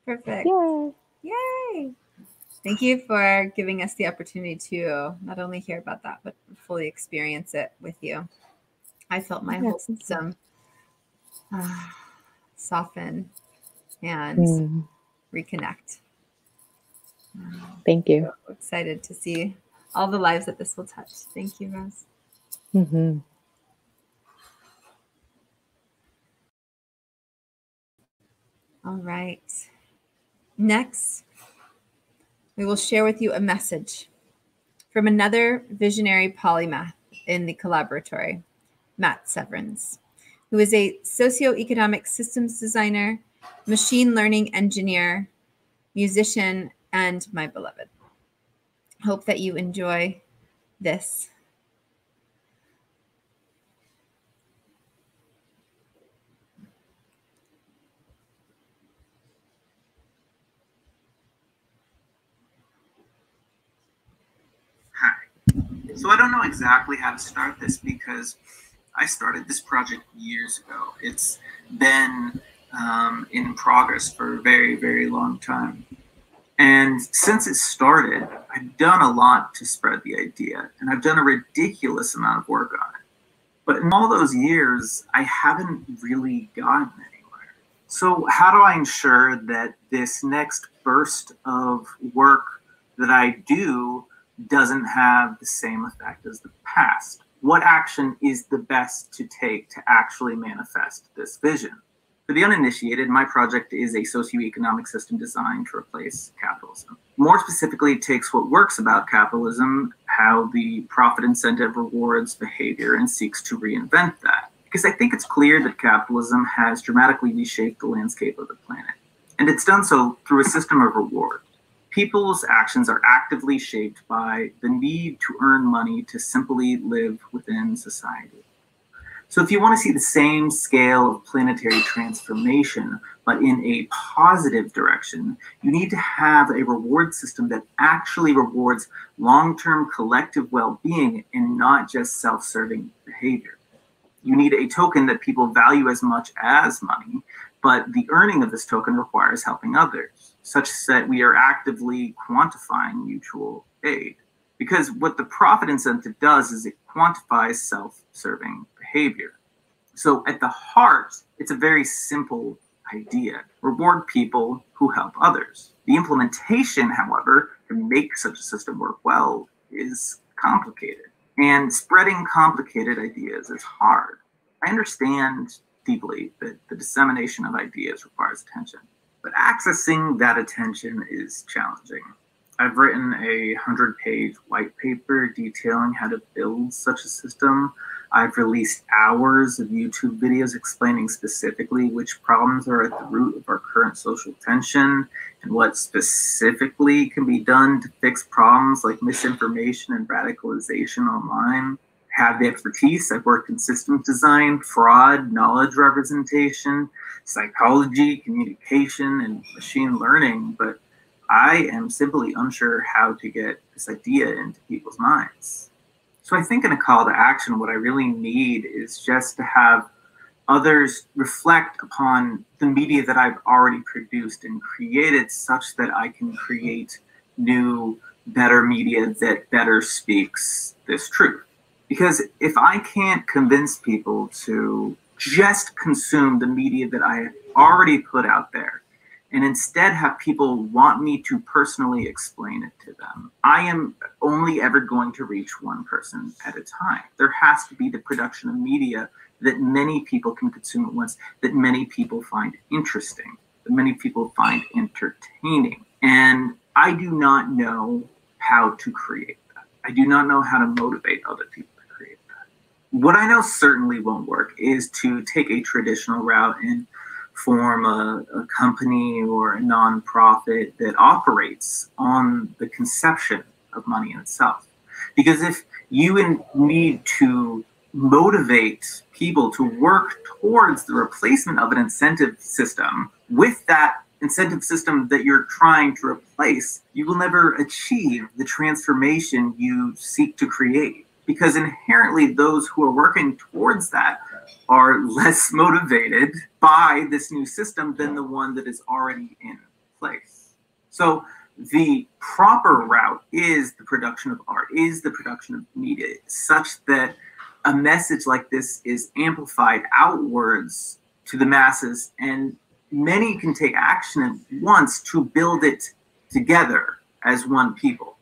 Perfect. Yay. Yay. Thank you for giving us the opportunity to not only hear about that, but fully experience it with you. I felt my whole system uh, soften and mm. reconnect. Thank you. So excited to see all the lives that this will touch. Thank you, Rose. Mm-hmm. All right. Next, we will share with you a message from another visionary polymath in the collaboratory, Matt Severance, who is a socioeconomic systems designer, machine learning engineer, musician, and my beloved. Hope that you enjoy this. Hi. So I don't know exactly how to start this because I started this project years ago. It's been um, in progress for a very, very long time. And since it started, I've done a lot to spread the idea, and I've done a ridiculous amount of work on it. But in all those years, I haven't really gotten anywhere. So, how do I ensure that this next burst of work that I do doesn't have the same effect as the past? What action is the best to take to actually manifest this vision? For the uninitiated, my project is a socioeconomic system designed to replace capitalism. More specifically, it takes what works about capitalism, how the profit incentive rewards behavior, and seeks to reinvent that. Because I think it's clear that capitalism has dramatically reshaped the landscape of the planet. And it's done so through a system of reward. People's actions are actively shaped by the need to earn money to simply live within society. So, if you want to see the same scale of planetary transformation, but in a positive direction, you need to have a reward system that actually rewards long term collective well being and not just self serving behavior. You need a token that people value as much as money, but the earning of this token requires helping others, such that we are actively quantifying mutual aid. Because what the profit incentive does is it quantifies self serving behavior. So at the heart, it's a very simple idea reward people who help others. The implementation, however, to make such a system work well is complicated. And spreading complicated ideas is hard. I understand deeply that the dissemination of ideas requires attention, but accessing that attention is challenging. I've written a 100 page white paper detailing how to build such a system. I've released hours of YouTube videos explaining specifically which problems are at the root of our current social tension and what specifically can be done to fix problems like misinformation and radicalization online. I have the expertise. I've worked in systems design, fraud, knowledge representation, psychology, communication, and machine learning, but I am simply unsure how to get this idea into people's minds. So I think in a call to action, what I really need is just to have others reflect upon the media that I've already produced and created such that I can create new, better media that better speaks this truth. Because if I can't convince people to just consume the media that I have already put out there, and instead have people want me to personally explain it to them. I am only ever going to reach one person at a time. There has to be the production of media that many people can consume at once, that many people find interesting, that many people find entertaining. And I do not know how to create that. I do not know how to motivate other people to create that. What I know certainly won't work is to take a traditional route and form a, a company or a nonprofit that operates on the conception of money in itself. Because if you need to motivate people to work towards the replacement of an incentive system with that incentive system that you're trying to replace, you will never achieve the transformation you seek to create. Because inherently, those who are working towards that are less motivated by this new system than the one that is already in place. So the proper route is the production of art, is the production of media, such that a message like this is amplified outwards to the masses, and many can take action at once to build it together as one people.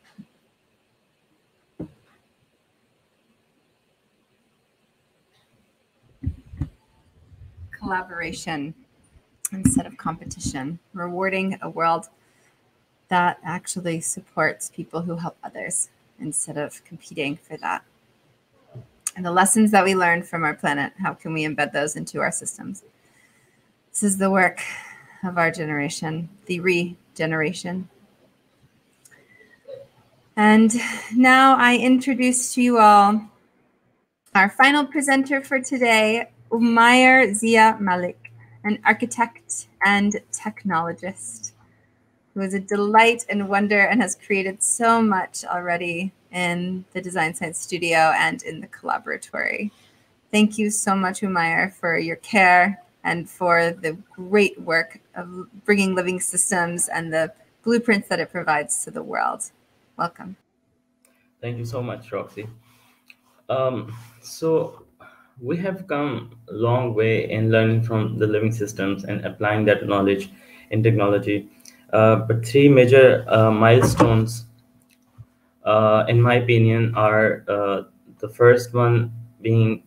Collaboration instead of competition, rewarding a world that actually supports people who help others instead of competing for that. And the lessons that we learn from our planet, how can we embed those into our systems? This is the work of our generation, the regeneration. And now I introduce to you all our final presenter for today, Umair Zia Malik, an architect and technologist who is a delight and wonder and has created so much already in the Design Science Studio and in the collaboratory. Thank you so much, Umair, for your care and for the great work of bringing living systems and the blueprints that it provides to the world. Welcome. Thank you so much, Roxy. Um, so we have come a long way in learning from the living systems and applying that knowledge in technology. Uh, but three major uh, milestones uh, in my opinion, are uh, the first one being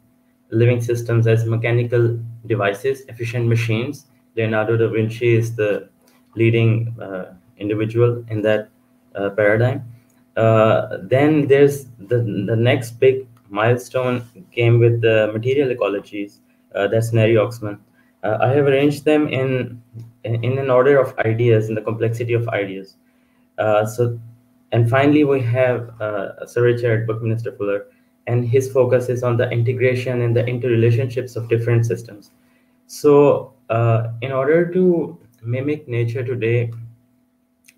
living systems as mechanical devices, efficient machines. Leonardo da Vinci is the leading uh, individual in that uh, paradigm. Then there's the, the next big milestone came with the material ecologies. Uh, that's Neri Oxman. Uh, I have arranged them in in an order of ideas, in the complexity of ideas. Uh, so, and finally we have Sir Richard Buckminster Fuller, and his focus is on the integration and the interrelationships of different systems. So, in order to mimic nature today,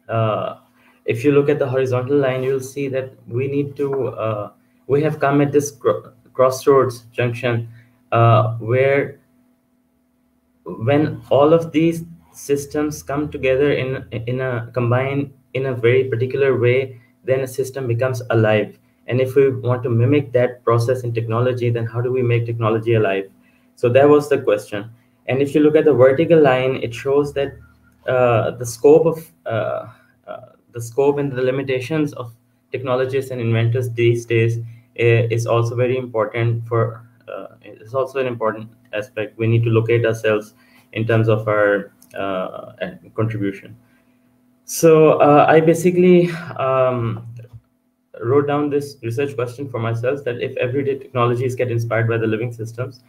uh, if you look at the horizontal line, you'll see that we need to, uh, we have come at this crossroads junction uh, where when all of these systems come together in, in a combine in a very particular way, then a system becomes alive. And if we want to mimic that process in technology, then how do we make technology alive? So that was the question. And if you look at the vertical line, it shows that uh, the scope of uh, uh, the scope and the limitations of technologists and inventors these days is also very important for it's also an important aspect we need to locate ourselves in terms of our contribution so i basically um, wrote down this research question for myself that if everyday technologies get inspired by the living systems,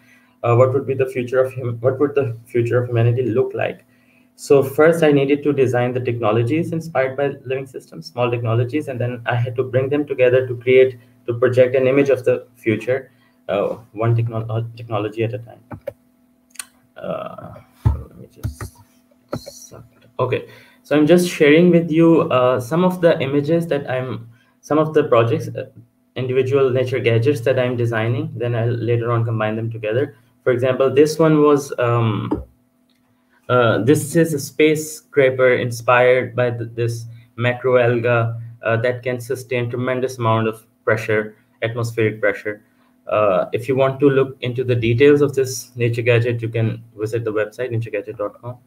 uh, what would be the future of him? What would the future of humanity look like? So first I needed to design the technologies inspired by living systems, small technologies, and then I had to bring them together to create, to project an image of the future, uh, one techno technology at a time. Uh, let me just, okay. So I'm just sharing with you uh, some of the images that I'm, some of the projects, uh, individual nature gadgets that I'm designing, then I'll later on combine them together. For example, this one was, um, uh, this is a space scraper inspired by the, this macroalga uh, that can sustain tremendous amount of pressure, atmospheric pressure. Uh, if you want to look into the details of this nature gadget, you can visit the website, naturegadget.com.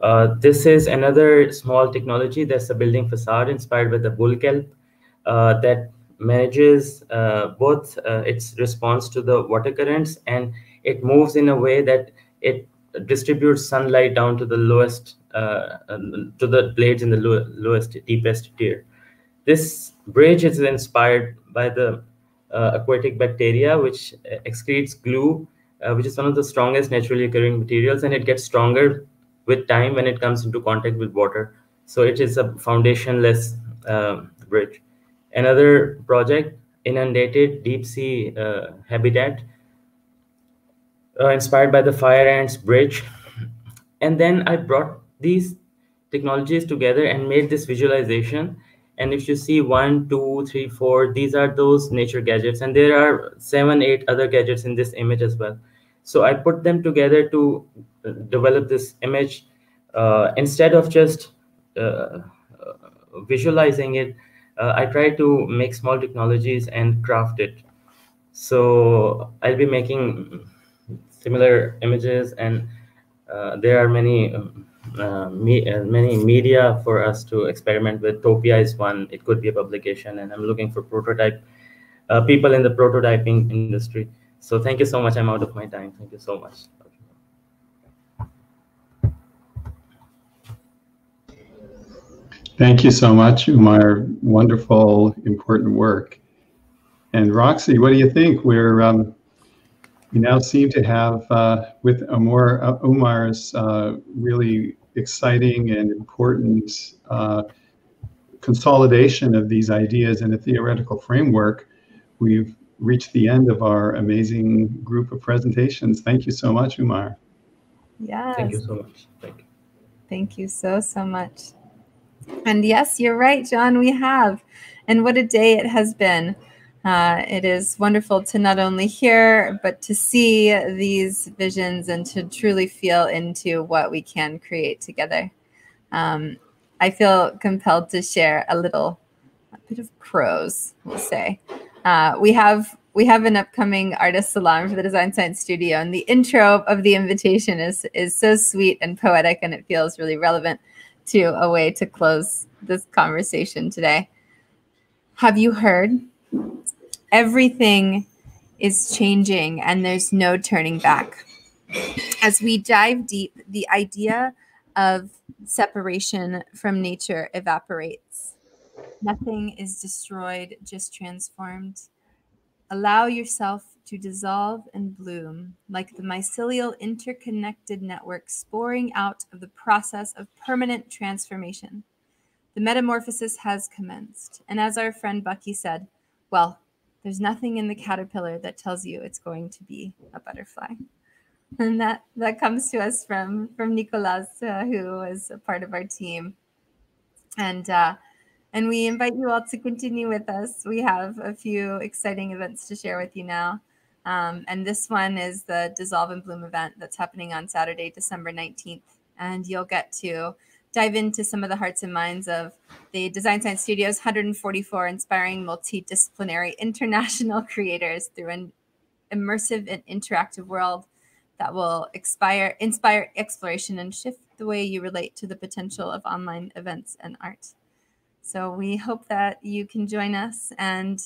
Uh, this is another small technology that's a building facade inspired by the bull kelp uh, that manages uh, both its response to the water currents and it moves in a way that it distributes sunlight down to the lowest uh, to the blades in the low, lowest deepest tier this bridge is inspired by the uh, aquatic bacteria which excretes glue uh, which is one of the strongest naturally occurring materials and it gets stronger with time when it comes into contact with water. So it is a foundationless um, bridge. Another project inundated deep sea uh, habitat uh, inspired by the fire ants bridge. And then i brought these technologies together and made this visualization and if you see one two three four these are those nature gadgets. And there are seven eight other gadgets in this image as well. So i put them together to uh, develop this image uh, instead of just uh, visualizing it uh, i try to make small technologies and craft it. So i'll be making similar images and uh, there are many um, uh, me, uh, many media for us to experiment with. Topia is one. It could be a publication, and I'm looking for prototype uh, people in the prototyping industry. So thank you so much. I'm out of my time. Thank you so much. Thank you so much, Umar. Wonderful, important work. And Roxy, what do you think? We're um, we now seem to have, uh, with Umar, uh, Umar's uh, really exciting and important uh, consolidation of these ideas in a theoretical framework, we've reached the end of our amazing group of presentations. Thank you so much, Umar. Yes. Thank you so much. Thank you. Thank you so, so much. And yes, you're right, John, we have. And what a day it has been. Uh, it is wonderful to not only hear, but to see these visions and to truly feel into what we can create together. Um, I feel compelled to share a little a bit of prose, we'll say. Uh, we have we have an upcoming artist salon for the Design Science Studio, and the intro of the invitation is is so sweet and poetic, and it feels really relevant to a way to close this conversation today. have you heard? Everything is changing and there's no turning back. As we dive deep, the idea of separation from nature evaporates. Nothing is destroyed, just transformed. Allow yourself to dissolve and bloom like the mycelial interconnected network sporing out of the process of permanent transformation. The metamorphosis has commenced. And as our friend Bucky said, well, there's nothing in the caterpillar that tells you it's going to be a butterfly. And that, that comes to us from, from Nicolas, uh, a part of our team. And, uh, and we invite you all to continue with us. We have a few exciting events to share with you now. Um, and this one is the Dissolve and Bloom event that's happening on Saturday, December 19th. And you'll get to dive into some of the hearts and minds of the Design Science Studios 144 inspiring multidisciplinary international creators through an immersive and interactive world that will inspire, inspire exploration and shift the way you relate to the potential of online events and art. So we hope that you can join us and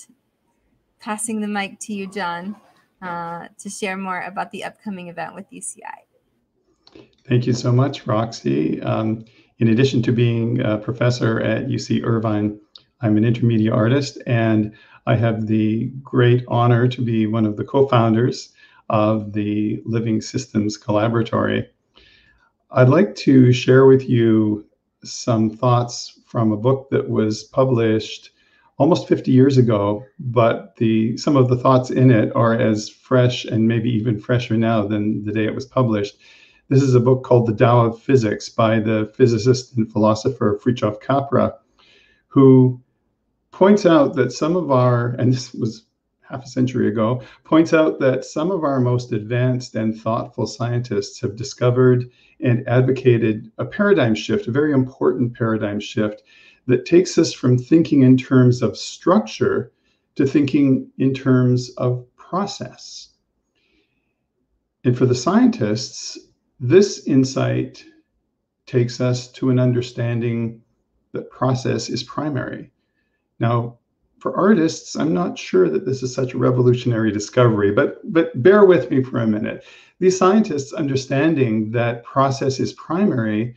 passing the mic to you, John, uh, to share more about the upcoming event with UCI. Thank you so much, Roxy. Um, in addition to being a professor at UC Irvine, I'm an intermedia artist, and I have the great honor to be one of the co-founders of the Living Systems Collaboratory. I'd like to share with you some thoughts from a book that was published almost 50 years ago, but the some of the thoughts in it are as fresh and maybe even fresher now than the day it was published. This is a book called The Tao of Physics by the physicist and philosopher Fritjof Capra, who points out that some of our, and this was half a century ago, points out that some of our most advanced and thoughtful scientists have discovered and advocated a paradigm shift, a very important paradigm shift that takes us from thinking in terms of structure to thinking in terms of process. And for the scientists, this insight takes us to an understanding that process is primary. Now, for artists, I'm not sure that this is such a revolutionary discovery, but, but bear with me for a minute. These scientists understanding that process is primary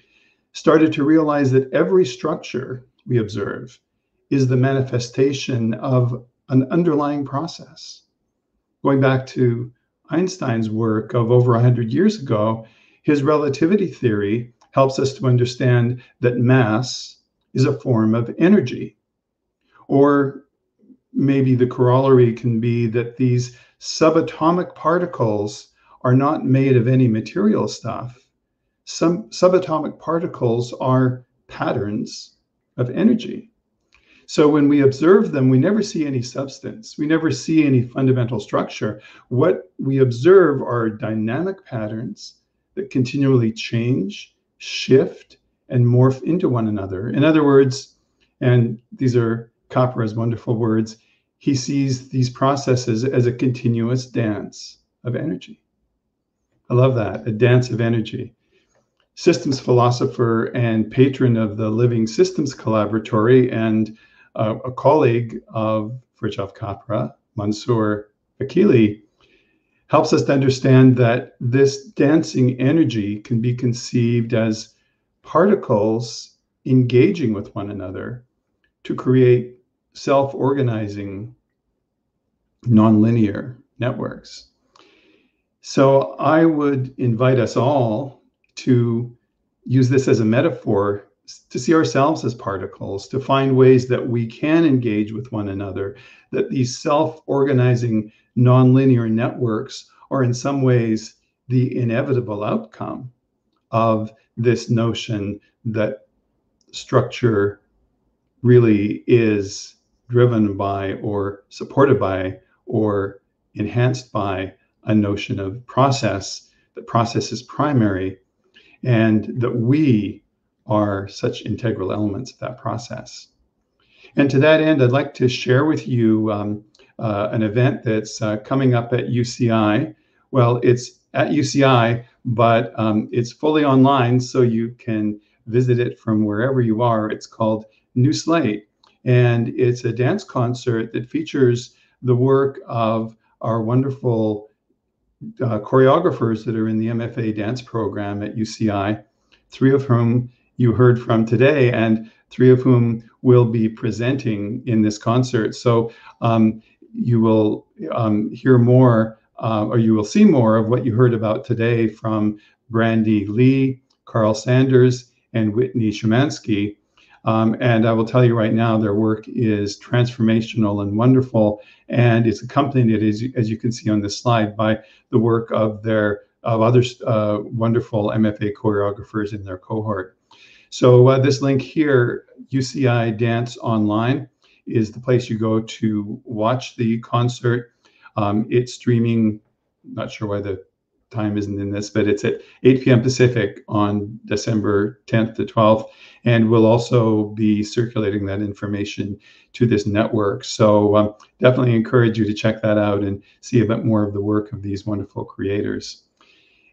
started to realize that every structure we observe is the manifestation of an underlying process. Going back to Einstein's work of over 100 years ago, his relativity theory helps us to understand that mass is a form of energy. Or maybe the corollary can be that these subatomic particles are not made of any material stuff. Some subatomic particles are patterns of energy. So when we observe them, we never see any substance. We never see any fundamental structure. What we observe are dynamic patterns that continually change, shift, and morph into one another. In other words, and these are Capra's wonderful words, he sees these processes as a continuous dance of energy. I love that, a dance of energy. Systems philosopher and patron of the Living Systems Collaboratory and uh, a colleague of Fritjof Capra, Mansour Akili, helps us to understand that this dancing energy can be conceived as particles engaging with one another to create self organizing nonlinear networks. So I would invite us all to use this as a metaphor to see ourselves as particles, to find ways that we can engage with one another, that these self organizing nonlinear networks are in some ways the inevitable outcome of this notion that structure really is driven by or supported by or enhanced by a notion of process, that process is primary, and that we are such integral elements of that process. And to that end, I'd like to share with you um, uh, an event that's uh, coming up at UCI. Well, it's at UCI, but um, it's fully online, so you can visit it from wherever you are. It's called New Slate. And it's a dance concert that features the work of our wonderful uh, choreographers that are in the MFA dance program at UCI, three of whom you heard from today, and three of whom will be presenting in this concert. So um, you will um, hear more, uh, or you will see more of what you heard about today from Brandy Lee, Carl Sanders, and Whitney Shumansky. Um, and I will tell you right now, their work is transformational and wonderful, and it's accompanied, as, as you can see on this slide, by the work of their of other uh, wonderful MFA choreographers in their cohort. So uh, this link here, UCI Dance Online, is the place you go to watch the concert. Um, it's streaming, not sure why the time isn't in this, but it's at 8 p.m. Pacific on December 10th to 12th. And we'll also be circulating that information to this network. So um, definitely encourage you to check that out and see a bit more of the work of these wonderful creators.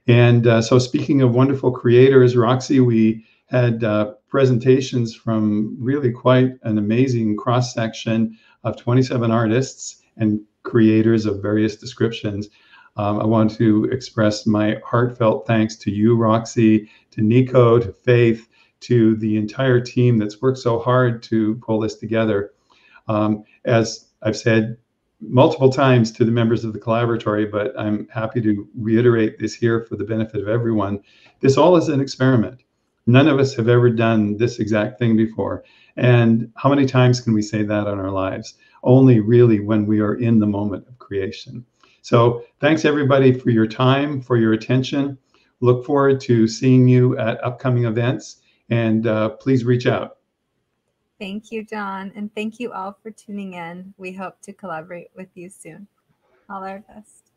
And uh, so speaking of wonderful creators, Roxy, we had uh, presentations from really quite an amazing cross section of 27 artists and creators of various descriptions. Um, I want to express my heartfelt thanks to you, Roxy, to Nico, to Faith, to the entire team that's worked so hard to pull this together. Um, as I've said multiple times to the members of the collaboratory, but I'm happy to reiterate this here for the benefit of everyone. This all is an experiment. None of us have ever done this exact thing before. And how many times can we say that in our lives? Only really when we are in the moment of creation. So thanks everybody for your time, for your attention. Look forward to seeing you at upcoming events and uh, please reach out. Thank you, John. And thank you all for tuning in. We hope to collaborate with you soon. All our best.